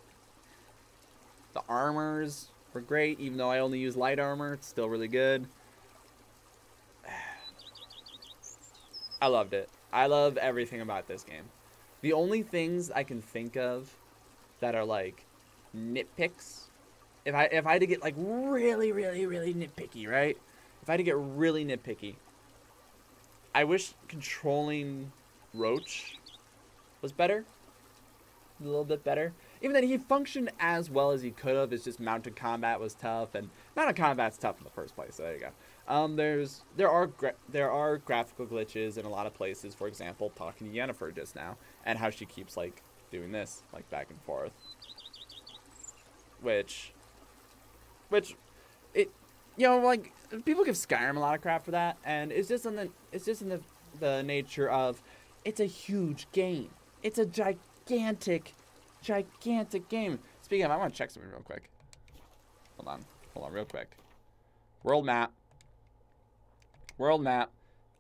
the armors were great, even though I only use light armor, it's still really good. I loved it. I love everything about this game. The only things I can think of that are like nitpicks, if I if I had to get like really really really nitpicky, right? If I had to get really nitpicky, I wish controlling Roach was better, a little bit better. Even then, he functioned as well as he could have. It's just mounted combat was tough, and mounted combat's tough in the first place. So there you go. Um, there's there are there are graphical glitches in a lot of places. For example, talking to Yennefer just now, and how she keeps like doing this, like back and forth. which, which, it, you know, like people give Skyrim a lot of crap for that, and it's just in the it's just in the the nature of it's a huge game. It's a gigantic, gigantic game. Speaking of, I want to check something real quick. Hold on, hold on, real quick. World map. World map.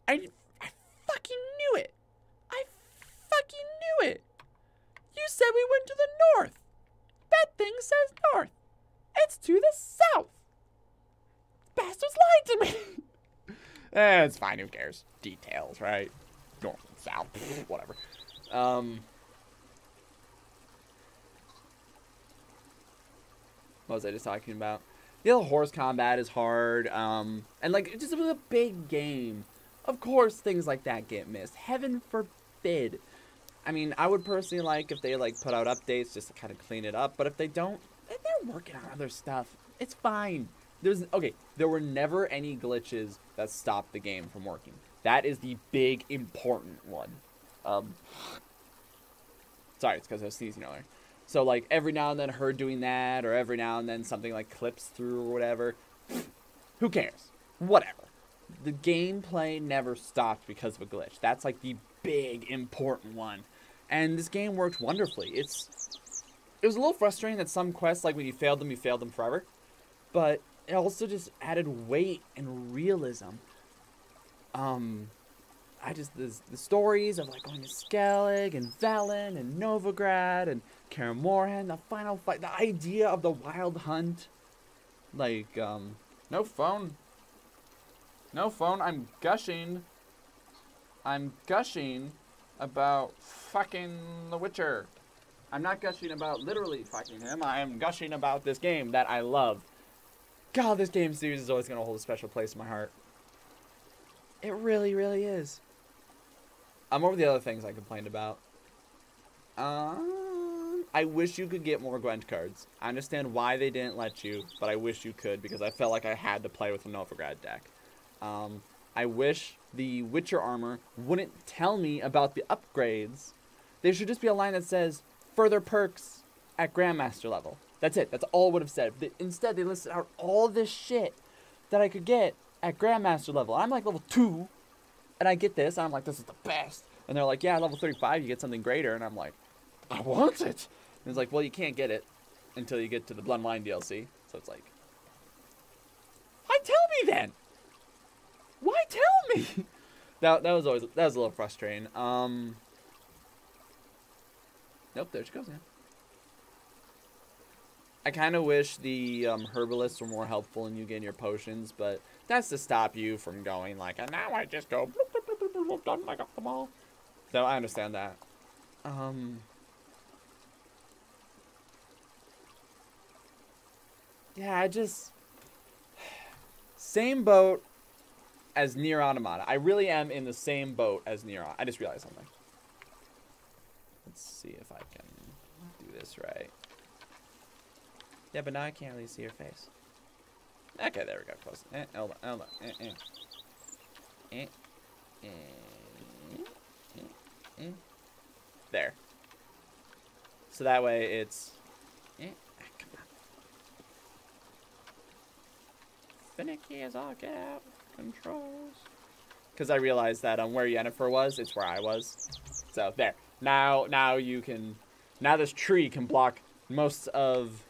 I, I fucking knew it. I fucking knew it. You said we went to the north. That thing says north. It's to the south. Bastards lied to me. (laughs) eh, it's fine. Who cares? Details, right? North, south, (laughs) whatever. Um. What was I just talking about? The know, horse combat is hard. Um, and like it just was a big game. Of course, things like that get missed. Heaven forbid. I mean, I would personally like if they like put out updates just to kind of clean it up. But if they don't, they're working on other stuff. It's fine. There's okay. There were never any glitches that stopped the game from working. That is the big important one. Um, sorry, it's because I was sneezing earlier. So like every now and then her doing that, or every now and then something like clips through or whatever. Who cares? Whatever. The gameplay never stopped because of a glitch. That's like the big important one. And this game worked wonderfully. It's it was a little frustrating that some quests, like when you failed them, you failed them forever. But it also just added weight and realism. Um, I just the the stories of like going to Skellig and Velen and Novigrad and Kaer Morhen, the final fight, the idea of the wild hunt. Like, um, no phone. No phone, I'm gushing. I'm gushing about fucking The Witcher. I'm not gushing about literally fucking him. I am gushing about this game that I love. God, this game series is always going to hold a special place in my heart. It really, really is. I'm over the other things I complained about. Um, I wish you could get more Gwent cards. I understand why they didn't let you, but I wish you could because I felt like I had to play with the Novigrad deck. Um, I wish the Witcher armor wouldn't tell me about the upgrades. There should just be a line that says further perks at Grandmaster level. That's it. That's all it would have said. Instead, they listed out all this shit that I could get at Grandmaster level. I'm like level 2, and I get this, and I'm like, this is the best. And they're like, yeah, level 35, you get something greater. And I'm like, I want it. And it's like, well, you can't get it until you get to the Blood and Wine DLC. So it's like, why tell me then? Why tell me? (laughs) that, that was always, that was a little frustrating. Um, nope, there she goes again. I kind of wish the um, herbalists were more helpful in you getting your potions, but that's to stop you from going like, and now I just go, bloop, bloop, bloop, bloop, I got them all. So I understand that. Um, yeah, I just same boat as Nier Automata. I really am in the same boat as Nier. I just realized something. Let's see if I can do this right. Yeah, but now I can't really see your face. Okay, there we go. Close. Eh, hold on, hold on. Eh, eh. Eh, eh, eh, eh. There. So that way it's... Eh, come on. Finicky as all get out. Controls. Because I realized that um, where Yennefer was, it's where I was. So, there. Now, now you can... Now this tree can block most of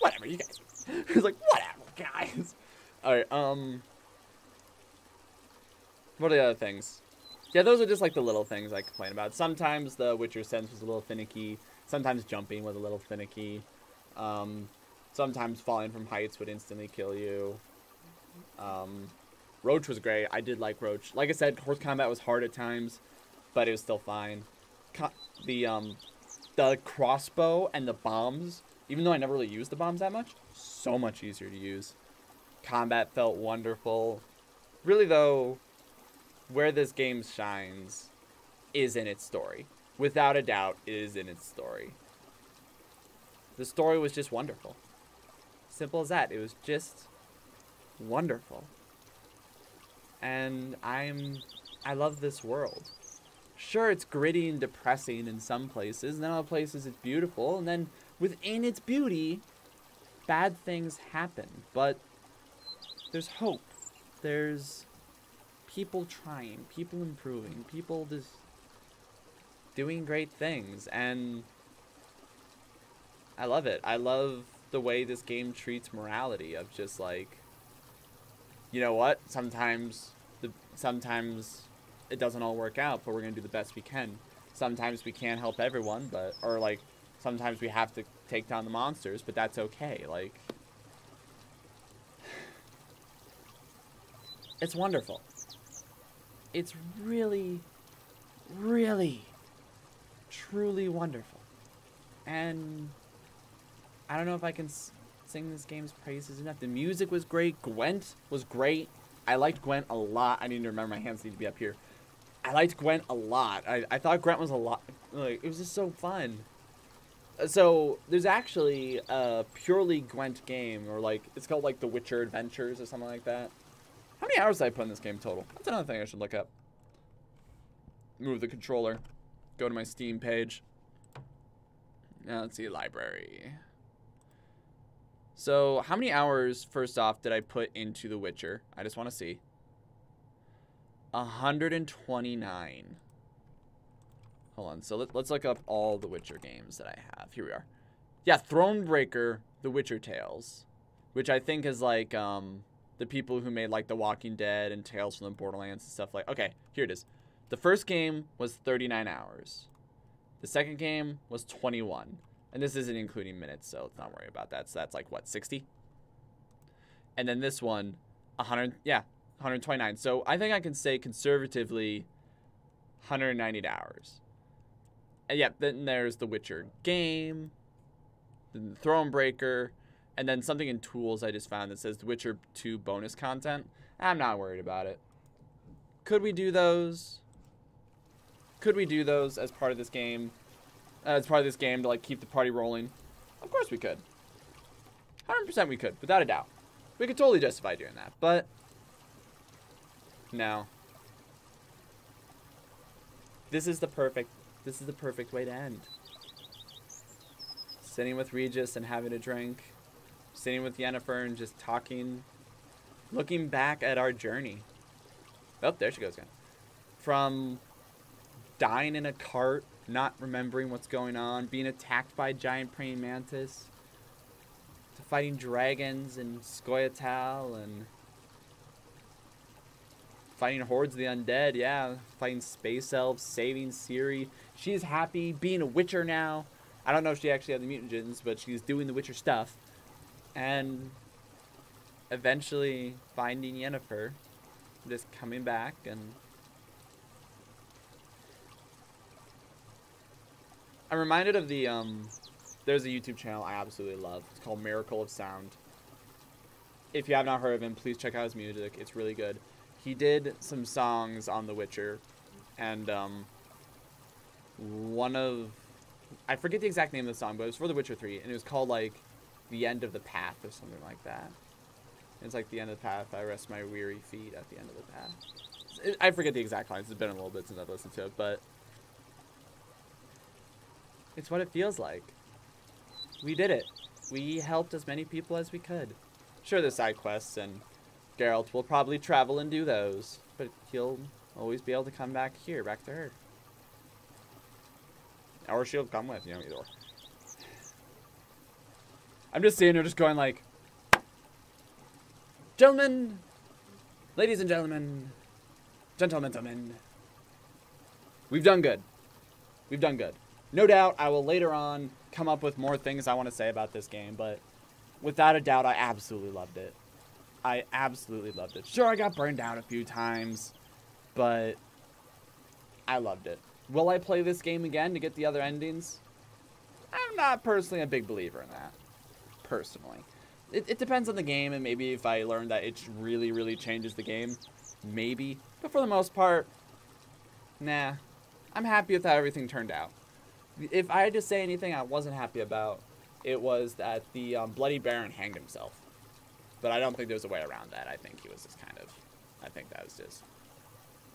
whatever, you guys. (laughs) He's like, whatever, guys. Alright, um... What are the other things? Yeah, those are just like the little things I complain about. Sometimes the Witcher sense was a little finicky. Sometimes jumping was a little finicky. Um, sometimes falling from heights would instantly kill you. Um, Roach was great. I did like Roach. Like I said, horse combat was hard at times, but it was still fine. Co the um, the crossbow and the bombs even though I never really used the bombs that much, so much easier to use. Combat felt wonderful. Really, though, where this game shines is in its story. Without a doubt, it is in its story. The story was just wonderful. Simple as that. It was just wonderful. And I'm I love this world. sure it's gritty and depressing in some places, and then other places it's beautiful, and then within its beauty, bad things happen. But there's hope. There's people trying, people improving, people just doing great things, and I love it. I love the way this game treats morality of just like you know what? Sometimes the sometimes it doesn't all work out, but we're gonna do the best we can. Sometimes we can't help everyone, but or like sometimes we have to take down the monsters, but that's okay. Like it's wonderful. It's really, really, truly wonderful. And I don't know if I can sing this game's praises enough. The music was great. Gwent was great. I liked Gwent a lot. I need to remember my hands need to be up here. I liked Gwent a lot. I, I thought Gwent was a lot. Like it was just so fun. So there's actually a purely Gwent game, or like it's called like The Witcher Adventures or something like that. How many hours did I put in this game total? That's another thing I should look up. Move the controller. Go to my Steam page. Now let's see library. So how many hours first off did I put into The Witcher? I just want to see. 129. Hold on. So let, let's look up all the Witcher games that I have. Here we are. Yeah, Thronebreaker, The Witcher Tales, which I think is like um the people who made like The Walking Dead and Tales from the Borderlands and stuff like. Okay, here it is. The first game was 39 hours. The second game was 21. And this isn't including minutes, so let's not worry about that. So that's like what, 60? And then this one, 100, yeah, 129. So I think I can say conservatively 190 hours. And yeah, then there's the Witcher game, the Thronebreaker, and then something in tools I just found that says The Witcher 2 bonus content. I'm not worried about it. Could we do those? Could we do those as part of this game? As part of this game to like keep the party rolling? Of course we could. 100% we could, without a doubt. We could totally justify doing that, but no. This is the perfect this is the perfect way to end. Sitting with Regis and having a drink, sitting with Yennefer and just talking, looking back at our journey. Oh, there she goes again. From dying in a cart, not remembering what's going on, being attacked by a giant praying mantis, to fighting dragons in Scoia'tael and fighting hordes of the undead, yeah, fighting space elves, saving Ciri. She's happy being a witcher now. I don't know if she actually had the mutagens, but she's doing the witcher stuff. And eventually finding Yennefer, just coming back and I'm reminded of the um there's a YouTube channel I absolutely love. It's called Miracle of Sound. If you have not heard of him, please check out his music. It's really good. He did some songs on The Witcher and um one of I forget the exact name of the song, but it was for The Witcher 3 and it was called like The End of the Path or something like that. It's like the end of the path. I rest my weary feet at the end of the path. It- I forget the exact lines. It's been a little bit since I've listened to it, but it's what it feels like. We did it. We helped as many people as we could. Sure, there's side quests, and Geralt will probably travel and do those, but he'll always be able to come back here, back to her. Or she'll come with, you know, either or. I'm just sitting here just going like, Gentlemen, ladies and gentlemen, gentlemen, gentlemen, we've done good. We've done good. No doubt I will later on come up with more things I want to say about this game, but without a doubt, I absolutely loved it. I absolutely loved it. Sure, I got burned out a few times, but I loved it. Will I play this game again to get the other endings? I'm not personally a big believer in that. Personally. It, it depends on the game, and maybe if I learn that it really, really changes the game, maybe. But for the most part, nah. I'm happy with how everything turned out. If I had to say anything I wasn't happy about, it was that the um, Bloody Baron hanged himself. But I don't think there's a way around that. I think he was just kind of. I think that was just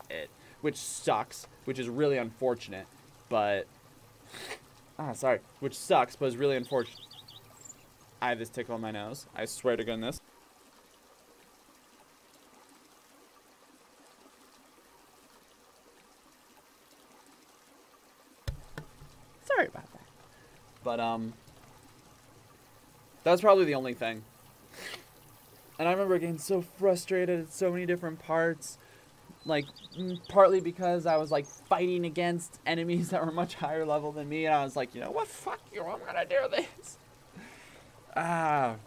it. Which sucks, which is really unfortunate, but ah, sorry, which sucks, but is really unfortunate. I have this tickle in my nose. I swear to goodness. Sorry about that. But um that's probably the only thing. And I remember getting so frustrated at so many different parts. Like, mm, partly because I was like fighting against enemies (laughs) that were much higher level than me, and I was like, you know what, fuck you, I'm gonna do this. (laughs) Ah.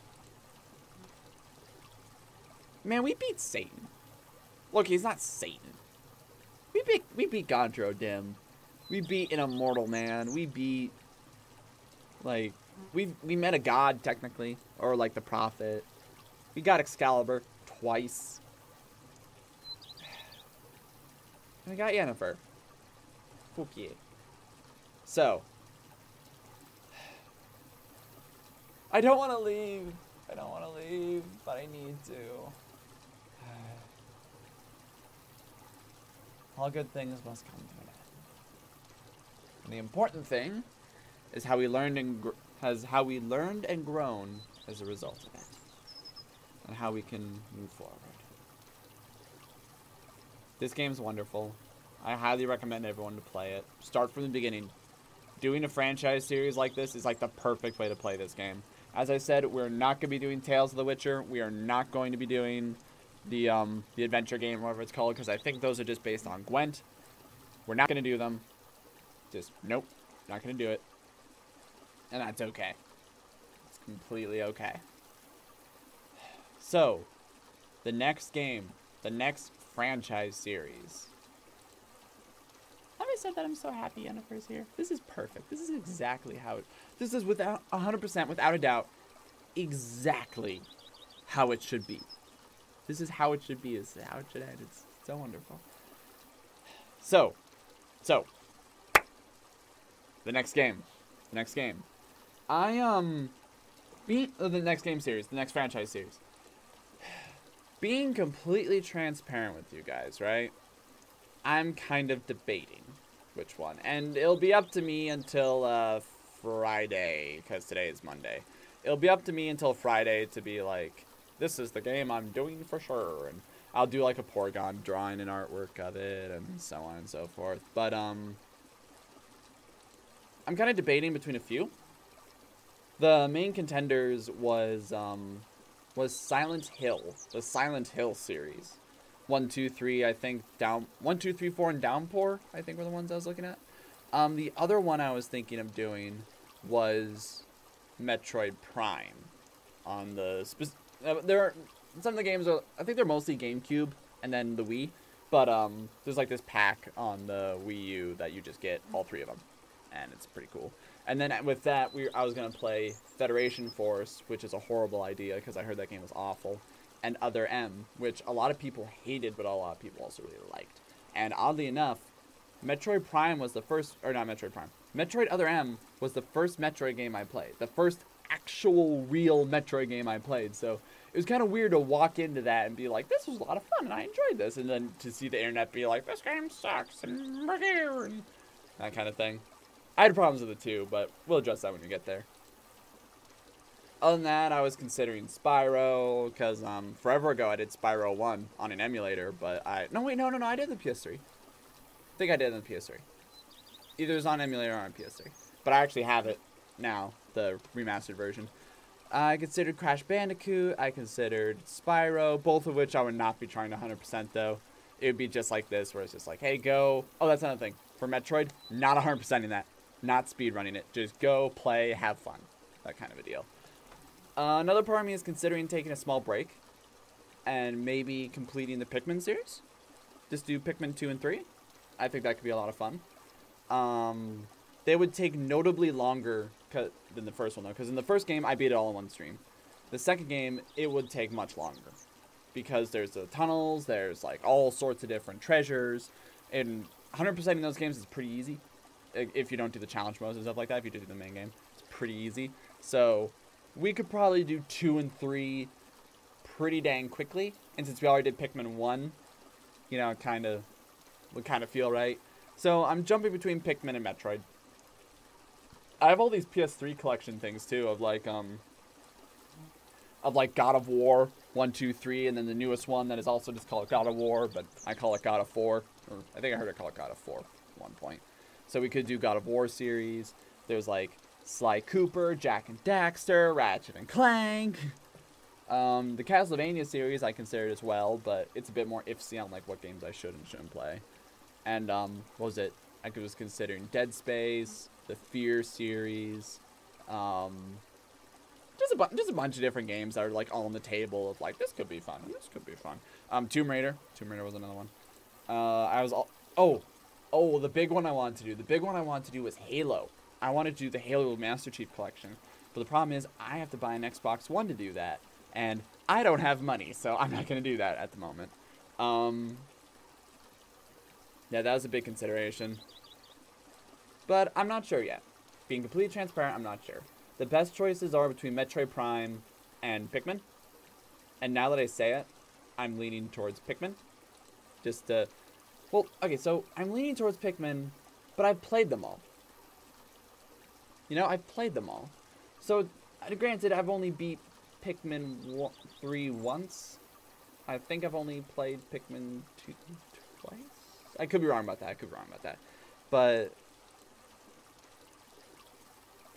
Man, we beat Satan. Look, he's not Satan. We beat we beat Gaunter O'Dimm. We beat an immortal man. We beat like we we met a god technically, or like the prophet. We got Excalibur twice. And we got Yennefer. Fuck. So. I don't want to leave. I don't want to leave, but I need to. All good things must come to an end. And the important thing is how we learned and has how we learned and grown as a result of it, and how we can move forward. This game's wonderful. I highly recommend everyone to play it. Start from the beginning. Doing a franchise series like this is like the perfect way to play this game. As I said, we're not going to be doing Tales of the Witcher. We are not going to be doing the um, the adventure game, whatever it's called, because I think those are just based on Gwent. We're not going to do them. Just nope, not going to do it, and that's okay. It's completely okay. (sighs) So, the next game, the next franchise series. Have I said that I'm so happy Yennefer's here? This is perfect. This is exactly how it. This is without 100%, without a doubt, exactly how it should be. This is how it should be. Is how it should end. It's so wonderful. So, so the next game, the next game. I um, beat uh, the next game series, the next franchise series. Being completely transparent with you guys, right? I'm kind of debating which one, and it'll be up to me until uh, Friday, because today is Monday. It'll be up to me until Friday to be like, this is the game I'm doing for sure, and I'll do like a Porygon drawing and artwork of it, and so on and so forth. But um, I'm kind of debating between a few. The main contenders was um, was Silent Hill, the Silent Hill series. One, two, three, I think down one, two, three, four, and Downpour. I think were the ones I was looking at. Um, the other one I was thinking of doing was Metroid Prime on the. Uh, there are some of the games are. I think they're mostly GameCube and then the Wii, but um, there's like this pack on the Wii U that you just get all three of them, and it's pretty cool. And then with that, we I was gonna play Federation Force, which is a horrible idea because I heard that game was awful, and Other M, which a lot of people hated, but a lot of people also really liked. And oddly enough, Metroid Prime was the first, or not Metroid Prime. Metroid Other M was the first Metroid game I played. The first actual real Metroid game I played. So it was kind of weird to walk into that and be like, this was a lot of fun and I enjoyed this. And then to see the internet be like, this game sucks and that kind of thing. I had problems with the two, but we'll address that when we get there. Other than that, I was considering Spyro because um, forever ago I did Spyro 1 on an emulator, but I no wait no no no I did the PS3. I think I did on the PS3. Either it was on emulator or on PS3, but I actually have it now, the remastered version. I considered Crash Bandicoot. I considered Spyro, both of which I would not be trying to 100% though. It would be just like this, where it's just like, hey, go. Oh, that's another thing. For Metroid, not 100%ing that. Not speed running it. Just go, play, have fun. That kind of a deal. Uh, another part of me is considering taking a small break and maybe completing the Pikmin series. Just do Pikmin 2 and 3. I think that could be a lot of fun. Um, they would take notably longer than the first one, though, because in the first game, I beat it all in one stream. The second game, it would take much longer because there's the tunnels, there's like all sorts of different treasures, and 100% in those games is pretty easy if you don't do the challenge modes and stuff like that. If you do the main game, it's pretty easy. So we could probably do two and three pretty dang quickly. And since we already did Pikmin one, you know, kind of would kind of feel right. So I'm jumping between Pikmin and Metroid. I have all these PS3 collection things too of like um of like God of War one, two, three, and then the newest one that is also just called God of War, but I call it God of Four. Or I think I heard it call it God of Four at one point. So we could do God of War series. There's like Sly Cooper, Jak and Daxter, Ratchet and Clank. Um, the Castlevania series I considered as well, but it's a bit more iffy on like what games I should and shouldn't play. And um, what was it? I was considering Dead Space, the Fear series, um, just a bu- just a bunch of different games that are like all on the table of like this could be fun, this could be fun. Um, Tomb Raider, Tomb Raider was another one. Uh, I was all oh, oh the big one I wanted to do. The big one I wanted to do was Halo. I wanted to do the Halo Master Chief Collection, but the problem is I have to buy an Xbox One to do that, and I don't have money, so I'm not gonna do that at the moment. Um, yeah, that was a big consideration. But I'm not sure yet. Being completely transparent, I'm not sure. The best choices are between Metroid Prime and Pikmin. And now that I say it, I'm leaning towards Pikmin. Just to. Well, okay, so I'm leaning towards Pikmin, but I've played them all. You know, I've played them all. So, uh, granted, I've only beat Pikmin 3 once. I think I've only played Pikmin 2 twice. I could be wrong about that. I could be wrong about that. But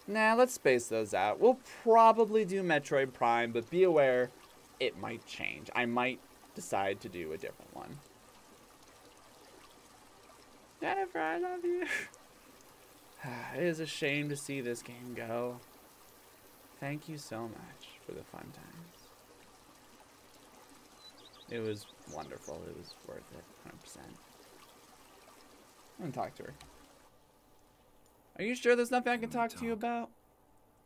Nah, let's space those out. We'll probably do Metroid Prime, but be aware, it might change. I might decide to do a different one. Yennefer, I love you. (sighs) it is a shame to see this game go. Thank you so much for the fun times. It was wonderful. It was worth it, 100%. I'm gonna talk to her. Are you sure there's nothing I can talk to you about?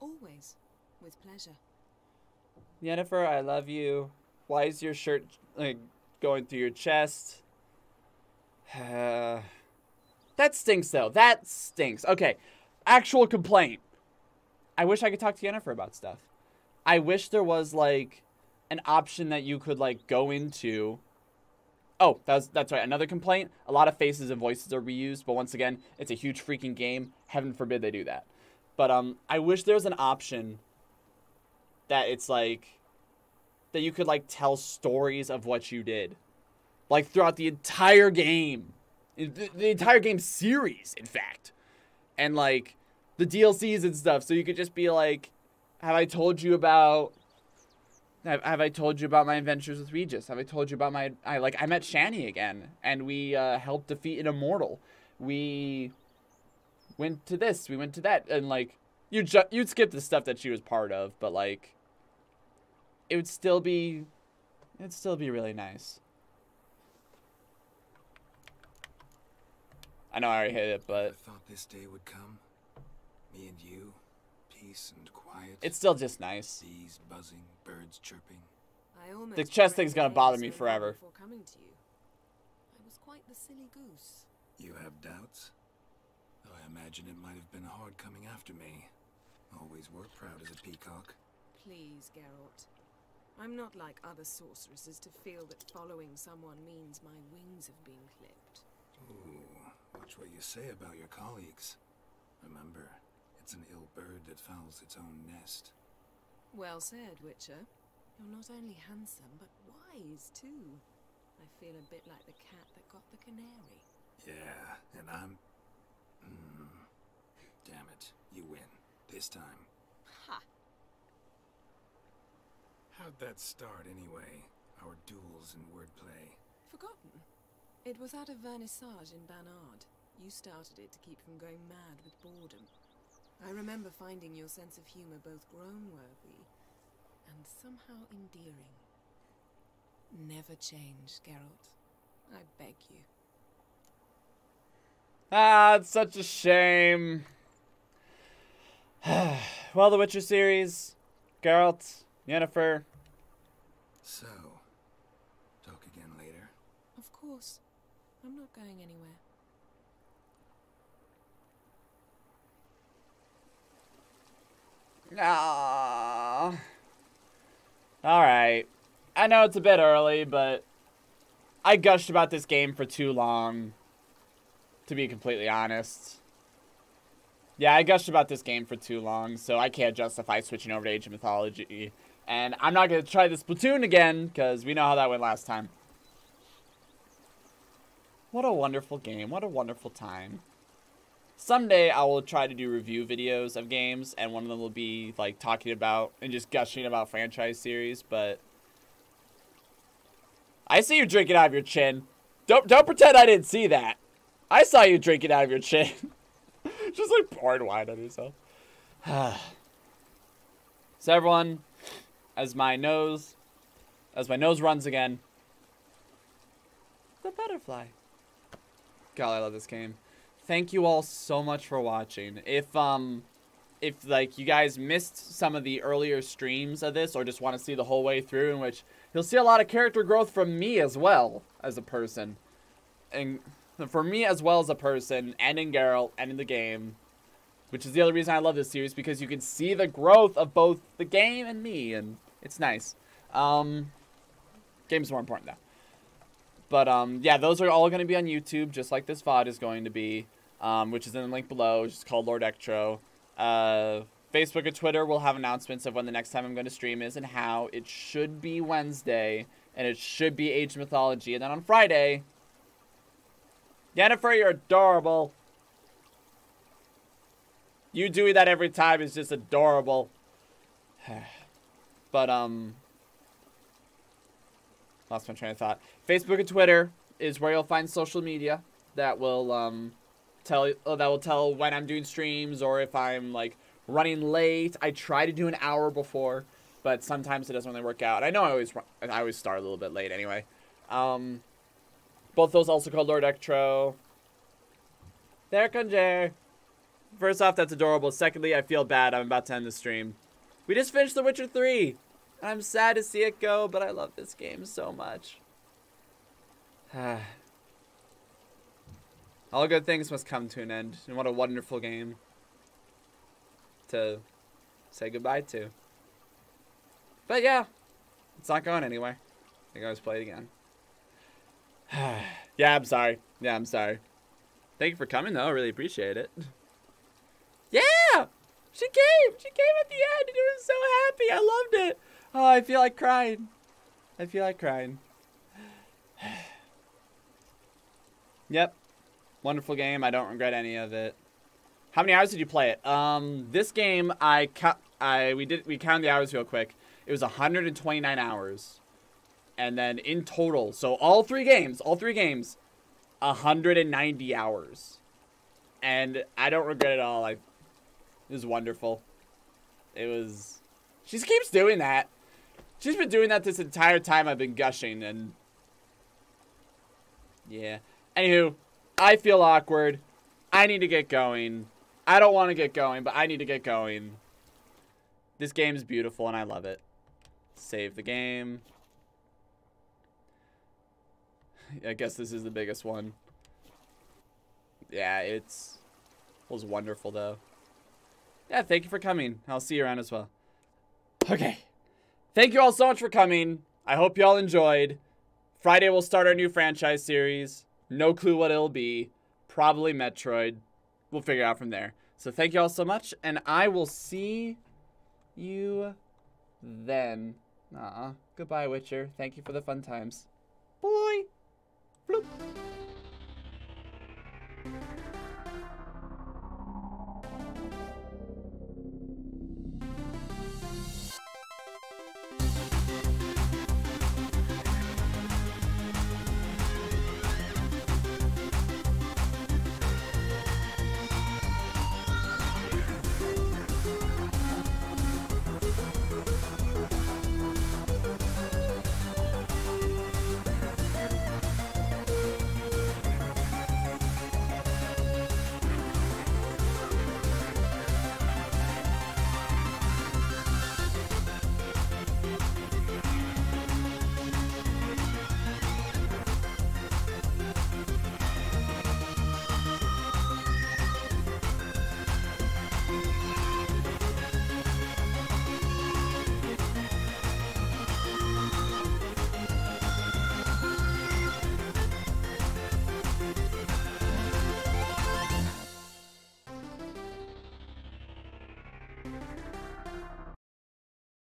Always. With pleasure. Yennefer, I love you. Why is your shirt like going through your chest? (sighs) Uh, That stinks though. That stinks. Okay. Actual complaint. I wish I could talk to Yennefer about stuff. I wish there was like an option that you could like go into Oh, that's that's right. Another complaint: a lot of faces and voices are reused, but once again, it's a huge freaking game. Heaven forbid they do that. But um, I wish there was an option that it's like that you could like tell stories of what you did, like throughout the entire game, the, the entire game series, in fact, and like the DLCs and stuff. So you could just be like, "Have I told you about?" Have, have I told you about my adventures with Regis? Have I told you about my I like I met Shani again and we uh, helped defeat an immortal. We went to this, we went to that and like you ju- you'd skip the stuff that she was part of, but like it would still be it'd still be really nice. I know I already hit it, but I thought this day would come. Me and you, peace and quiet. it's still just nice. Bees buzzing, birds chirping. I almost The chest thing's gonna bother me forever. Before coming to you. I was quite the silly goose. You have doubts? Though I imagine it might have been hard coming after me. Always were proud as a peacock. Please, Geralt. I'm not like other sorceresses to feel that following someone means my wings have been clipped. Ooh, watch what you say about your colleagues. Remember, it's an ill bird that fouls its own nest. Well said, Witcher. You're not only handsome, but wise, too. I feel a bit like the cat that got the canary. Yeah, and I'm. Mm, damn it, you win. This time. Ha! How'd that start anyway? Our duels and wordplay. Forgotten? It was at a vernissage in Banard. You started it to keep from going mad with boredom. I remember finding your sense of humor both groan-worthy and somehow endearing. Never change, Geralt. I beg you. Ah, it's such a shame. (sighs) well, the Witcher series, Geralt, Yennefer. So, talk again later. Of course. I'm not going anywhere. Ah. All right. I know it's a bit early, but I gushed about this game for too long. to be completely honest. Yeah, I gushed about this game for too long, so I can't justify switching over to Age of Mythology. And I'm not going to try the Splatoon again, because we know how that went last time. What a wonderful game. What a wonderful time. Someday I will try to do review videos of games, and one of them will be, like, talking about and just gushing about franchise series, but... I see you drinking out of your chin. Don't, don't pretend I didn't see that. I saw you drinking out of your chin. (laughs) just, like, pouring wine on yourself. (sighs) so, everyone, as my nose, as my nose runs again, the butterfly. God, I love this game. Thank you all so much for watching. If, um, if, like, you guys missed some of the earlier streams of this or just want to see the whole way through in which you'll see a lot of character growth from me as well as a person. And for me as well as a person and in Geralt and in the game. Which is the other reason I love this series because you can see the growth of both the game and me and it's nice. Um, game's more important though. But um, yeah, those are all going to be on YouTube, just like this VOD is going to be, um, which is in the link below, which is called Lord Ectro. Uh, Facebook and Twitter will have announcements of when the next time I'm going to stream is and how. It should be Wednesday, and it should be Age Mythology. And then on Friday, Yennefer, you're adorable. You doing that every time is just adorable. (sighs) but, um, lost my train of thought. Facebook and Twitter is where you'll find social media that will um tell uh, that will tell when I'm doing streams or if I'm like running late. I try to do an hour before, but sometimes it doesn't really work out. I know I always run, I always start a little bit late anyway. Um, both those also called Lord Ectro. There, Conjure. First off, that's adorable. Secondly, I feel bad. I'm about to end the stream. We just finished The Witcher 3. I'm sad to see it go, but I love this game so much. (sighs) All good things must come to an end, and what a wonderful game to say goodbye to. But yeah, it's not going anywhere. I think I always play it again. (sighs) yeah, I'm sorry. Yeah, I'm sorry. Thank you for coming, though. I really appreciate it. (laughs) Yeah! She came! She came at the end, and it was so happy. I loved it. Oh, I feel like crying. I feel like crying. (sighs) yep. Wonderful game. I don't regret any of it. How many hours did you play it? Um, this game I. I we did we counted the hours real quick. It was 129 hours, and then in total, so all three games, all three games, 190 hours, and I don't regret it all. I, it was wonderful. It was. She keeps doing that. She's been doing that this entire time I've been gushing, and yeah. Anywho, I feel awkward. I need to get going. I don't want to get going, but I need to get going. This game is beautiful, and I love it. Save the game. I guess this is the biggest one. Yeah, it's was wonderful though. Yeah, thank you for coming. I'll see you around as well. Okay. Thank you all so much for coming. I hope you all enjoyed. Friday we'll start our new franchise series. No clue what it'll be. Probably Metroid. We'll figure out from there. So thank you all so much, and I will see you then. Aw. Goodbye, Witcher. Thank you for the fun times. Boy. Bloop.